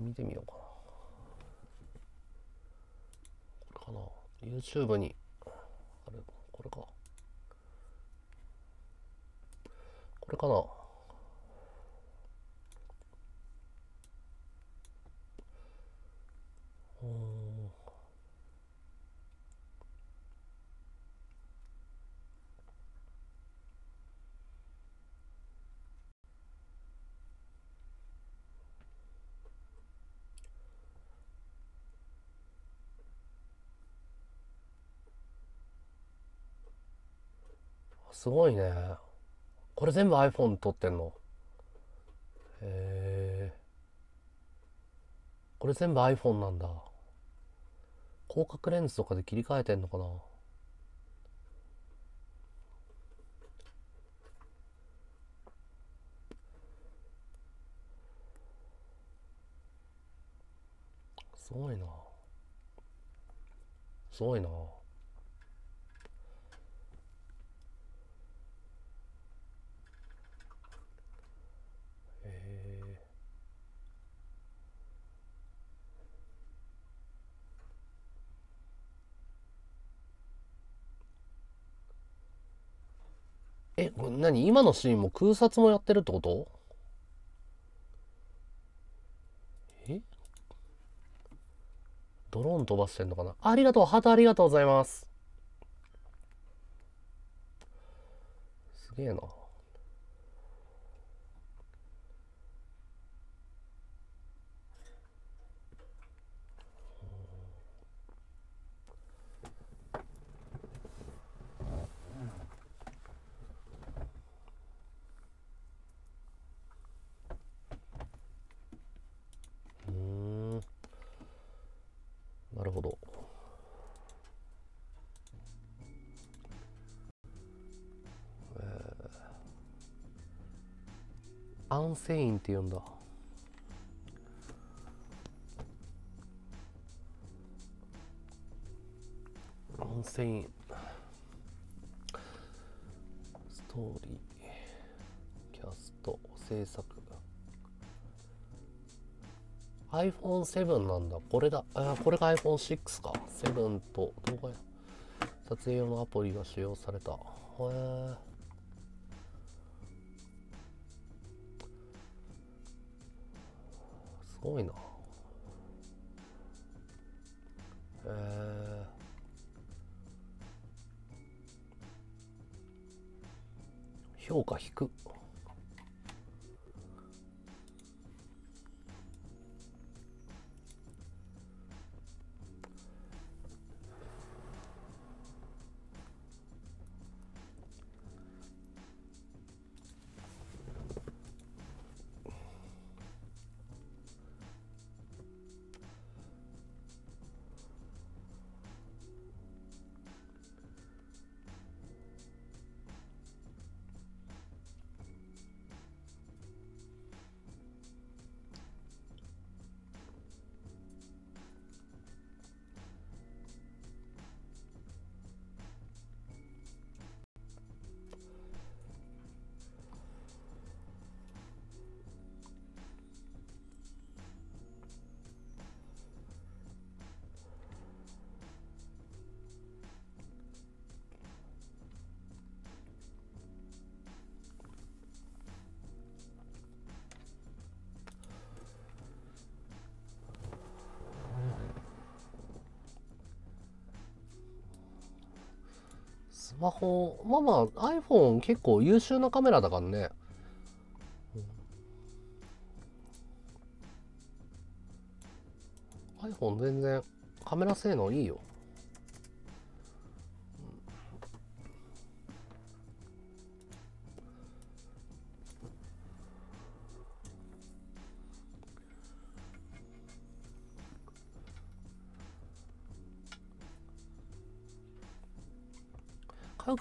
見てみようかなかな。YouTube に。あれこれか。これかな。うん。すごいね。これ全部 iPhone 撮ってんの？へえ。これ全部 iPhone なんだ。広角レンズとかで切り替えてんのかな？すごいな。すごいな。え、これ何？今のシーンも空撮もやってるってこと？え？ドローン飛ばしてんのかな？ありがとうハートありがとうございます。すげえな。ンセインって言うんだアンセインストーリーキャスト制作 iPhone7 なんだ。これだ。あこれが iPhone6 か。7と動画撮影用のアプリが使用された。へえ。すごいな。へえ。評価低く。マホ、まあまあ iPhone 結構優秀なカメラだからね。うん、iPhone 全然カメラ性能いいよ。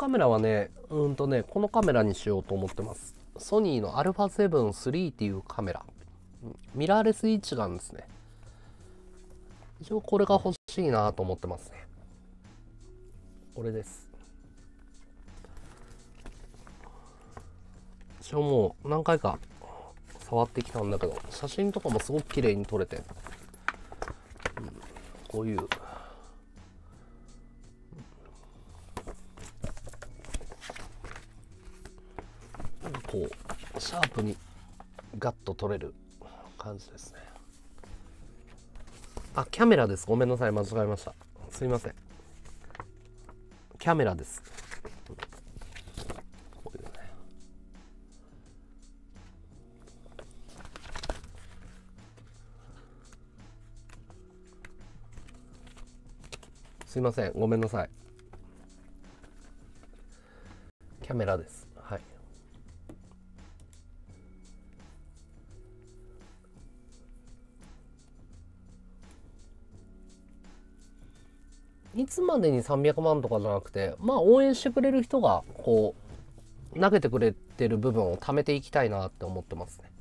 カメラはね、うんとね、このカメラにしようと思ってます。ソニーの α7-3 っていうカメラ。ミラーレス一眼ですね。一応これが欲しいなと思ってますね。これです。一応もう何回か触ってきたんだけど、写真とかもすごく綺麗に撮れて、うん、こういうこうシャープにガッと取れる感じですね。あキャメラです。ごめんなさい。間違えました。すいません。キャメラです。すいません。ごめんなさい。キャメラです。いつまでに300万とかじゃなくて、まあ応援してくれる人が、こう、投げてくれてる部分を貯めていきたいなって思ってますね。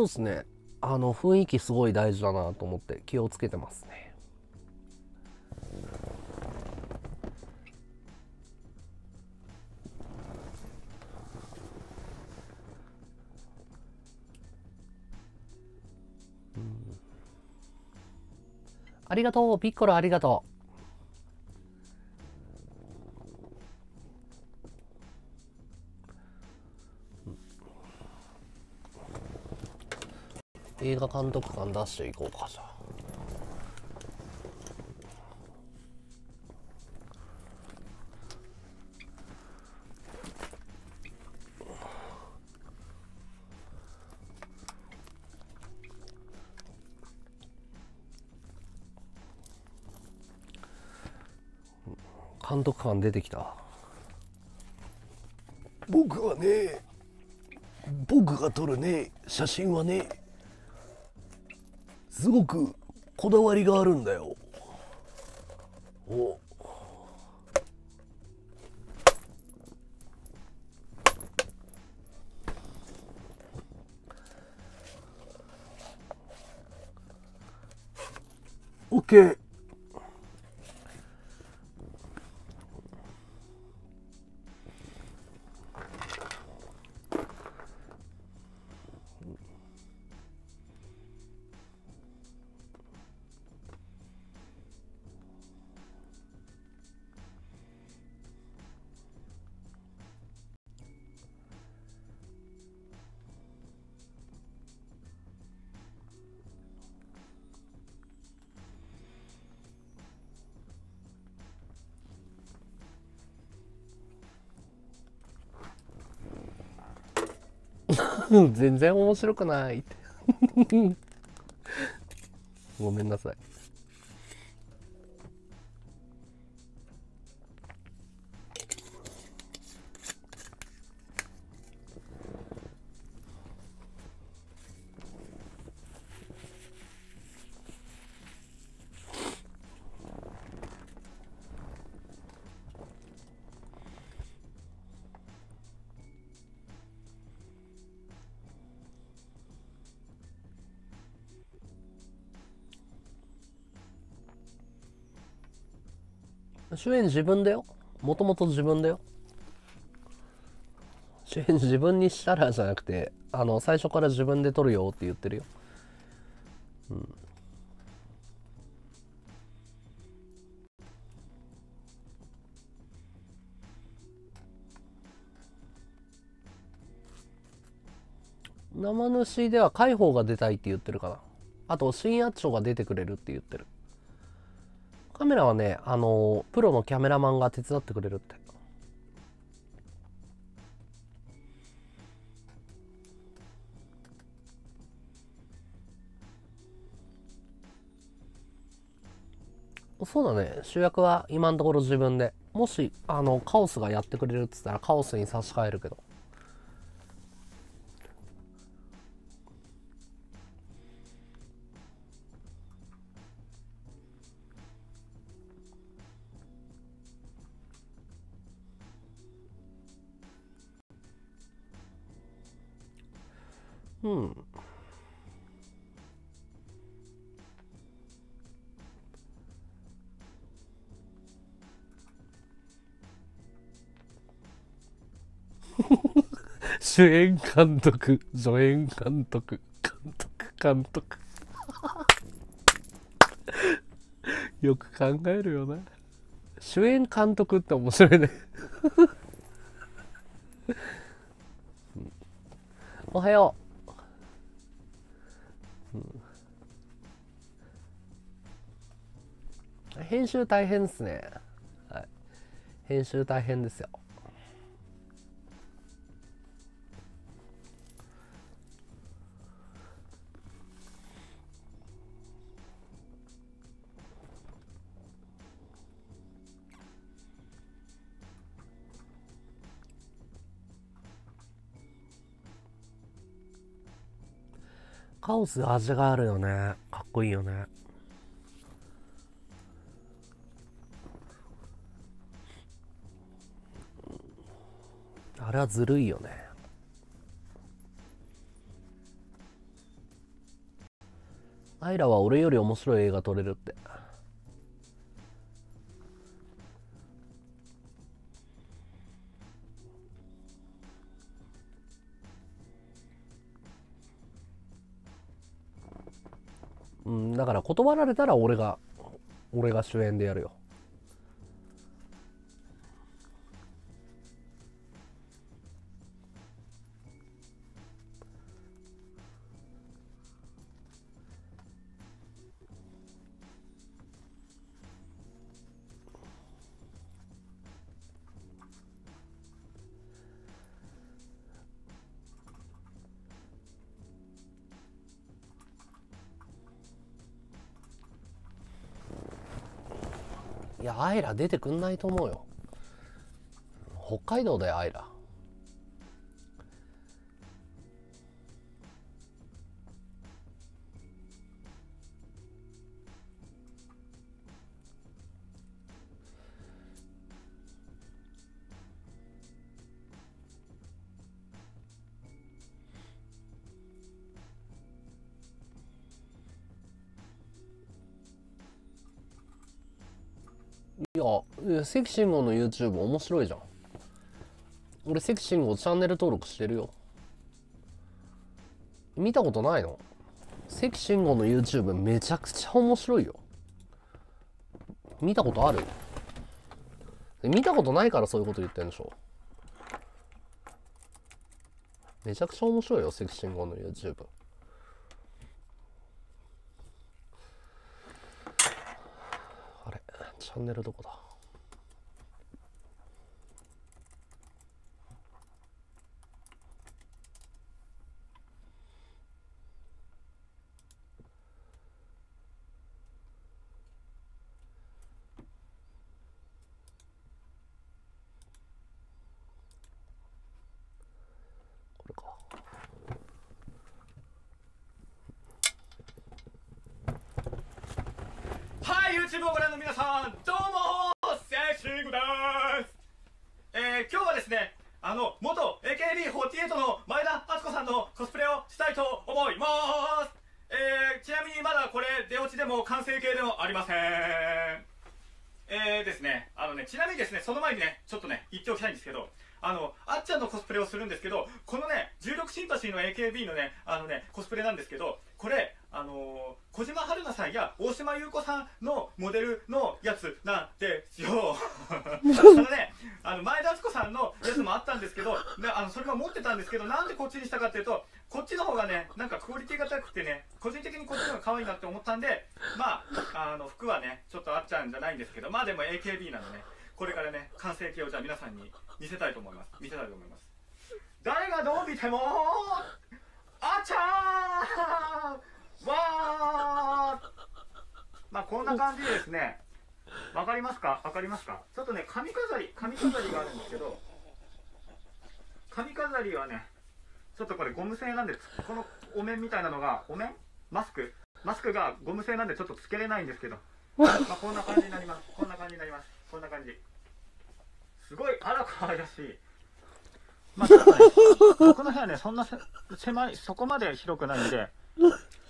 そうですね。あの雰囲気すごい大事だなと思って気をつけてますね。ありがとう。ピッコロありがとう。映画監督官出していこうかじゃあ監督官出てきた。僕はね僕が撮るね写真はねすごくこだわりがあるんだよ。お。全然面白くない (laughs) ごめんなさい。主演自分だよ。もともと自分だよ。主演自分にしたらじゃなくてあの最初から自分で撮るよって言ってるよ。生主では海宝が出たいって言ってるかな。あと新八丁が出てくれるって言ってる。カメラはねあのプロのキャメラマンが手伝ってくれるって。そうだね。主役は今のところ自分で。もしあのカオスがやってくれるっつったらカオスに差し替えるけど。主演監督助演監督監督監督。(laughs) よく考えるよな主演監督って面白いね。うん。おはよう、うん。編集大変ですね。はい。編集大変ですよ。オス味があるよね。かっこいいよね。あれはずるいよね。アイラは俺より面白い映画撮れるって。だから断られたら俺が俺が主演でやるよ。イラ出てくんないと思うよ。北海道だよアイラ。関慎吾の YouTube 面白いじゃん。俺関慎吾チャンネル登録してるよ。見たことないの？関慎吾の YouTube めちゃくちゃ面白いよ。見たことある？見たことないからそういうこと言ってんでしょ。めちゃくちゃ面白いよ関慎吾の YouTube あれ？チャンネルどこだこれかはい、YouTube をご覧の皆さん、どうもセクシーグですえー、今日はですね、あの、元 AKB48 の前田敦子さんのコスプレをしたいと思いますえー、ちなみにまだこれ、出落ちでも完成形でもありませんえーですね、あのね、ちなみにですね、その前にね、ちょっとね、言っておきたいんですけど、あの、あっちゃんのコスプレをするんですけど、どこのね重力シンパシーの AKB のねあのねコスプレなんですけどこれあのー小島春菜さんや大島優子さんのモデルのやつなんですよあのねあの前田敦子さんのやつもあったんですけどであのそれも持ってたんですけどなんでこっちにしたかっていうとこっちの方がねなんかクオリティが高くてね個人的にこっちの方が可愛いなって思ったんでまああの服はねちょっとあっちゃうんじゃないんですけどまあでも AKB なんでねこれからね完成形をじゃあ皆さんに見せたいと思います見せたいと思います誰がどう見てもあちゃーわー。まあこんな感じでですね。わかりますか？わかりますか？ちょっとね髪飾り髪飾りがあるんですけど髪飾りはねちょっとこれゴム製なんでこのお面みたいなのがお面？マスク？マスクがゴム製なんでちょっとつけれないんですけど。まあこんな感じになります。こんな感じになります。こんな感じ。すごいあら可愛らしい。まあちょっとね僕 (laughs) の部屋ねそんな狭いそこまで広くないんで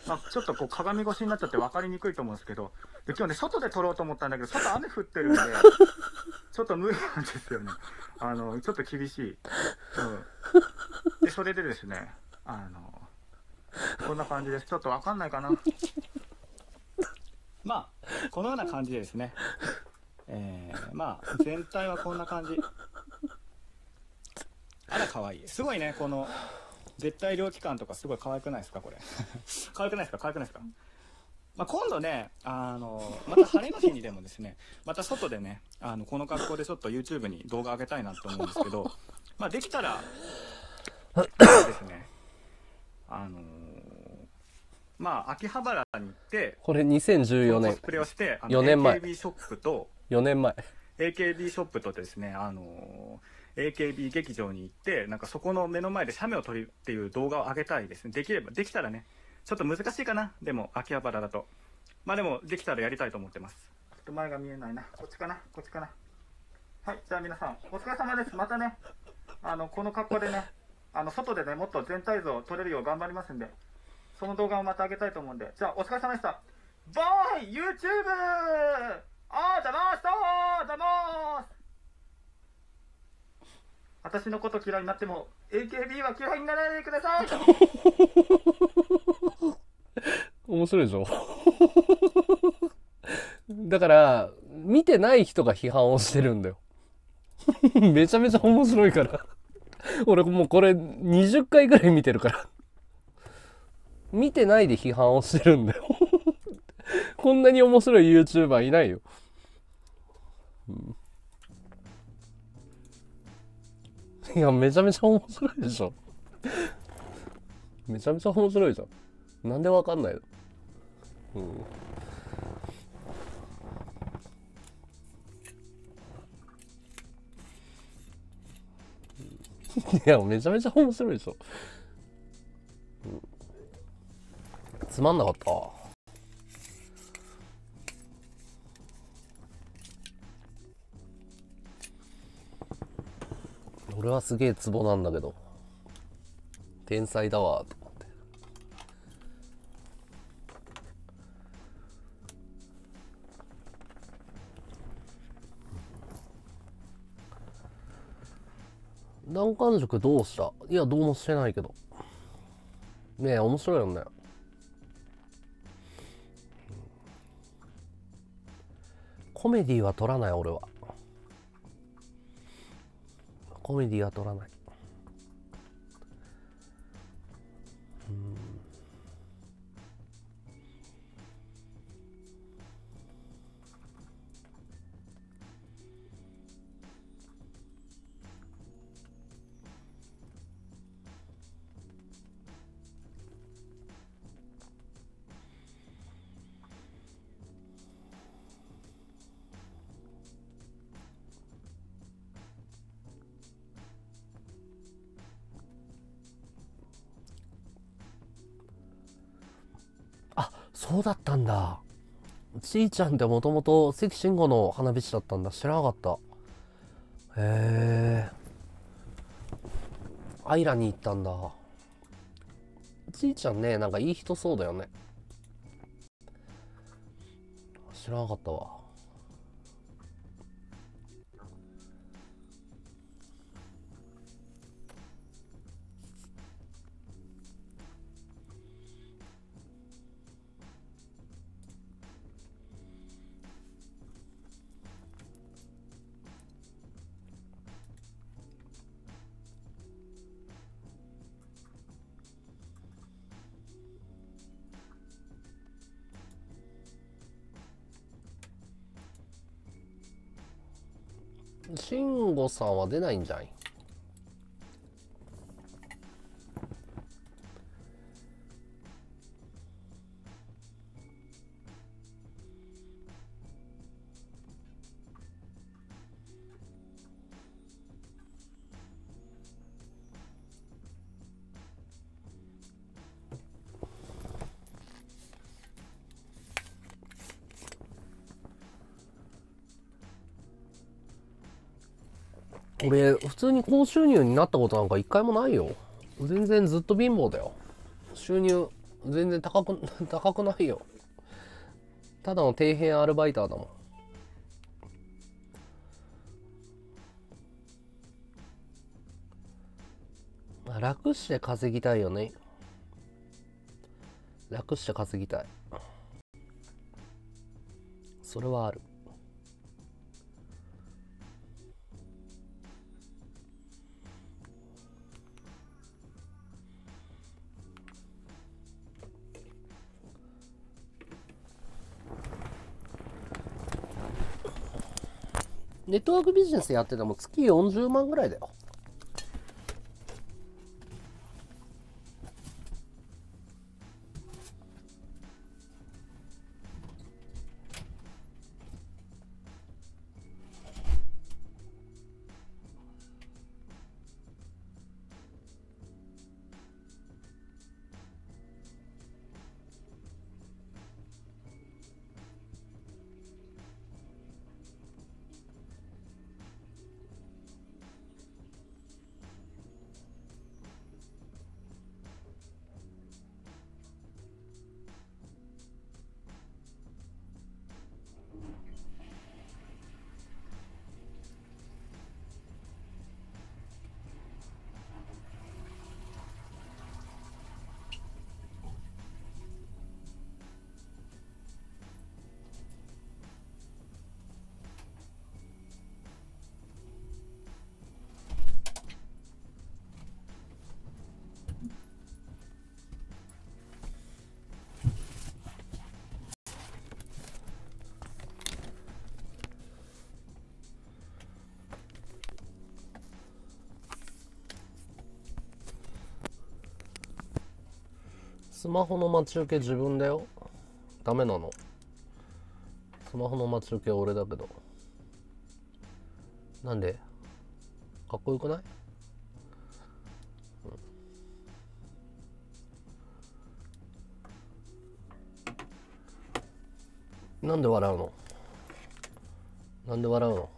まあ、ちょっとこう鏡越しになっちゃって分かりにくいと思うんですけどで今日ね外で撮ろうと思ったんだけど外雨降ってるんでちょっと無理なんですよね。あのちょっと厳しい、うん、でそれでですねあのこんな感じです。ちょっと分かんないかな。まあこのような感じでですね。えー、まあ全体はこんな感じ。あら可愛い。すごいねこの絶対領期間とかすごい可愛くないですかこれ。(laughs) 可愛くないですか？可愛くないですか？まあ、今度ね、あの、また晴れの日にでもですね、また外でね、あの、この格好でちょっと YouTube に動画上げたいなと思うんですけど、まあ、できたら、ですね、あのーまあ、秋葉原に行って、これ2014年コスプレをして、あ4年前。AKB ショップと、4年前。AKB ショップとですね、あのー AKB 劇場に行って、なんかそこの目の前で写メを撮るっていう動画を上げたいですね。できれば、できたらね、ちょっと難しいかな、でも、秋葉原だと。まあでも、できたらやりたいと思ってます。ちょっと前が見えないな。こっちかな、こっちかな？はい、じゃあ皆さん、お疲れ様です。またね、あの、この格好でね、あの、外でね、もっと全体像を撮れるよう頑張りますんで、その動画をまた上げたいと思うんで、じゃあ、お疲れ様でした。バイ !YouTube! あー、ざまーすざまー私のこと嫌いになっても AKB は嫌いにならないでください。(laughs) 面白いでしょだから見てない人が批判をしてるんだよ。(laughs) めちゃめちゃ面白いから。俺もうこれ20回ぐらい見てるから。見てないで批判をしてるんだよ。(laughs) こんなに面白い YouTuber いないよ、いやめちゃめちゃ面白いでしょ。めちゃめちゃ面白いじゃん。なんでわかんないの？うん。いや、めちゃめちゃ面白いでしょ。うん、つまんなかった。わ。俺はすげえツボなんだけど。天才だわ、と思って。難関塾どうした？いや、どうもしてないけど。ねえ、面白いよね。コメディは撮らない、俺は。コメディは撮らない。そうだったんだ。ちーちゃんってもともと関慎吾の花火師だったんだ。知らなかった。へえアイラに行ったんだ。ちーちゃんねなんかいい人そうだよね。知らなかったわ。慎吾さんは出ないんじゃない俺普通に高収入になったことなんか一回もないよ。全然ずっと貧乏だよ。収入全然高く (laughs) 高くないよ。ただの底辺アルバイターだもん。まあ楽して稼ぎたいよね。楽して稼ぎたい。それはある。ネットワークビジネスやってても月40万ぐらいだよ。スマホの待ち受け自分だよ。ダメなの。スマホの待ち受け俺だけど。なんで？かっこよくない、うん。なんで笑うの？なんで笑うの？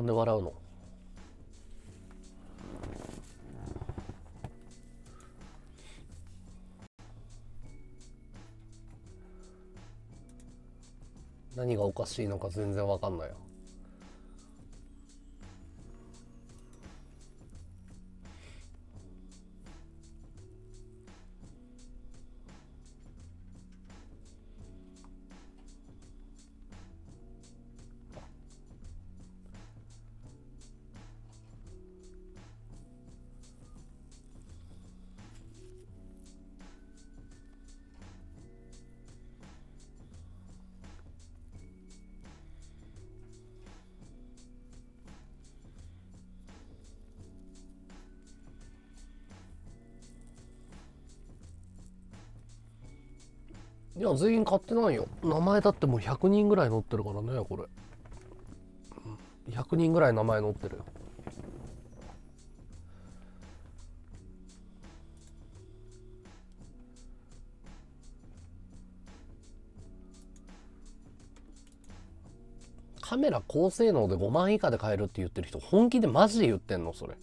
なんで笑うの？何がおかしいのか全然わかんないよ。いや全員買ってないよ。名前だってもう100人ぐらい載ってるからねこれ。100人ぐらい名前載ってるよ。カメラ高性能で5万以下で買えるって言ってる人本気でマジで言ってんのそれ。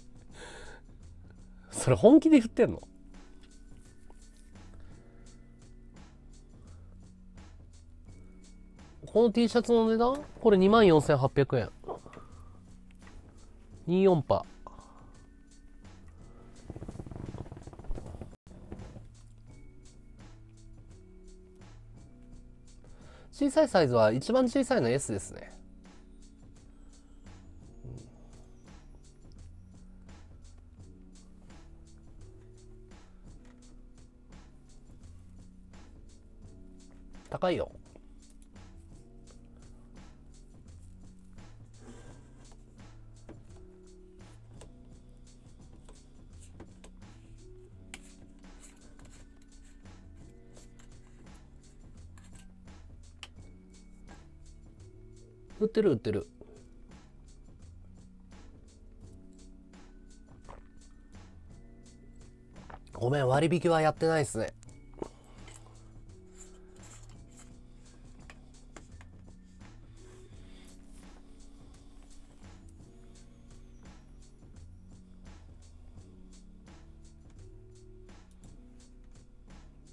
(laughs) それ本気で言ってんの？この T シャツの値段？これ24,800円24パー小さいサイズは一番小さいの S ですね。高いよ。ってる売ってる。ごめん、割引はやってないですね。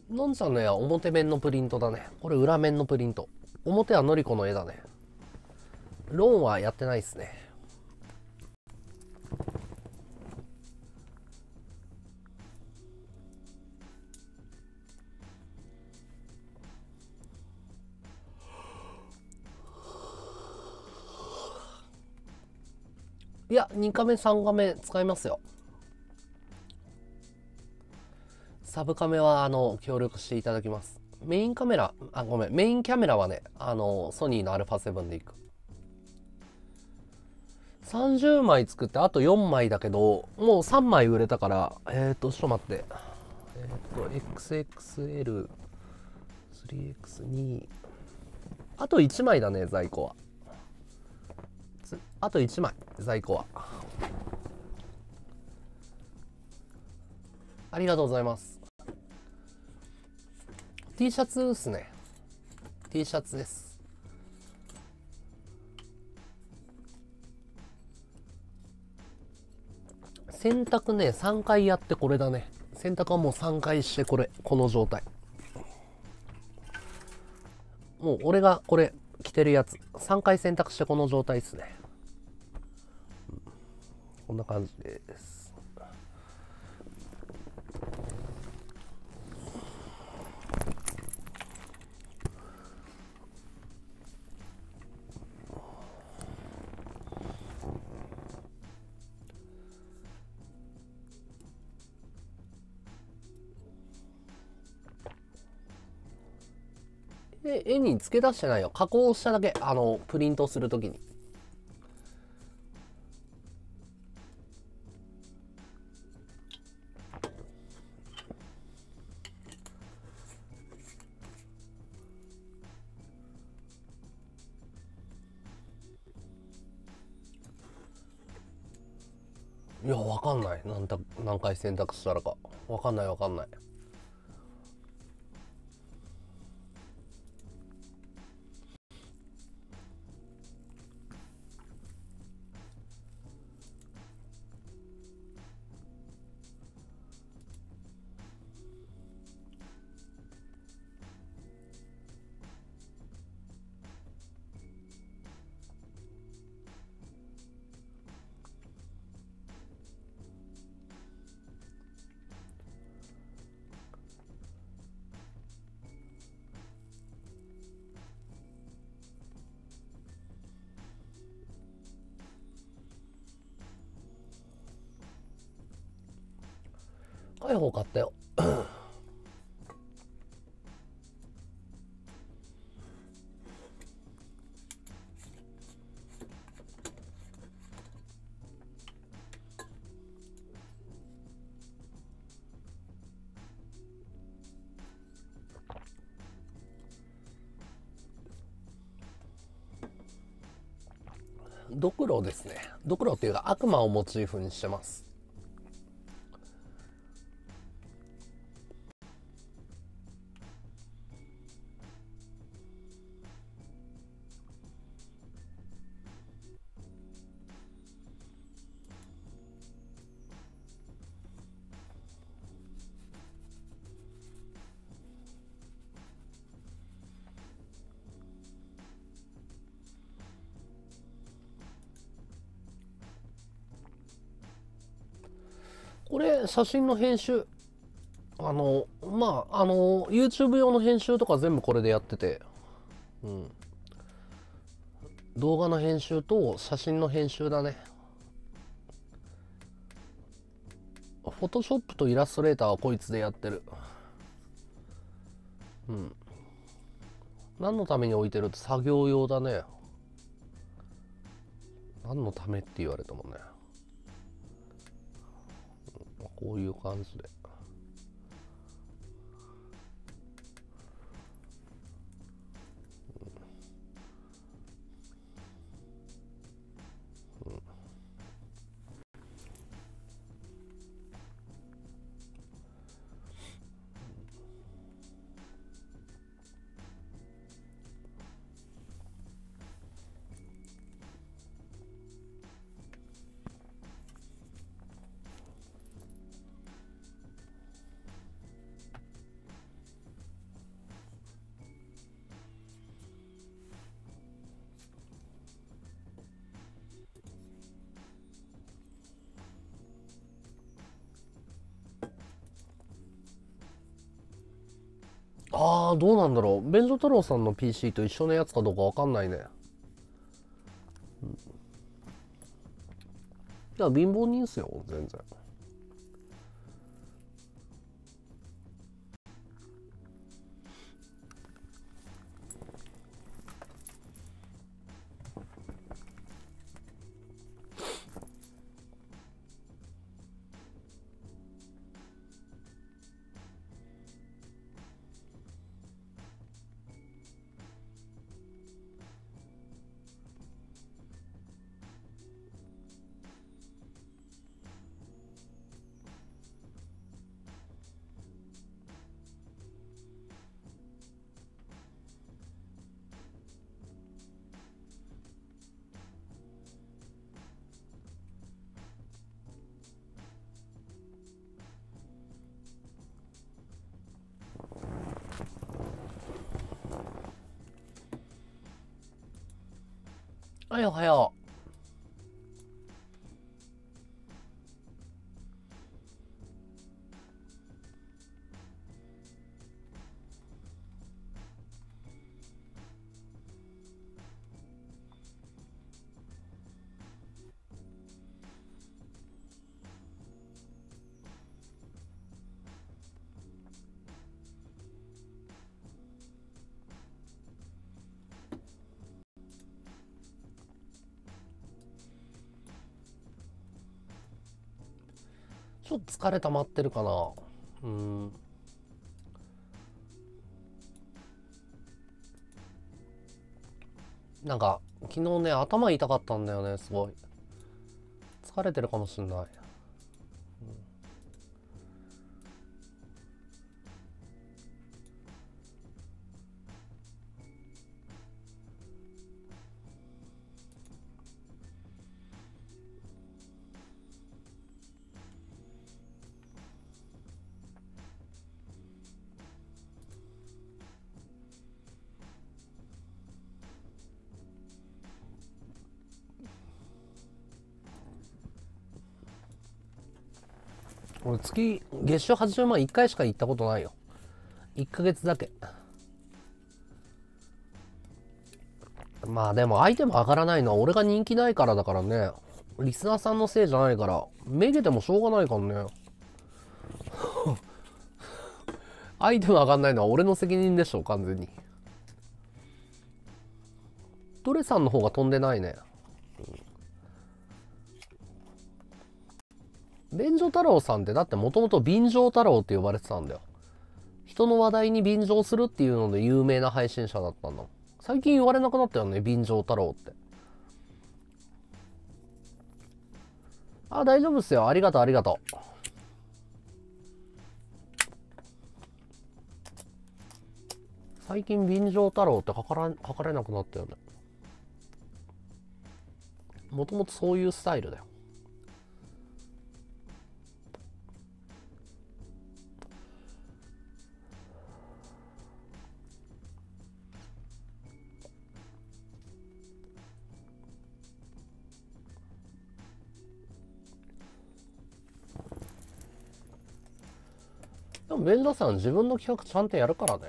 のんちゃんの絵は表面のプリントだね。これ裏面のプリント。表はのりこの絵だね。ローンはやってないですね。いや、2カメ、3カメ使いますよ。サブカメは、あの、協力していただきます。メインカメラ、あ、ごめん、メインキャメラはね、あの、ソニーの α7 でいく。30枚作ってあと4枚だけどもう3枚売れたからえっ、ー、とちょっと待って。えっ、ー、と XXL3X2 あと1枚だね在庫は。あと1枚在庫は。ありがとうございます。T シャツですね。T シャツです。洗濯ね、3回やってこれだね。洗濯はもう3回してこれ、この状態。もう俺がこれ着てるやつ、3回洗濯してこの状態ですね。こんな感じです。で、絵に付け出してないよ。加工しただけ。あの、プリントするときに。いや、わかんない。何何回選択したらか。わかんないわかんな。いロですね。ドクロっていうか悪魔をモチーフにしてます。これ写真の編集あのまああの YouTube 用の編集とか全部これでやっててうん。動画の編集と写真の編集だね。フォトショップとイラストレーターはこいつでやってる。うん。何のために置いてるって作業用だね。何のためって言われてもんね。こういう感じで。どうなんだろう。便所太郎さんの PC と一緒のやつかどうかわかんないね。うん。いや貧乏人っすよ全然。はいお疲れ溜まってるかな。うん。なんか昨日ね頭痛かったんだよねすごい。疲れてるかもしんない。月月賞80万1回しか行ったことないよ。1ヶ月だけ。まあでもアイテム上がらないのは俺が人気ないからだからね。リスナーさんのせいじゃないから。めげてもしょうがないからね。アイテム上がんないのは俺の責任でしょ完全に。ドレさんの方が飛んでないね。便所太郎さんってだってもともと便乗太郎って呼ばれてたんだよ。人の話題に便乗するっていうので有名な配信者だったんだ最近言われなくなったよね便乗太郎って。あ大丈夫っすよ。ありがとうありがとう。最近便乗太郎って書から書かれなくなったよね。もともとそういうスタイルだよ。でも便所さん自分の企画ちゃんとやるからね。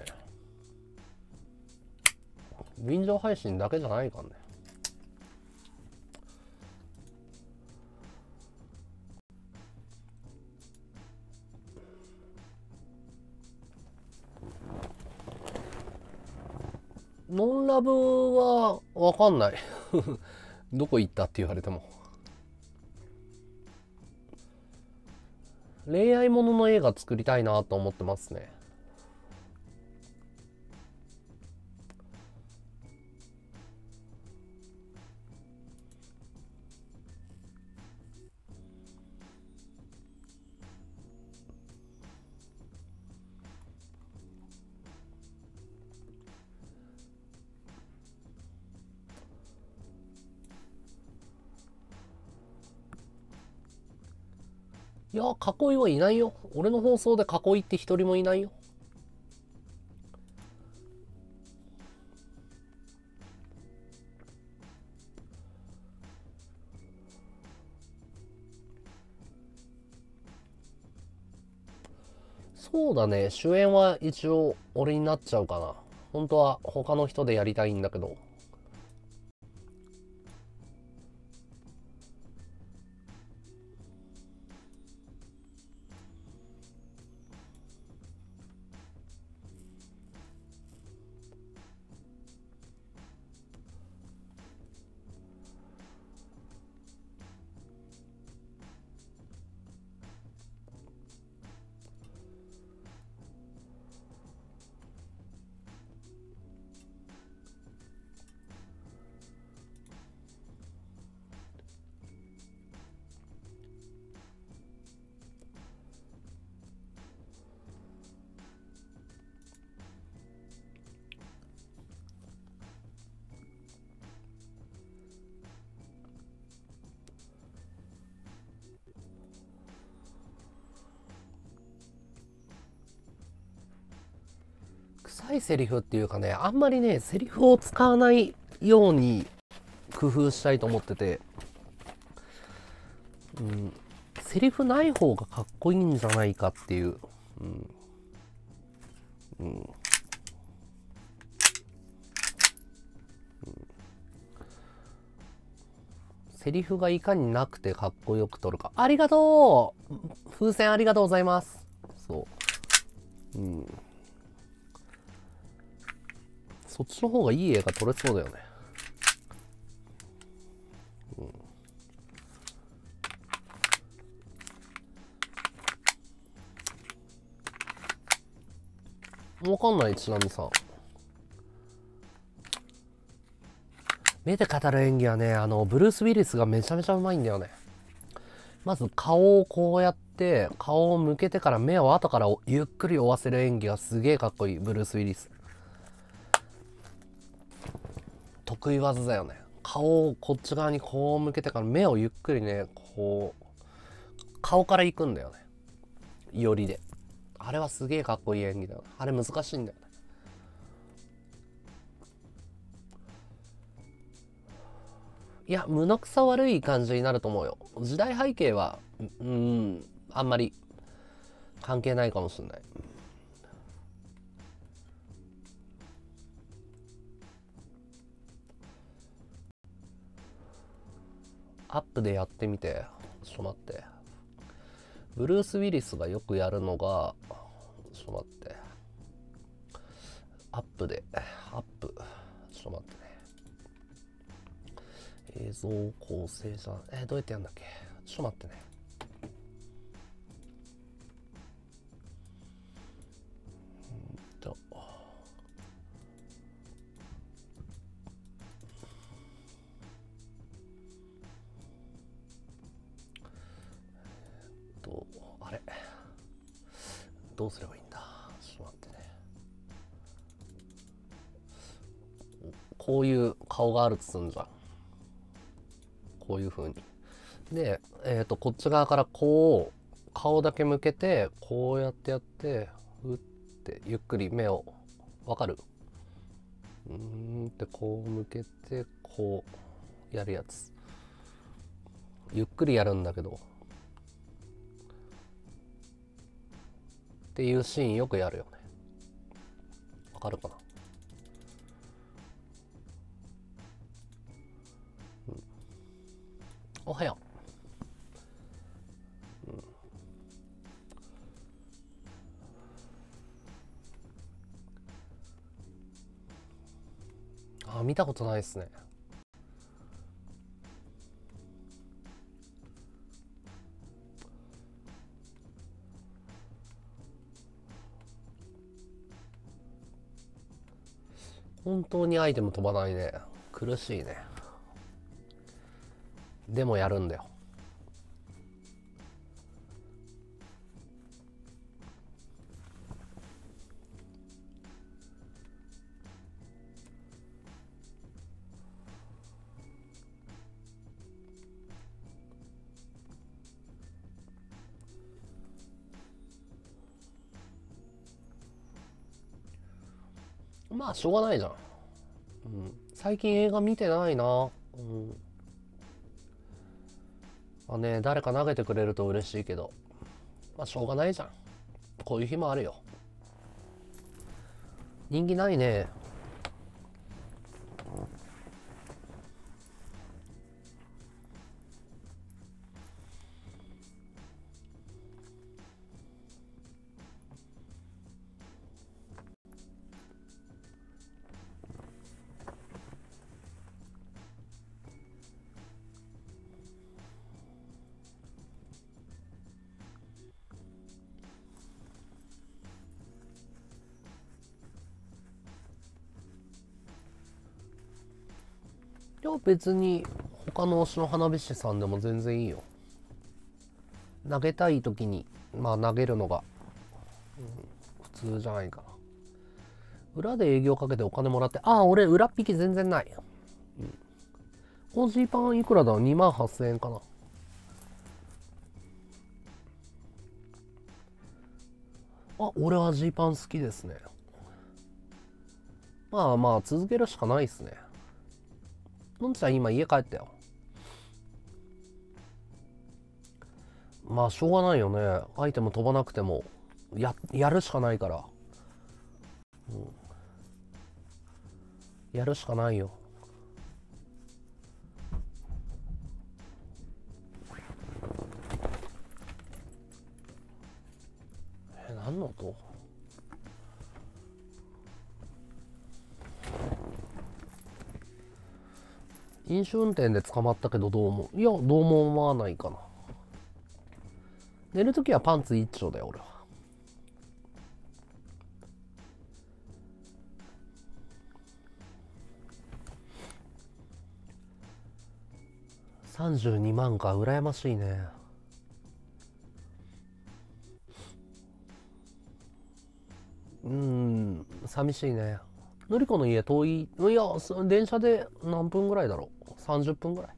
便所配信だけじゃないからね。ノンラブはわかんない。(laughs) どこ行ったって言われても。恋愛ものの映画作りたいなと思ってますね。や、囲いはいないよ。俺の放送で囲いって一人もいないよ。そうだね。主演は一応俺になっちゃうかな。本当は他の人でやりたいんだけど。臭いセリフっていうかね、あんまりね、セリフを使わないように工夫したいと思ってて、うん、セリフない方がかっこいいんじゃないかっていう。うんうんセリフがいかになくてかっこよく撮るか。ありがとう風船ありがとうございます。そう。うん。そっちの方がいい映画撮れそうだよね。うん。わかんない、ちなみさん。目で語る演技はね、あの、ブルース・ウィリスがめちゃめちゃうまいんだよね。まず顔をこうやって、顔を向けてから目を後からゆっくり追わせる演技がすげえかっこいい、ブルース・ウィリス。得意技だよね。顔をこっち側にこう向けてから目をゆっくりね、こう、顔から行くんだよね。よりで。あれはすげえかっこいい演技だよ。あれ難しいんだよね。いや、無くさ悪い感じになると思うよ。時代背景は、うん、あんまり関係ないかもしれない。アップでやってみて、ちょっと待って。ブルース・ウィリスがよくやるのが、ちょっと待って。アップで、アップ。ちょっと待ってね。映像構成じゃん。えどうやってやるんだっけ？ちょっと待ってね。れどうすればいいんだ？ちょっと待ってね。こういう顔があるとすんじゃん。こういう風に。で、えっ、と、こっち側からこう、顔だけ向けて、こうやってやって、うって、ゆっくり目を、わかる？うんってこう向けて、こう、やるやつ。ゆっくりやるんだけど、っていうシーンよくやるよね。わかるかな、うん。おはよう、うん。あ見たことないですね。本当にアイテム飛ばないね。苦しいね。でもやるんだよ。まあしょうがないじゃん、うん、最近映画見てないな。うん。まあね誰か投げてくれると嬉しいけど。まあしょうがないじゃん。こういう日もあるよ。人気ないね。別に他の推しの花火師さんでも全然いいよ。投げたい時にまあ投げるのが、うん、普通じゃないかな。裏で営業かけてお金もらってああ俺裏っ引き全然ない、うん、コージーパンいくらだ2万8000円かな。あ俺はジーパン好きですね。まあまあ続けるしかないっすね。のんちゃん今家帰ったよ。まあしょうがないよね。アイテム飛ばなくてもややるしかないから、うん、やるしかないよ。え何の音？飲酒運転で捕まったけどどう思う？いやどうも思わないかな。寝るときはパンツ一丁だよ俺は。32万か羨ましいね。うん寂しいね。のりこの家遠い？いや電車で何分ぐらいだろう？30分ぐらい。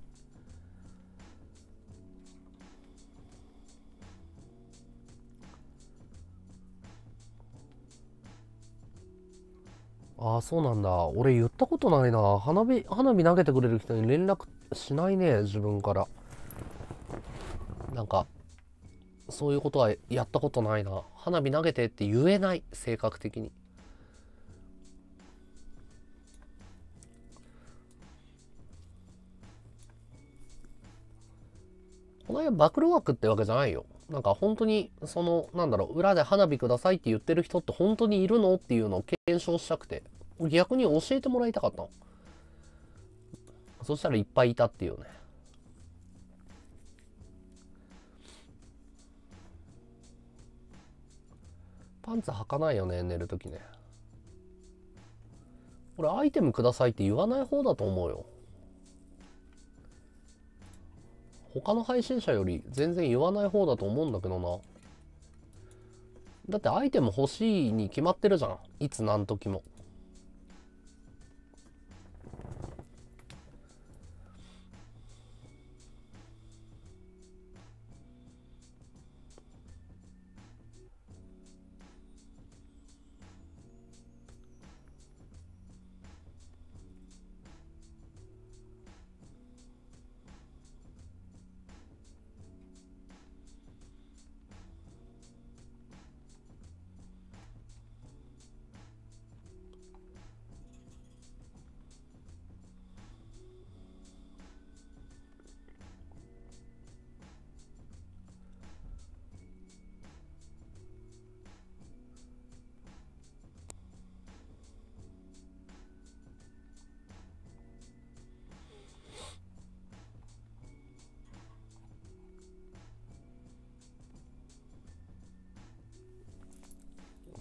ああそうなんだ。俺言ったことないな。花火花火投げてくれる人に連絡しないね自分から。なんかそういうことはやったことないな。花火投げてって言えない性格的に。この辺暴露枠ってわけじゃないよ。なんか本当にそのなんだろう裏で花火くださいって言ってる人って本当にいるのっていうのを検証したくて。逆に教えてもらいたかったの。そしたらいっぱいいたっていうね。パンツ履かないよね寝るときね俺アイテムくださいって言わない方だと思うよ。他の配信者より全然言わない方だと思うんだけどな。だってアイテム欲しいに決まってるじゃん。いつ何時も。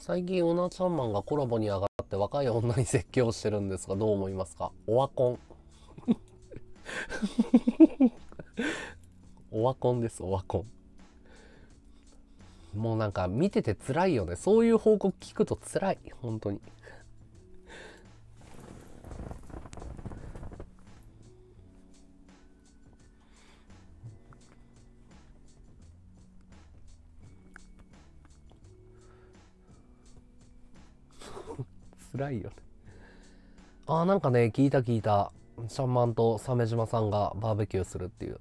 最近うなちゃんマンがコラボに上がって若い女に説教してるんですがどう思いますか？オワコン。(laughs) オワコンですオワコン。もうなんか見てて辛いよね。そういう報告聞くと辛い本当に辛いよね。あーなんかね聞いた聞いた。シャンマンと鮫島さんがバーベキューするっていうね。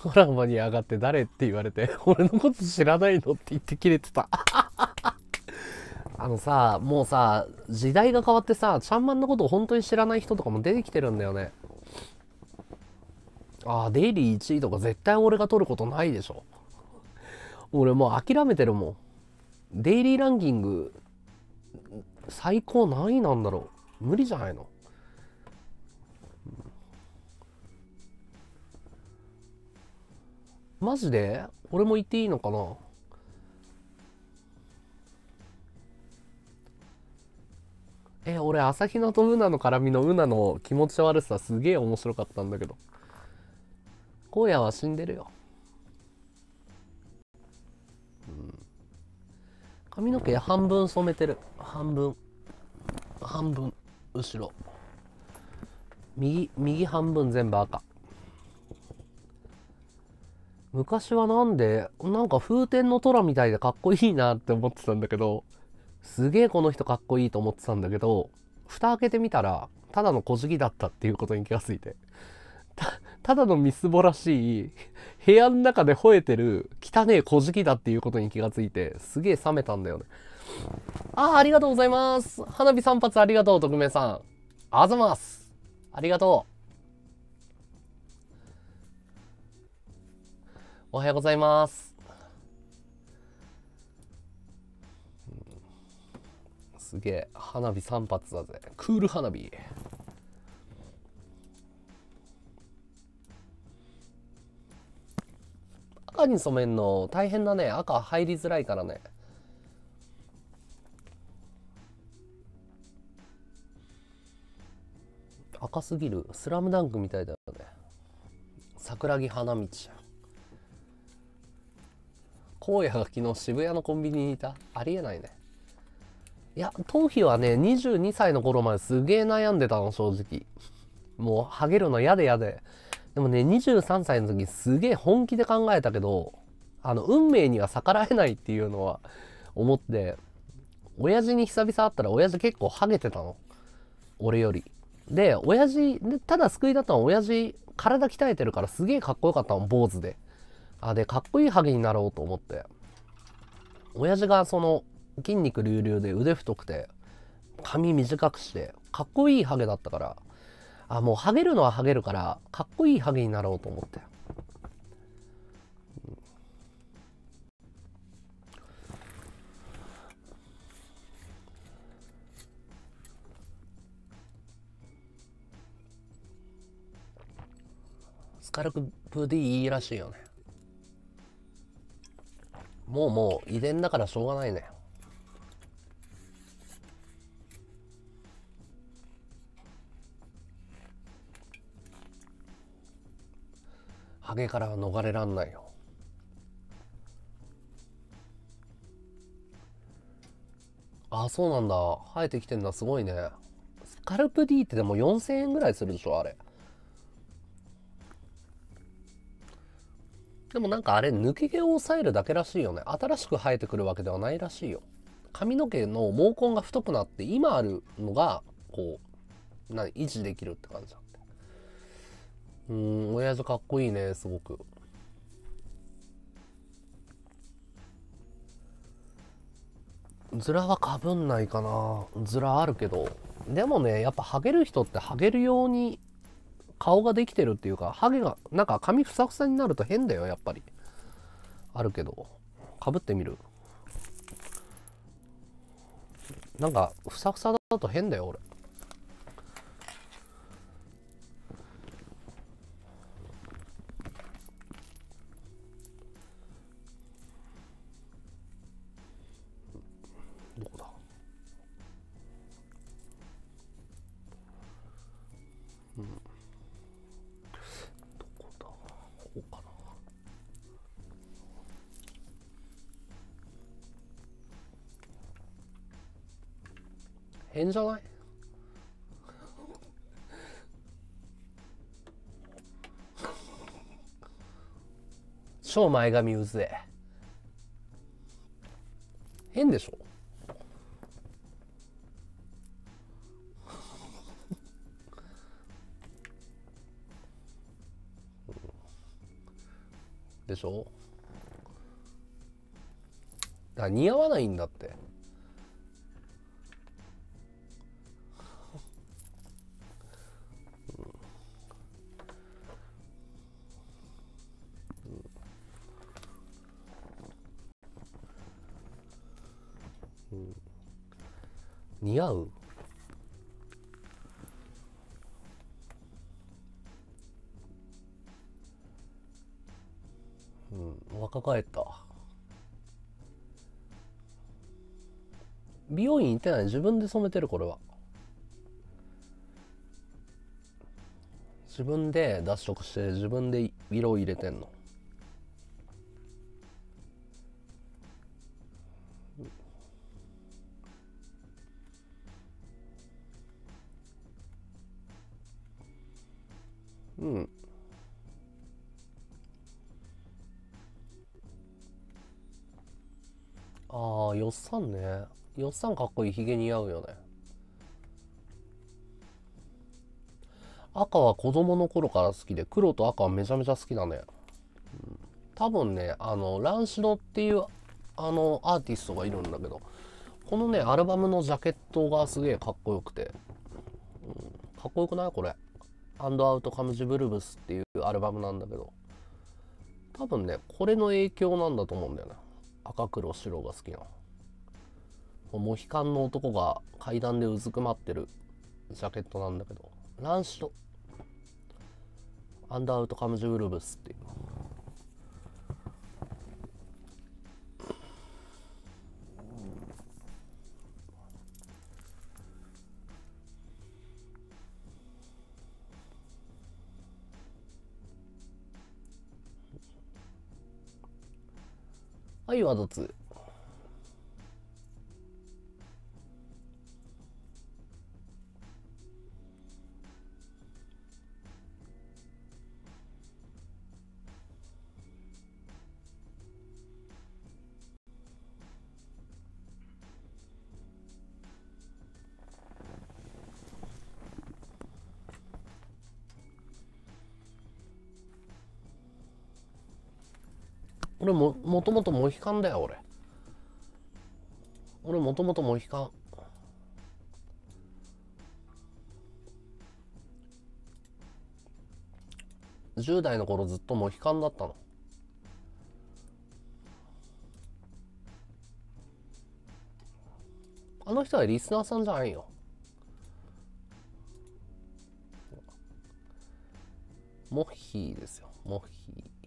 コラボに上がって誰って言われて (laughs) 俺のこと知らないのって言って切れてた。(laughs) あのさもうさ時代が変わってさちゃんまんのことを本当に知らない人とかも出てきてるんだよね。ああデイリー1位とか絶対俺が取ることないでしょ。俺もう諦めてるもん。デイリーランキング最高何位なんだろう。無理じゃないの？マジで？俺も言っていいのかな？え俺朝比奈とウナの絡みのウナの気持ち悪さすげえ面白かったんだけど。荒野は死んでるよ。髪の毛半分染めてる。半分。半分。後ろ。右右半分全部赤。昔はなんでなんか風天の虎みたいでかっこいいなって思ってたんだけどすげえこの人かっこいいと思ってたんだけど蓋開けてみたらただの小じきだったっていうことに気がついて。ただのみすぼらしい (laughs) 部屋の中で吠えてる汚ねえ小じきだっていうことに気がついてすげえ冷めたんだよね。ああありがとうございます。花火3発ありがとう匿名さん。あざます。ありがとう。おはようございます。すげえ花火3発だぜ。クール花火。赤に染めんの大変だね。赤入りづらいからね。赤すぎる。スラムダンクみたいだよね。桜木花道。荒野が昨日渋谷のコンビニにいた。ありえないね。いや頭皮はね22歳の頃まですげえ悩んでたの正直。もうハゲるの嫌で嫌で。でもね23歳の時すげえ本気で考えたけどあの運命には逆らえないっていうのは思って親父に久々会ったら親父結構ハゲてたの。俺より。で親父でただ救いだったのは親父体鍛えてるからすげえかっこよかったの坊主で。あでかっこいいハゲになろうと思って。親父がその筋肉隆々で腕太くて髪短くしてかっこいいハゲだったからあもうハゲるのはハゲるからかっこいいハゲになろうと思って。スカルプ D いいらしいよね。もうもう遺伝だからしょうがないね。ハゲから逃れらんないよ。あそうなんだ。生えてきてんだ。すごいね。スカルプ D ってでも4000円ぐらいするでしょあれ。でもなんかあれ抜け毛を抑えるだけらしいよね。新しく生えてくるわけではないらしいよ。髪の毛の毛根が太くなって今あるのがこう何維持できるって感じだ。うん親父かっこいいねすごく。ズラはかぶんないかな。ズラあるけど。でもねやっぱハゲる人ってハゲるように顔ができてるっていうかハゲがなんか髪ふさふさになると変だよやっぱり。あるけど。かぶってみる。なんかふさふさだと変だよ俺。変じゃない超前髪うぜ変でしょでしょだから似合わないんだって似合う？うん若返った。美容院行ってない？自分で染めてるこれは。自分で脱色して自分で色を入れてんの。うん。ああよっさんね。よっさんかっこいい。ひげ似合うよね。赤は子供の頃から好きで黒と赤はめちゃめちゃ好きだね、うん、多分ねあのランシドっていうあのアーティストがいるんだけどこのねアルバムのジャケットがすげえかっこよくて、うん、かっこよくない？これ「アンドアウトカムジブルブス」っていうアルバムなんだけど多分ねこれの影響なんだと思うんだよね。赤黒白が好きな。モヒカンの男が階段でうずくまってるジャケットなんだけどランシド。アンドアウトカムジブルブスっていう。はい、ワード2。ともとモヒカンだよ俺。俺もともとモヒカン。10代の頃ずっとモヒカンだったの。あの人はリスナーさんじゃないよ。モヒーですよモヒ。ー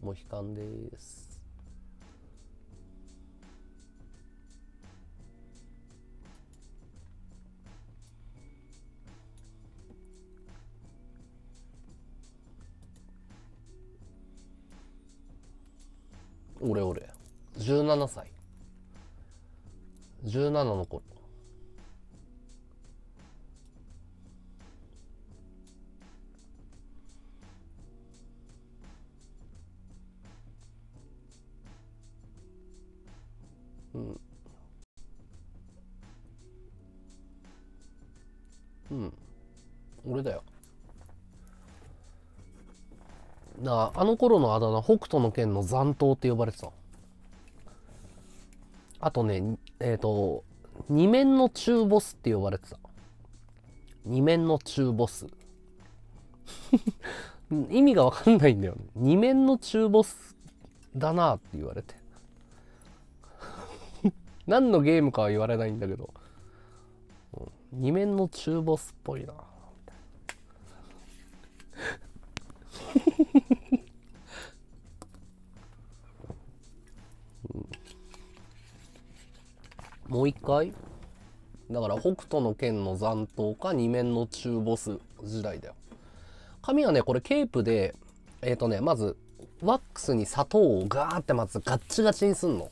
モヒカンです。俺俺17歳。17の頃。俺だよ。だあの頃のあだ名北斗の拳の残党って呼ばれてたあとねえっ、ー、と二面の中ボスって呼ばれてた。二面の中ボス。(laughs) 意味がわかんないんだよね。二面の中ボスだなって言われて。(laughs) 何のゲームかは言われないんだけど、うん、二面の中ボスっぽいな。うん、もう一回。だから北斗の剣の残党か二面の中ボス時代だよ。髪はねこれケープでえっ、とねまずワックスに砂糖をガーってまずガッチガチにすんの。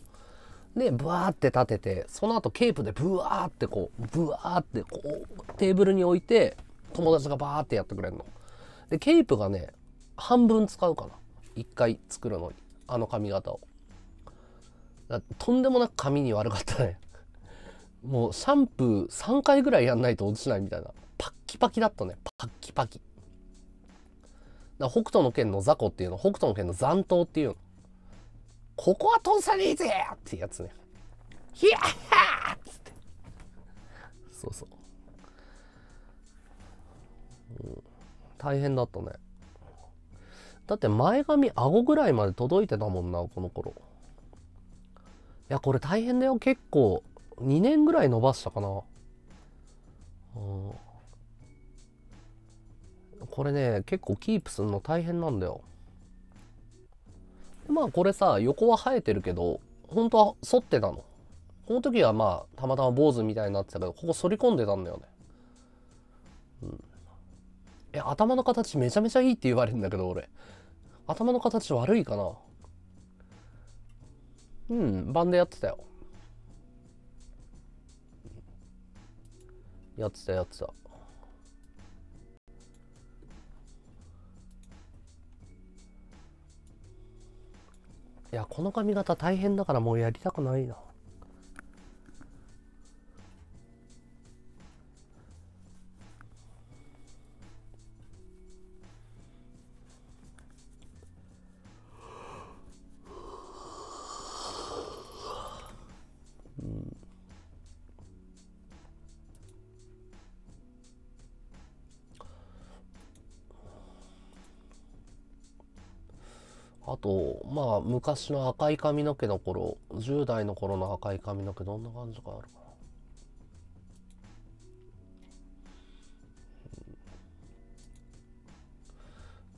でブワーって立ててその後ケープでブワーってこうブワーってこうテーブルに置いて友達がバーってやってくれるの。でケープがね半分使うかな。一回作るのにあの髪型を。とんでもなく髪に悪かったね。(laughs) もうシャンプー3回ぐらいやんないと落ちないみたいな。パッキパキだったね。パッキパキ。だ北斗の剣の雑魚っていうの。北斗の剣の残党っていうの。ここは通さねえぜってやつね。ヒヤッハーっつって。そうそう、うん。大変だったね。だって前髪顎ぐらいまで届いてたもんなこの頃。いやこれ大変だよ。結構2年ぐらい伸ばしたかな。うん。これね結構キープするの大変なんだよ。まあこれさ横は生えてるけど本当は反ってたの。この時はまあたまたま坊主みたいになってたけどここ反り込んでたんだよね。うん。え頭の形めちゃめちゃいいって言われるんだけど俺。頭の形悪いかな。うんバンドやってたよ。やってたやってた。いやこの髪型大変だからもうやりたくないな。あとまあ昔の赤い髪の毛の頃10代の頃の赤い髪の毛どんな感じかあるかな。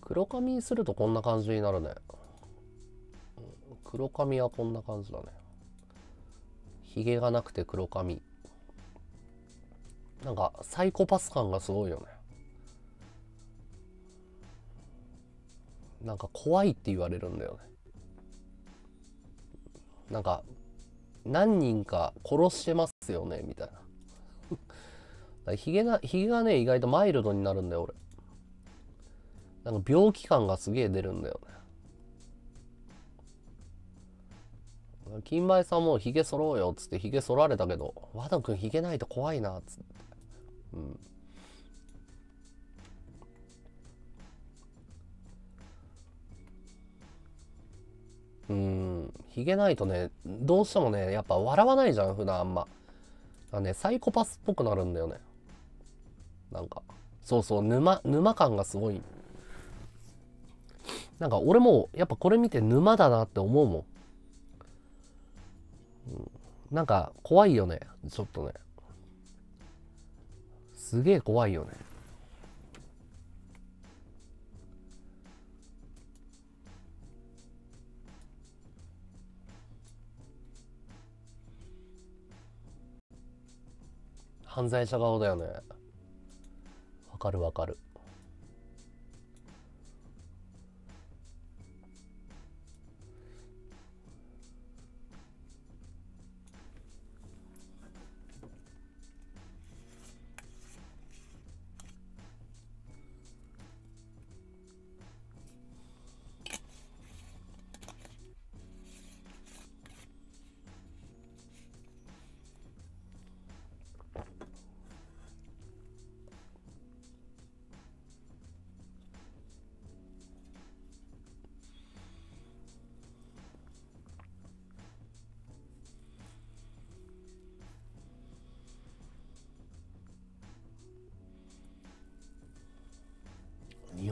黒髪にするとこんな感じになるね。黒髪はこんな感じだね。ひげがなくて黒髪。なんかサイコパス感がすごいよね。なんか怖いって言われるんだよね。なんか何人か殺してますよねみたいな。ひげがひげがね意外とマイルドになるんだよ俺。なんか病気感がすげえ出るんだよね。金梅さんもひげ剃ろうよっつってひげ剃られたけど和田君ひげないと怖いなっつって。うん。うん。ひげないとねどうしてもねやっぱ笑わないじゃん普段あんま。だねサイコパスっぽくなるんだよね。なんか。そうそう沼沼感がすごい。なんか俺もやっぱこれ見て沼だなって思うも、ん、なんか怖いよねちょっとね。すげえ怖いよね。犯罪者顔だよね。わかるわかる。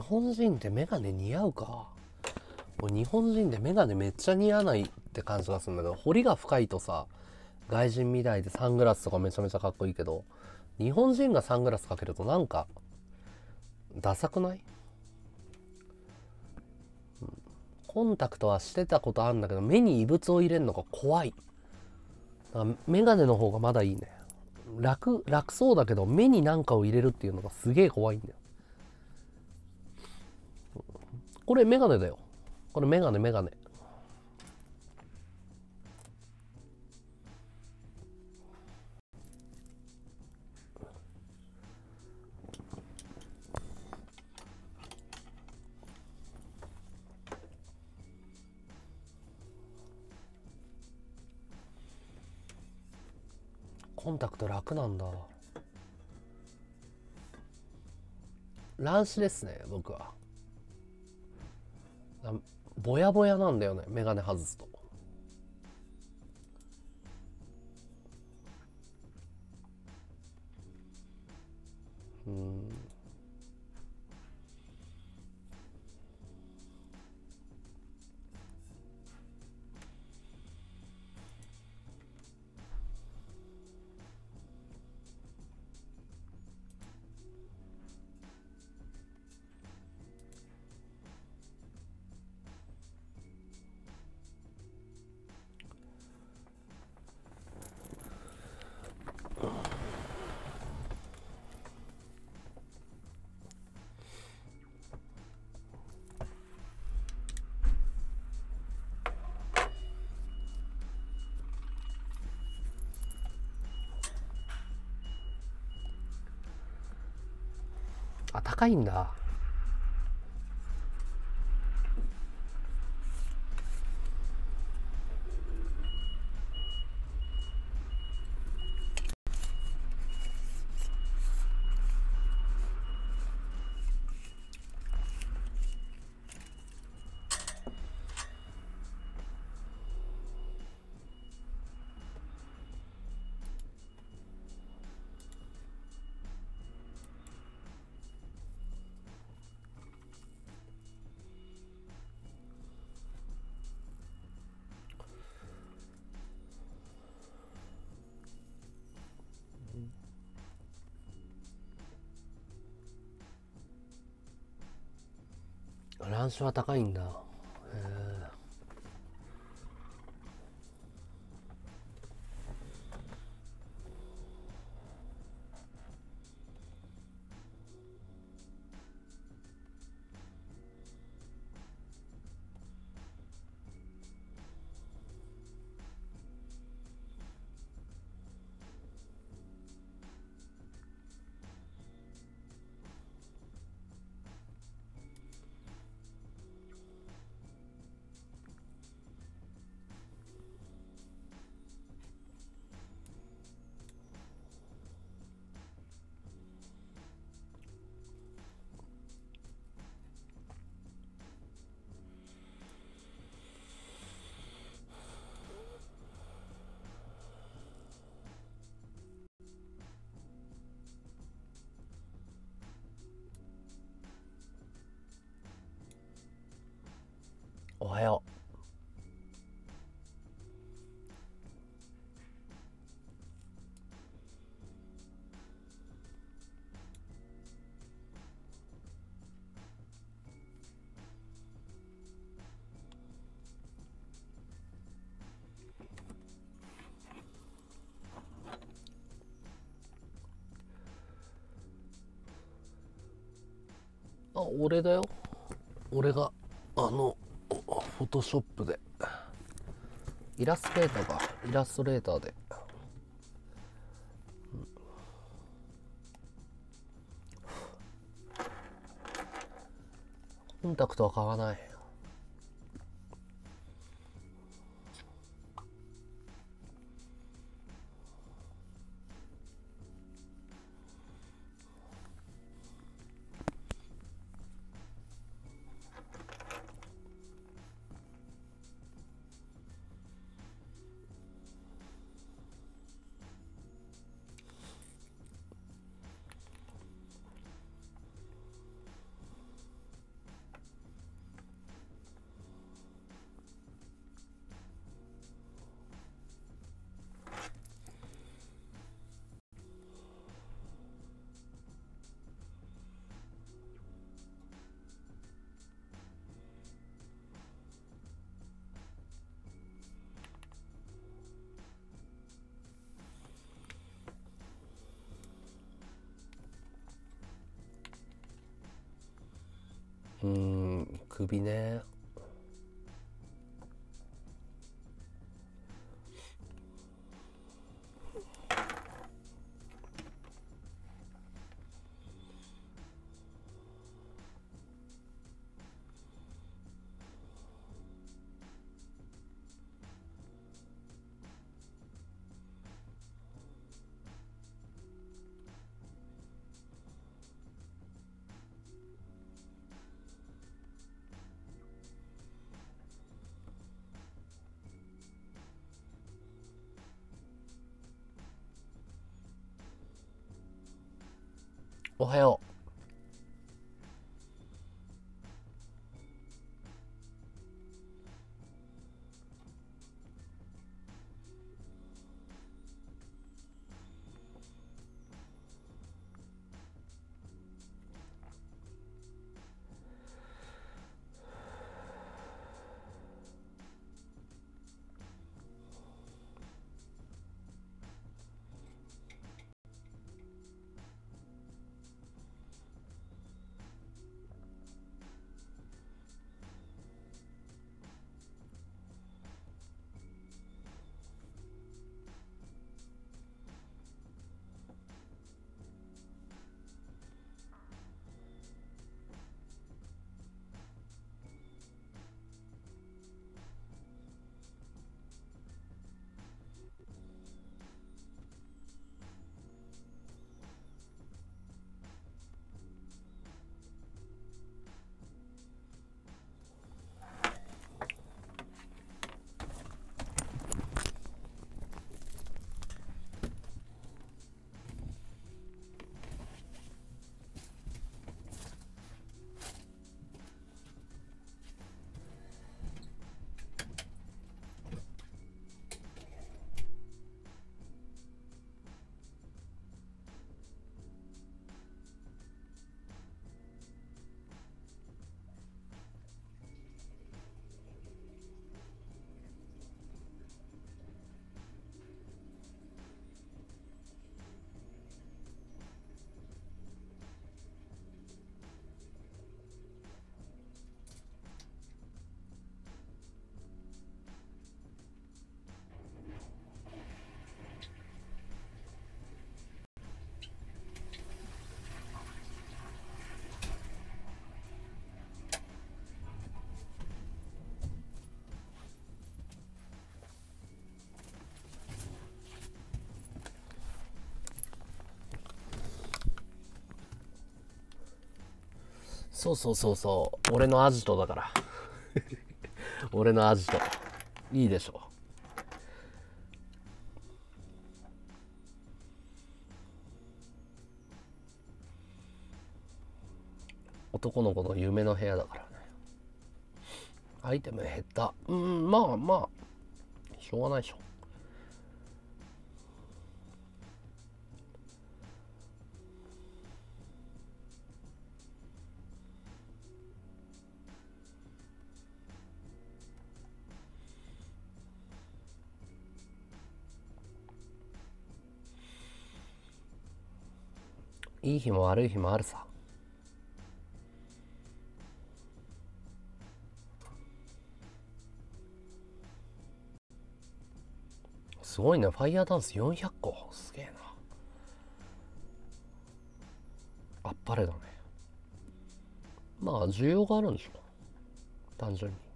本人ってメガネ似合うか？俺日本人でメガネめっちゃ似合わないって感じがするんだけど彫りが深いとさ外人みたいでサングラスとかめちゃめちゃかっこいいけど日本人がサングラスかけるとなんかダサくない、コンタクトはしてたことあるんだけど目に異物を入れるのが怖い。だからメガネの方がまだいいね。楽楽そうだけど目に何かを入れるっていうのがすげえ怖いんだよ。これメガネだよ。これメガネメガネ。コンタクト楽なんだ。乱視ですね僕は。ぼやぼやなんだよねメガネ外すと。うん。高いんだ。乱視は高いんだ。俺だよ。俺があのフォトショップで。イラストレーターか。イラストレーターで。うん。コンタクトは買わない。おはよそうそうそうそう。俺のアジトだから。(laughs) 俺のアジト。いいでしょ。う男の子の夢の部屋だからね。アイテム減った。うんまあまあ。しょうがないでしょ。日も悪い日もあるさ。すごいねファイヤーダンス400個すげえな。あっぱれだね。まあ需要があるんでしょ単純に。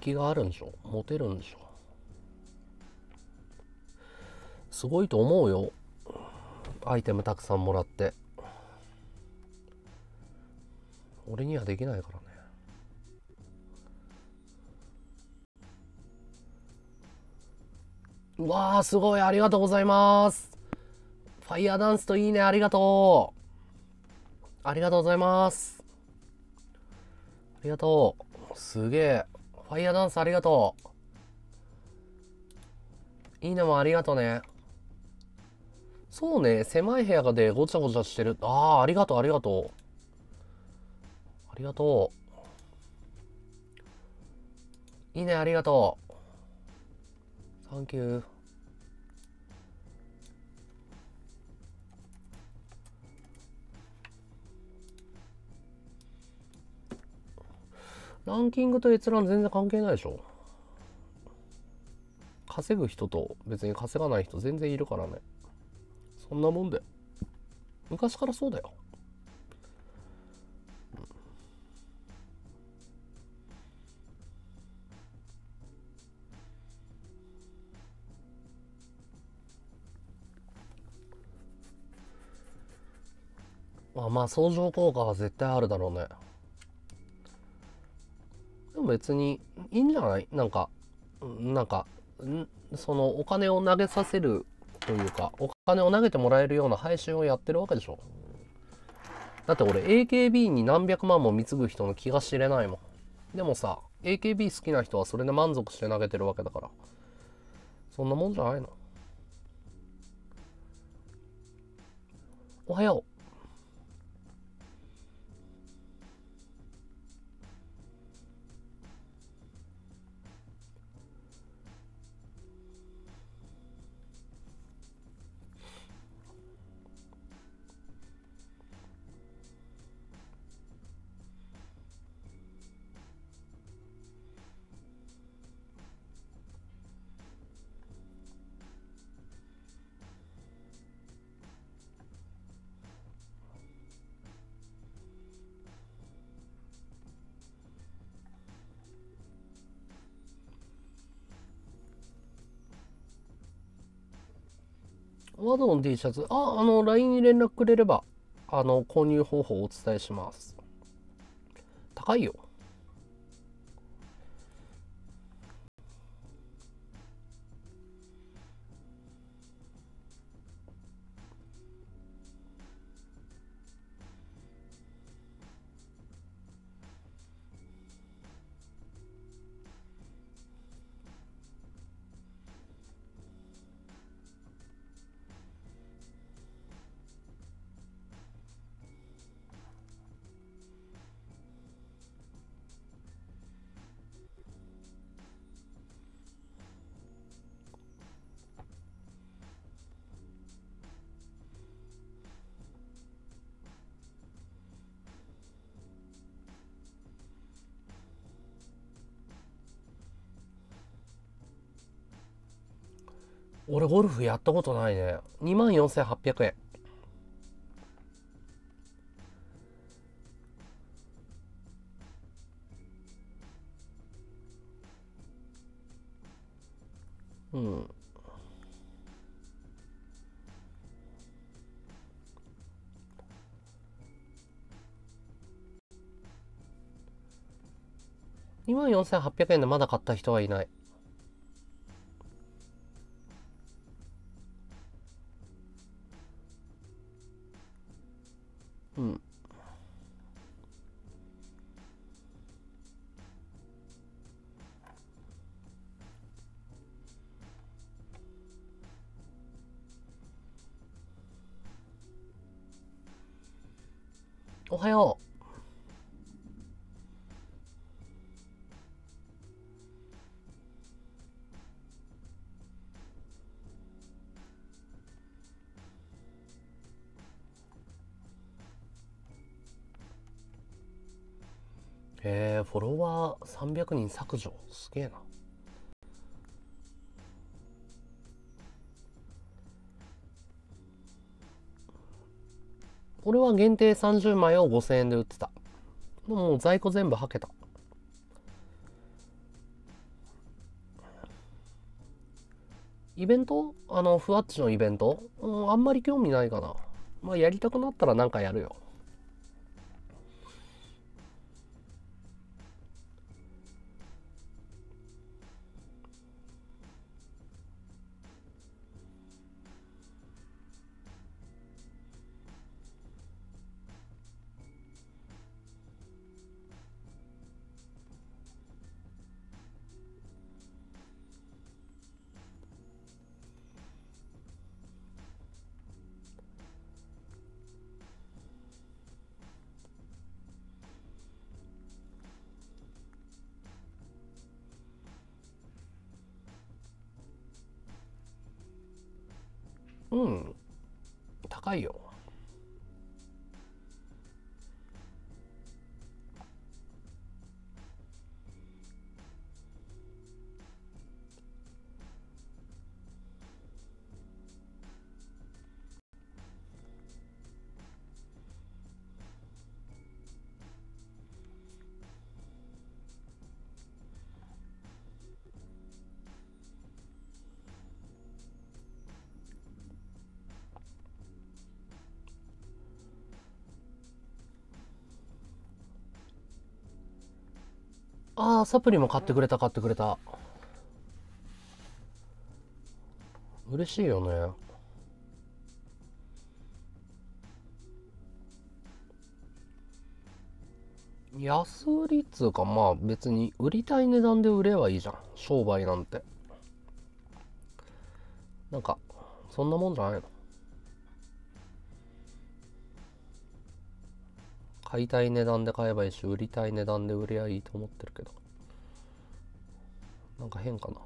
気があるんでしょ？モテるんでしょ？すごいと思うよ。アイテムたくさんもらって。俺にはできないからね。うわーすごい。ありがとうございます。ファイヤーダンスといいね。ありがとう。ありがとうございます。ありがとう。すげえ。ファイアダンスありがとう。いいのもありがとうね。そうね、狭い部屋がでごちゃごちゃしてる。ああ、ありがとう、ありがとう。ありがとう。いいね、ありがとう。サンキュー。ランキングと閲覧全然関係ないでしょ。稼ぐ人と別に稼がない人全然いるからね。そんなもんで。昔からそうだよ。あまあ相乗効果は絶対あるだろうね。でも別にいいんじゃない？なんかなんかそのお金を投げさせるというかお金を投げてもらえるような配信をやってるわけでしょ。だって俺 AKB に何百万も貢ぐ人の気が知れないもん。でもさ AKB 好きな人はそれで満足して投げてるわけだから。そんなもんじゃないの。おはよう。ワドの T シャツ、あ、あの、LINE に連絡くれれば、あの、購入方法をお伝えします。高いよ。ゴルフやったことないね。24,800円。うん。24,800円でまだ買った人はいない。へえ、フォロワー300人削除。すげえな。俺は限定30枚を5000円で売ってた。ももう在庫全部はけた。イベント？あの、ふわっちのイベント？うん、あんまり興味ないかな。まあ、やりたくなったらなんかやるよ。高いサプリも買ってくれた買ってくれた。嬉しいよね。安売りっつうかまあ別に売りたい値段で売ればいいじゃん。商売なんて。なんかそんなもんじゃないの。買いたい値段で買えばいいし売りたい値段で売りゃいいと思ってるけど。なんか変かな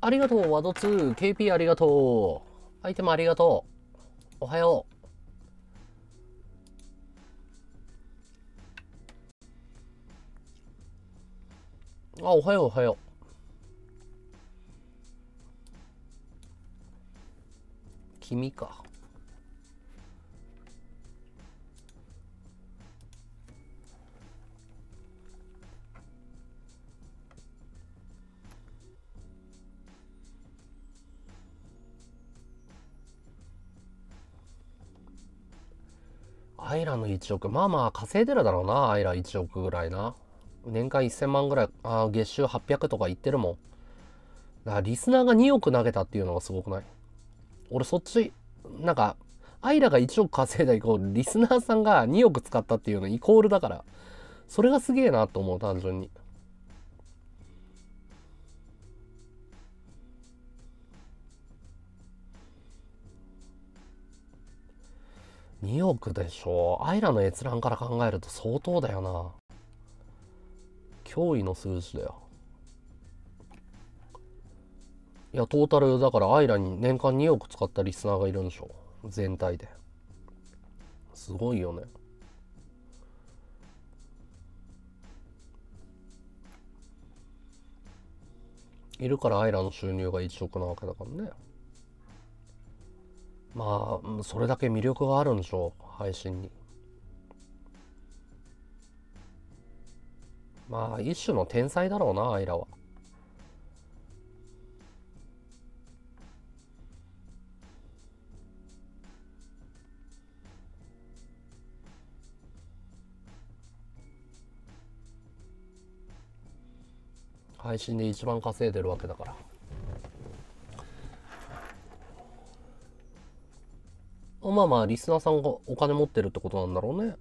ありがとう、ワド2、KP ありがとう。アイテムありがとう。おはよう。あ、おはよう、おはよう君か。アイラの1億。まあまあ稼いでるだろうな、アイラ1億ぐらいな。年間1000万ぐらい、あ月収800とか言ってるもん。だからリスナーが2億投げたっていうのがすごくない？俺そっち、なんか、アイラが1億稼いだイコール、リスナーさんが2億使ったっていうのイコールだから、それがすげえなと思う、単純に。2億でしょ？アイラの閲覧から考えると相当だよな。驚異の数字だよ。いやトータルだからアイラに年間2億使ったリスナーがいるんでしょ。全体で。すごいよね。いるからアイラの収入が1億なわけだからね。まあそれだけ魅力があるんでしょう配信に。まあ一種の天才だろうなアイラは。配信で一番稼いでるわけだから。まあまあリスナーさんがお金持ってるってことなんだろうね。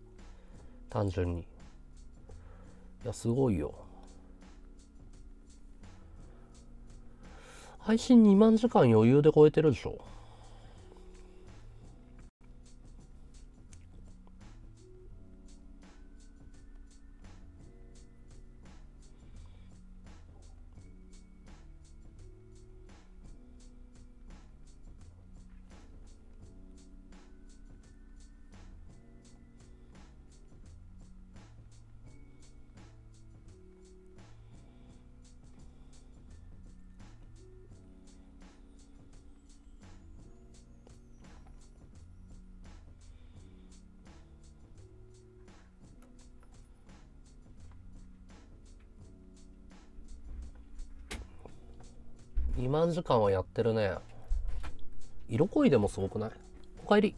単純に。いやすごいよ。配信2万時間余裕で超えてるでしょ。2万時間はやってるね。色恋でもすごくない？おかえり。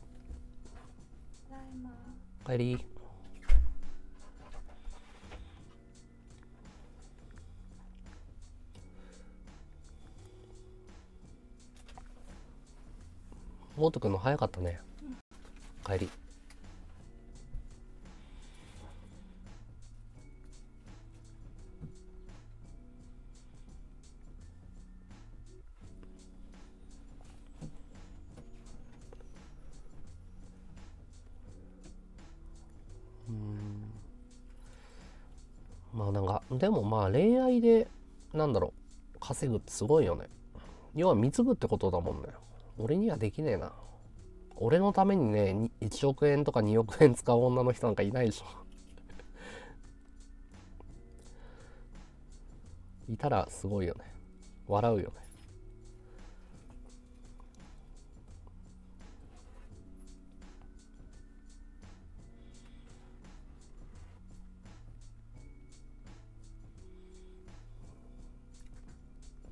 おかえり。モートくんの早かったね。おかえり。で。なんだろう。稼ぐってすごいよね。要は貢ぐってことだもんね。俺にはできねえな。俺のためにね1億円とか2億円使う女の人なんかいないでしょ。(laughs) いたらすごいよね。笑うよね。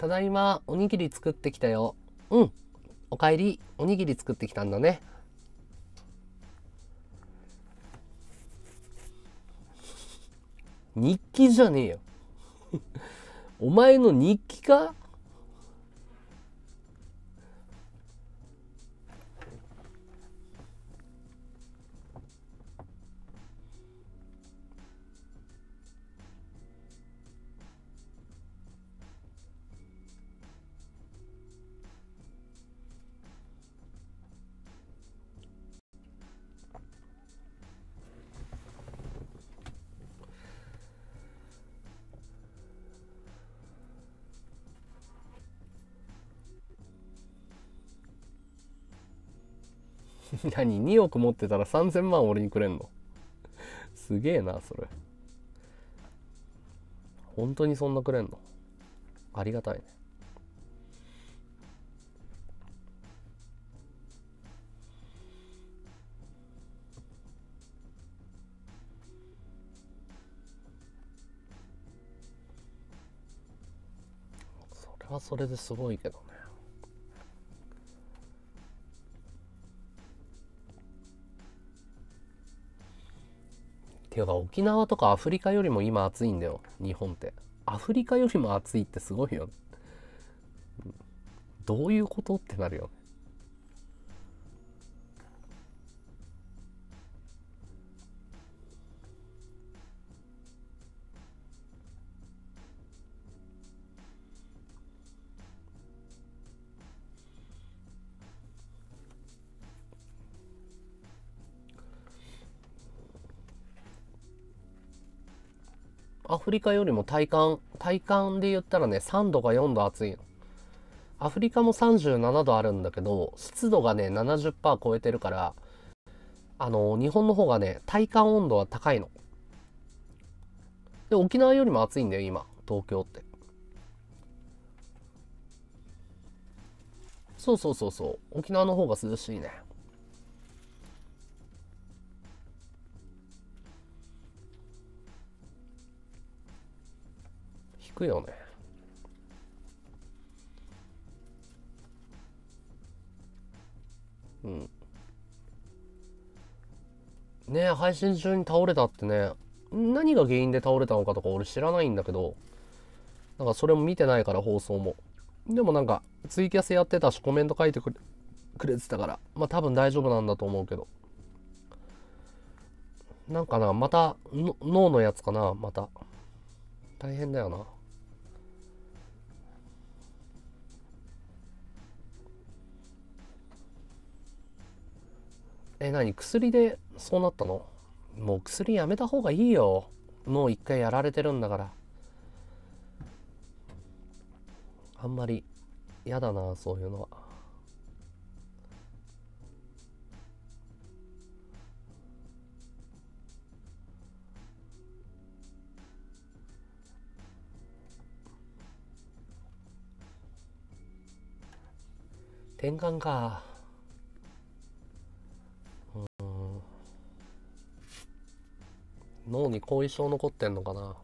ただいまおにぎり作ってきたよ。うん。おかえり。おにぎり作ってきたんだね。日記じゃねえよ。(laughs) お前の日記か？(laughs) 何2億持ってたら3000万俺にくれんの？(laughs) すげえなそれ。本当にそんなくれんの？ありがたいね。それはそれですごいけどね。ていうか沖縄とかアフリカよりも今暑いんだよ日本って。アフリカよりも暑いってすごいよ。ねどういうことってなるよね。フリカよりも体感体感で言ったらね3度か4度暑いの。アフリカも37度あるんだけど湿度がね70%超えてるからあの日本の方がね体感温度は高いの。で沖縄よりも暑いんだよ今東京って。そうそうそうそう。沖縄の方が涼しいね。くよね。うん。ねえ配信中に倒れたってね何が原因で倒れたのかとか俺知らないんだけどなんかそれも見てないから放送も。でもなんかツイキャスやってたしコメント書いてくれくれてたからまあ多分大丈夫なんだと思うけど。なんかなまたの脳のやつかなまた。大変だよな。え何薬でそうなったの？もう薬やめた方がいいよ。脳一回やられてるんだから。あんまり嫌だなそういうのは。転換か。脳に後遺症残ってんのかな。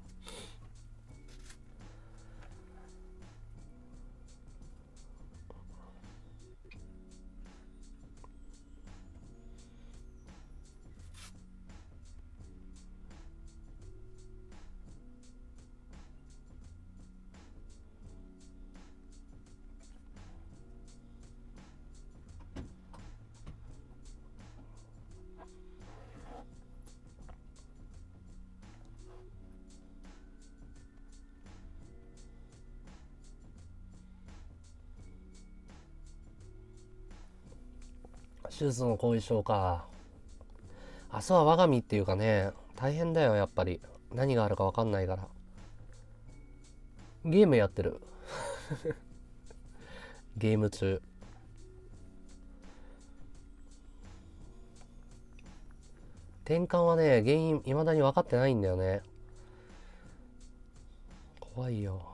手術の後遺症か。明日は我が身っていうかね大変だよやっぱり。何があるか分かんないから。ゲームやってる。(laughs) ゲーム中。転換はね原因未だに分かってないんだよね。怖いよ。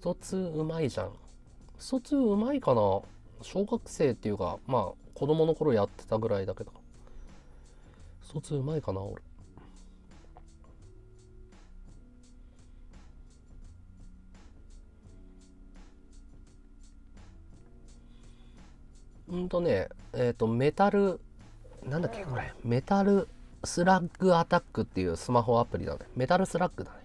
スト2うまいじゃん。スト2うまいかな。小学生っていうかまあ子供の頃やってたぐらいだけど。スト2うまいかな俺。うんとねえっ、とメタルなんだっけこれ。メタルスラッグアタックっていうスマホアプリだね。メタルスラッグだね。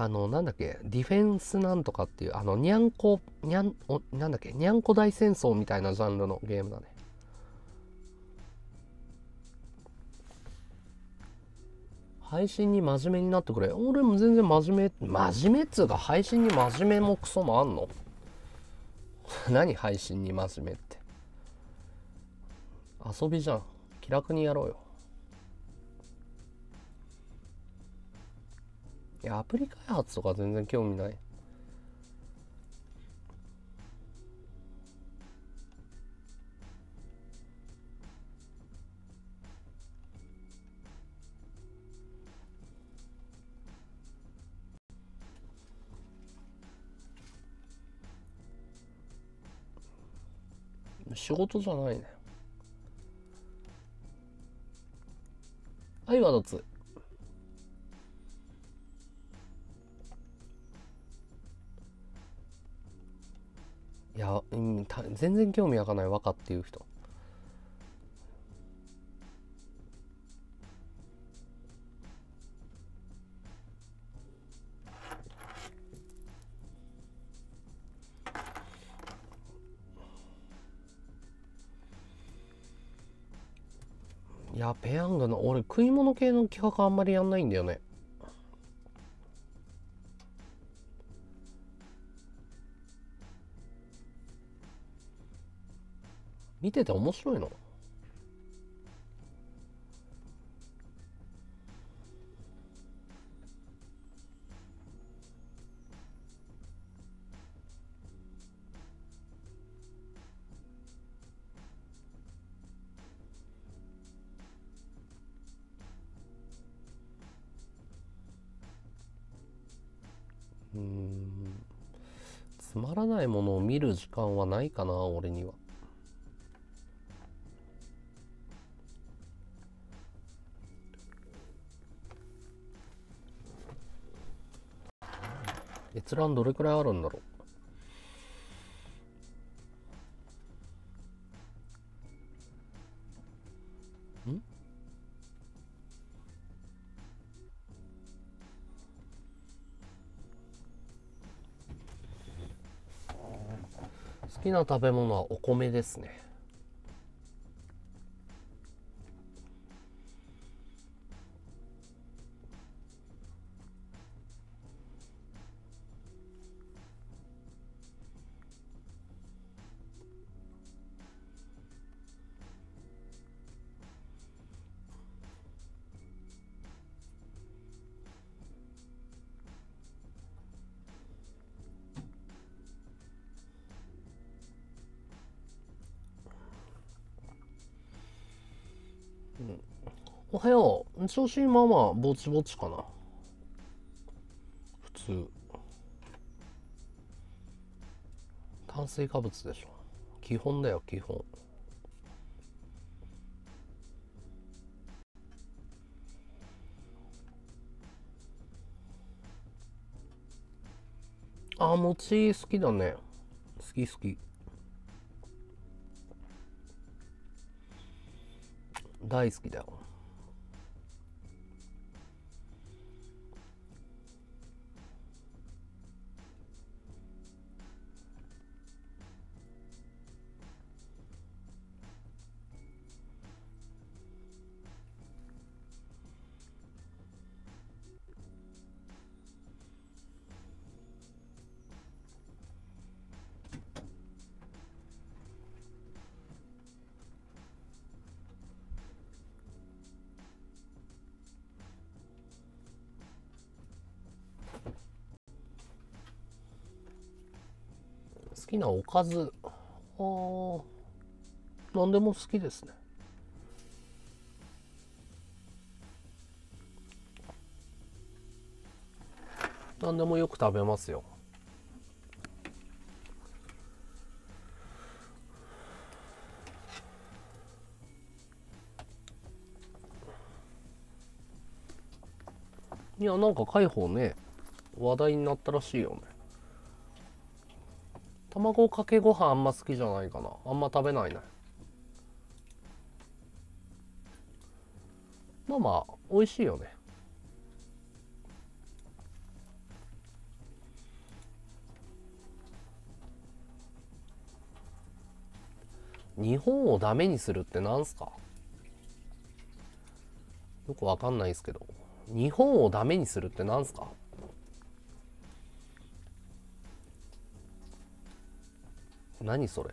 あの、なんだっけ、ディフェンスなんとかっていう、あの、にゃんこ、にゃん、おなんだっけ、にゃんこ大戦争みたいなジャンルのゲームだね。配信に真面目になってくれ。俺も全然真面目、真面目っつうか配信に真面目もクソもあんの？(laughs) 何配信に真面目って。遊びじゃん。気楽にやろうよ。いや、アプリ開発とか全然興味ない。仕事じゃないね。はい、ワドツ。いや、うん、た全然興味わかんない若っていう人。いや、ペヤングの、俺食い物系の企画あんまりやんないんだよね。見てて面白いの？うん。つまらないものを見る時間はないかな俺には。閲覧どれくらいあるんだろう？好きな食べ物はお米ですね。調子まあまあぼちぼちかな。普通。炭水化物でしょ。基本だよ基本。あ餅好きだね。好き好き。大好きだよ。きなおかず。あー。何でも好きですね。何でもよく食べますよ。いやなんか海宝ね話題になったらしいよね卵かけご飯あんま好きじゃないかな。あんま食べないね。まあまあ美味しいよね。日本をダメにするってなんすか？よくわかんないですけど。日本をダメにするってなんすか？何それ。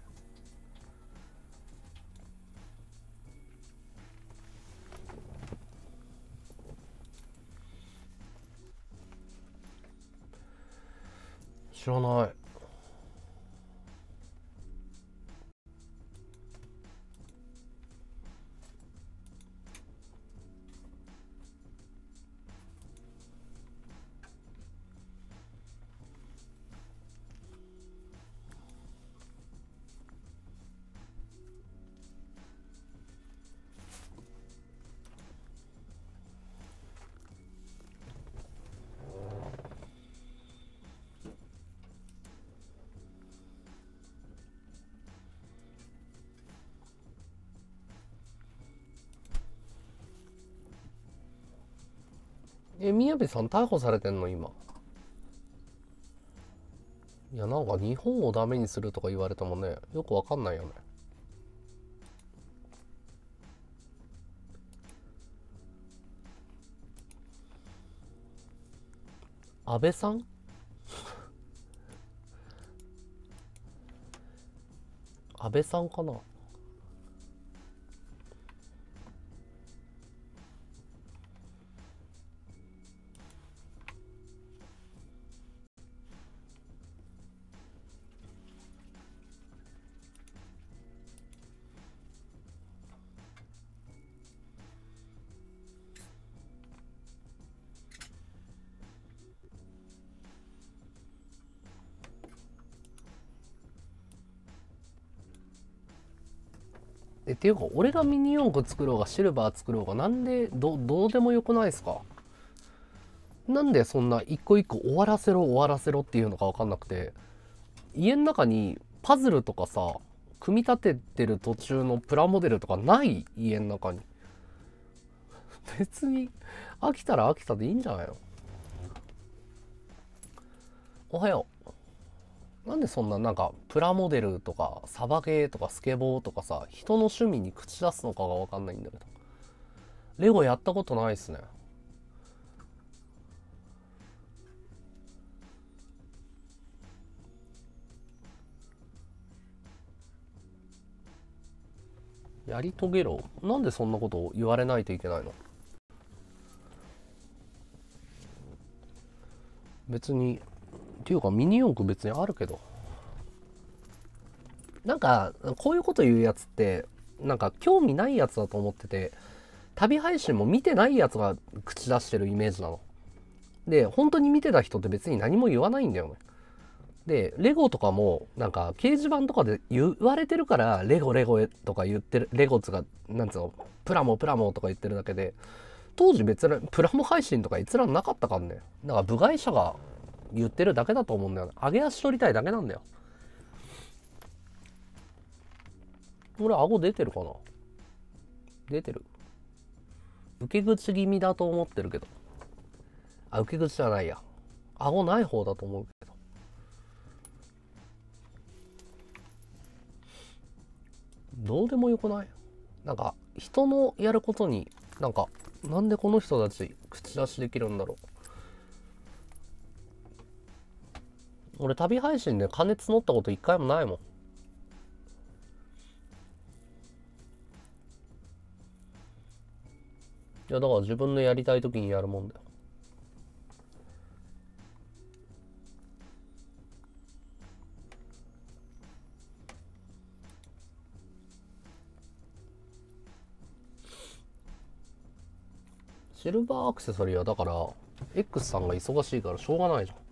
知らない。宮部さん逮捕されてんの今。いやなんか日本をダメにするとか言われてもねよくわかんないよね。安倍さん？(laughs) 安倍さんかな？ていうか俺がミニ四駆作ろうがシルバー作ろうがなんでどどうでもよくないですか？なんでそんな一個一個終わらせろ終わらせろっていうのか分かんなくて。家の中にパズルとかさ組み立ててる途中のプラモデルとかない？家の中に。別に飽きたら飽きたでいいんじゃないの？おはよう。なんでそんななんかプラモデルとかサバゲーとかスケボーとかさ人の趣味に口出すのかが分かんないんだけど。レゴやったことないっすね。やり遂げろ。なんでそんなことを言われないといけないの？別にていうかミニ四駆別にあるけど。なんかこういうこと言うやつってなんか興味ないやつだと思ってて旅配信も見てないやつが口出してるイメージなの。で本当に見てた人って別に何も言わないんだよね。でレゴとかもなんか掲示板とかで言われてるからレゴレゴとか言ってるレゴつがなんつうのプラモプラモとか言ってるだけで当時別にプラモ配信とか閲覧なかったからね。だから部外者が言ってるだけだと思うんだよね上げ足取りたいだけなんだよ俺顎出てるかな？出てる？受け口気味だと思ってるけど。あ、受け口じゃないや。顎ない方だと思うけど。どうでもよくない？なんか、人のやることに、なんか、なんでこの人たち口出しできるんだろう？俺旅配信で金募ったこと一回もないもん。いやだから自分のやりたい時にやるもんだよ。シルバーアクセサリーはだから X さんが忙しいからしょうがないじゃん。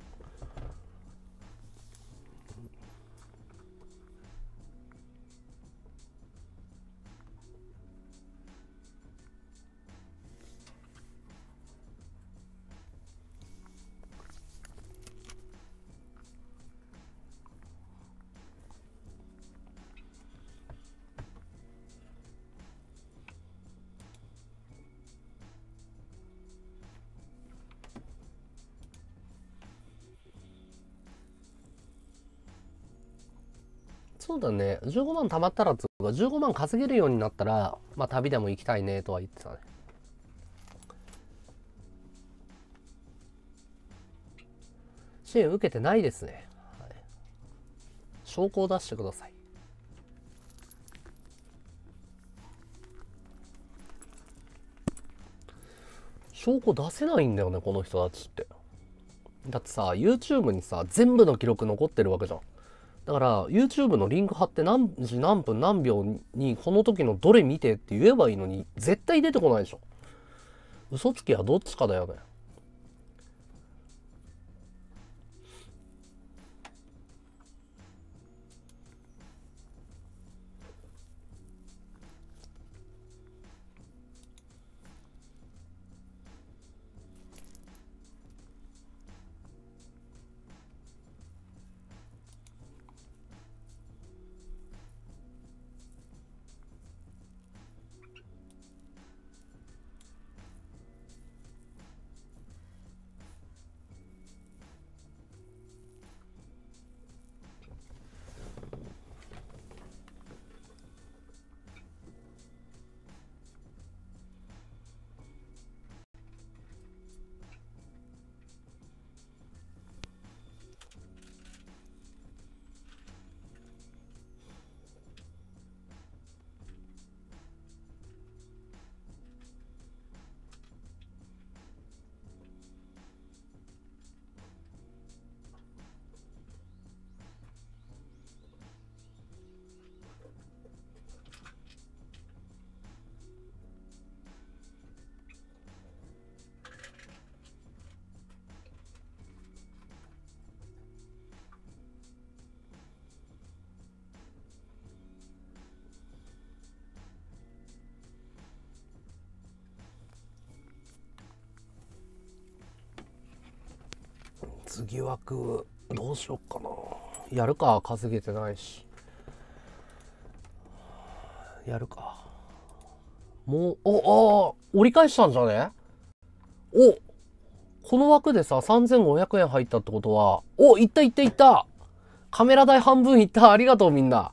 そうだね。15万貯まったらつうか、15万稼げるようになったら、まあ旅でも行きたいねとは言ってたね。支援受けてないですね。はい、証拠を出してください。証拠出せないんだよね、この人たちって。だってさ、YouTube にさ、全部の記録残ってるわけじゃん。だから YouTube のリンク貼って何時何分何秒にこの時のどれ見てって言えばいいのに絶対出てこないでしょ。嘘つきはどっちかだよね。次枠どうしよっかな。やるか稼げてないし。やるか。もうおあ折り返したんじゃね？おこの枠でさ3500円入ったってことはおいったいったいった。カメラ代半分いった。ありがとうみんな。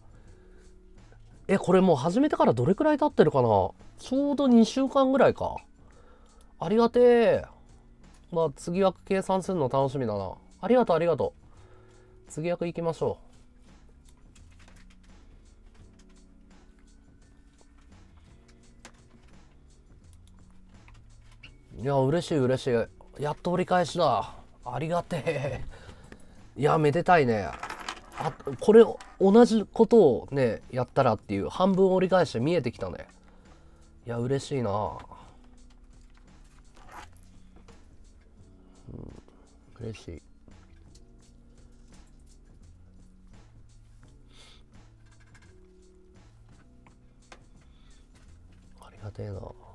えこれもう始めてからどれくらい経ってるかな？ちょうど2週間ぐらいか。ありがてえ。まあ次枠計算するの楽しみだな。ありがとうありがとう。次枠行きましょう。いや、嬉しい嬉しい。やっと折り返しだ。ありがてえ。いや、めでたいね。あ、これ、同じことをね、やったらっていう、半分折り返して見えてきたね。いや、嬉しいな。嬉しいありが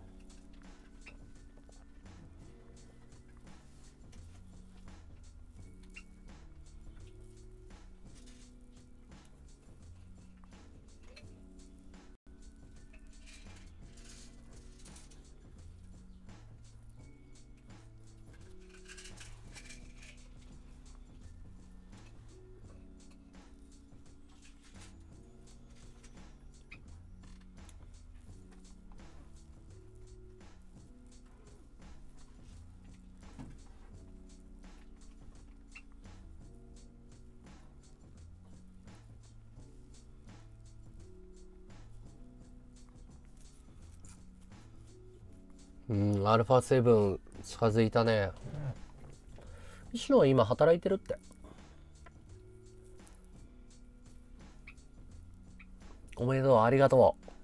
ん、アルファ7近づいたね。石野は今働いてるって。おめでとう、ありがとう。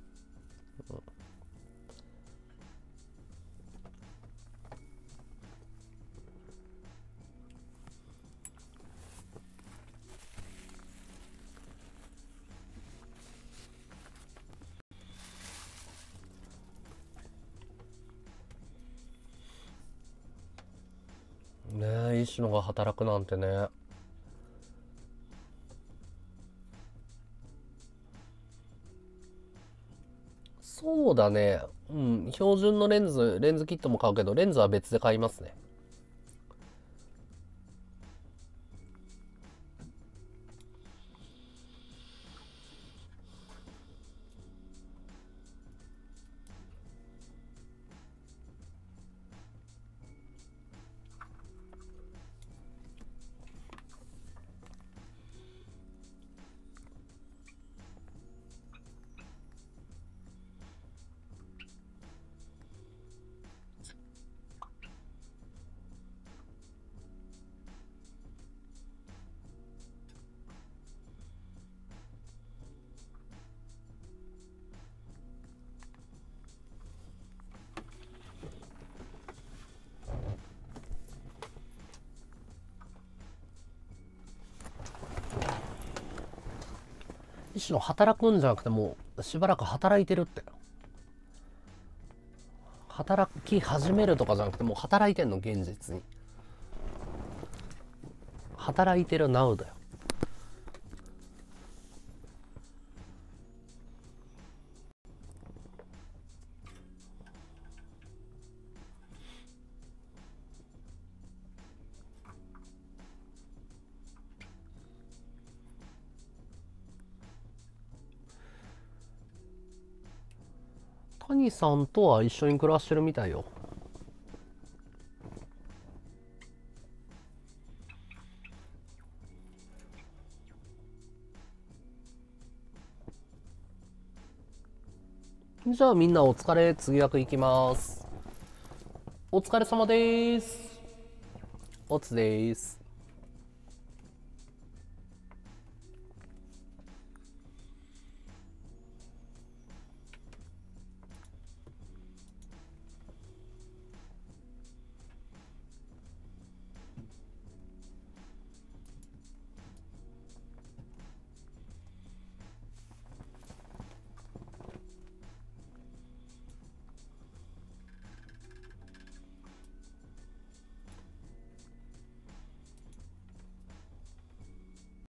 ねえ、石野が働くなんてね。そうだね。うん、標準のレンズ、レンズキットも買うけど、レンズは別で買いますね。しろ働くんじゃなくてもうしばらく働いてるって。働き始めるとかじゃなくてもう働いてんの現実に。働いてる NOW だよ。さんとは一緒に暮らしてるみたいよ。じゃあみんなお疲れ、次役いきます。お疲れ様です。おつです。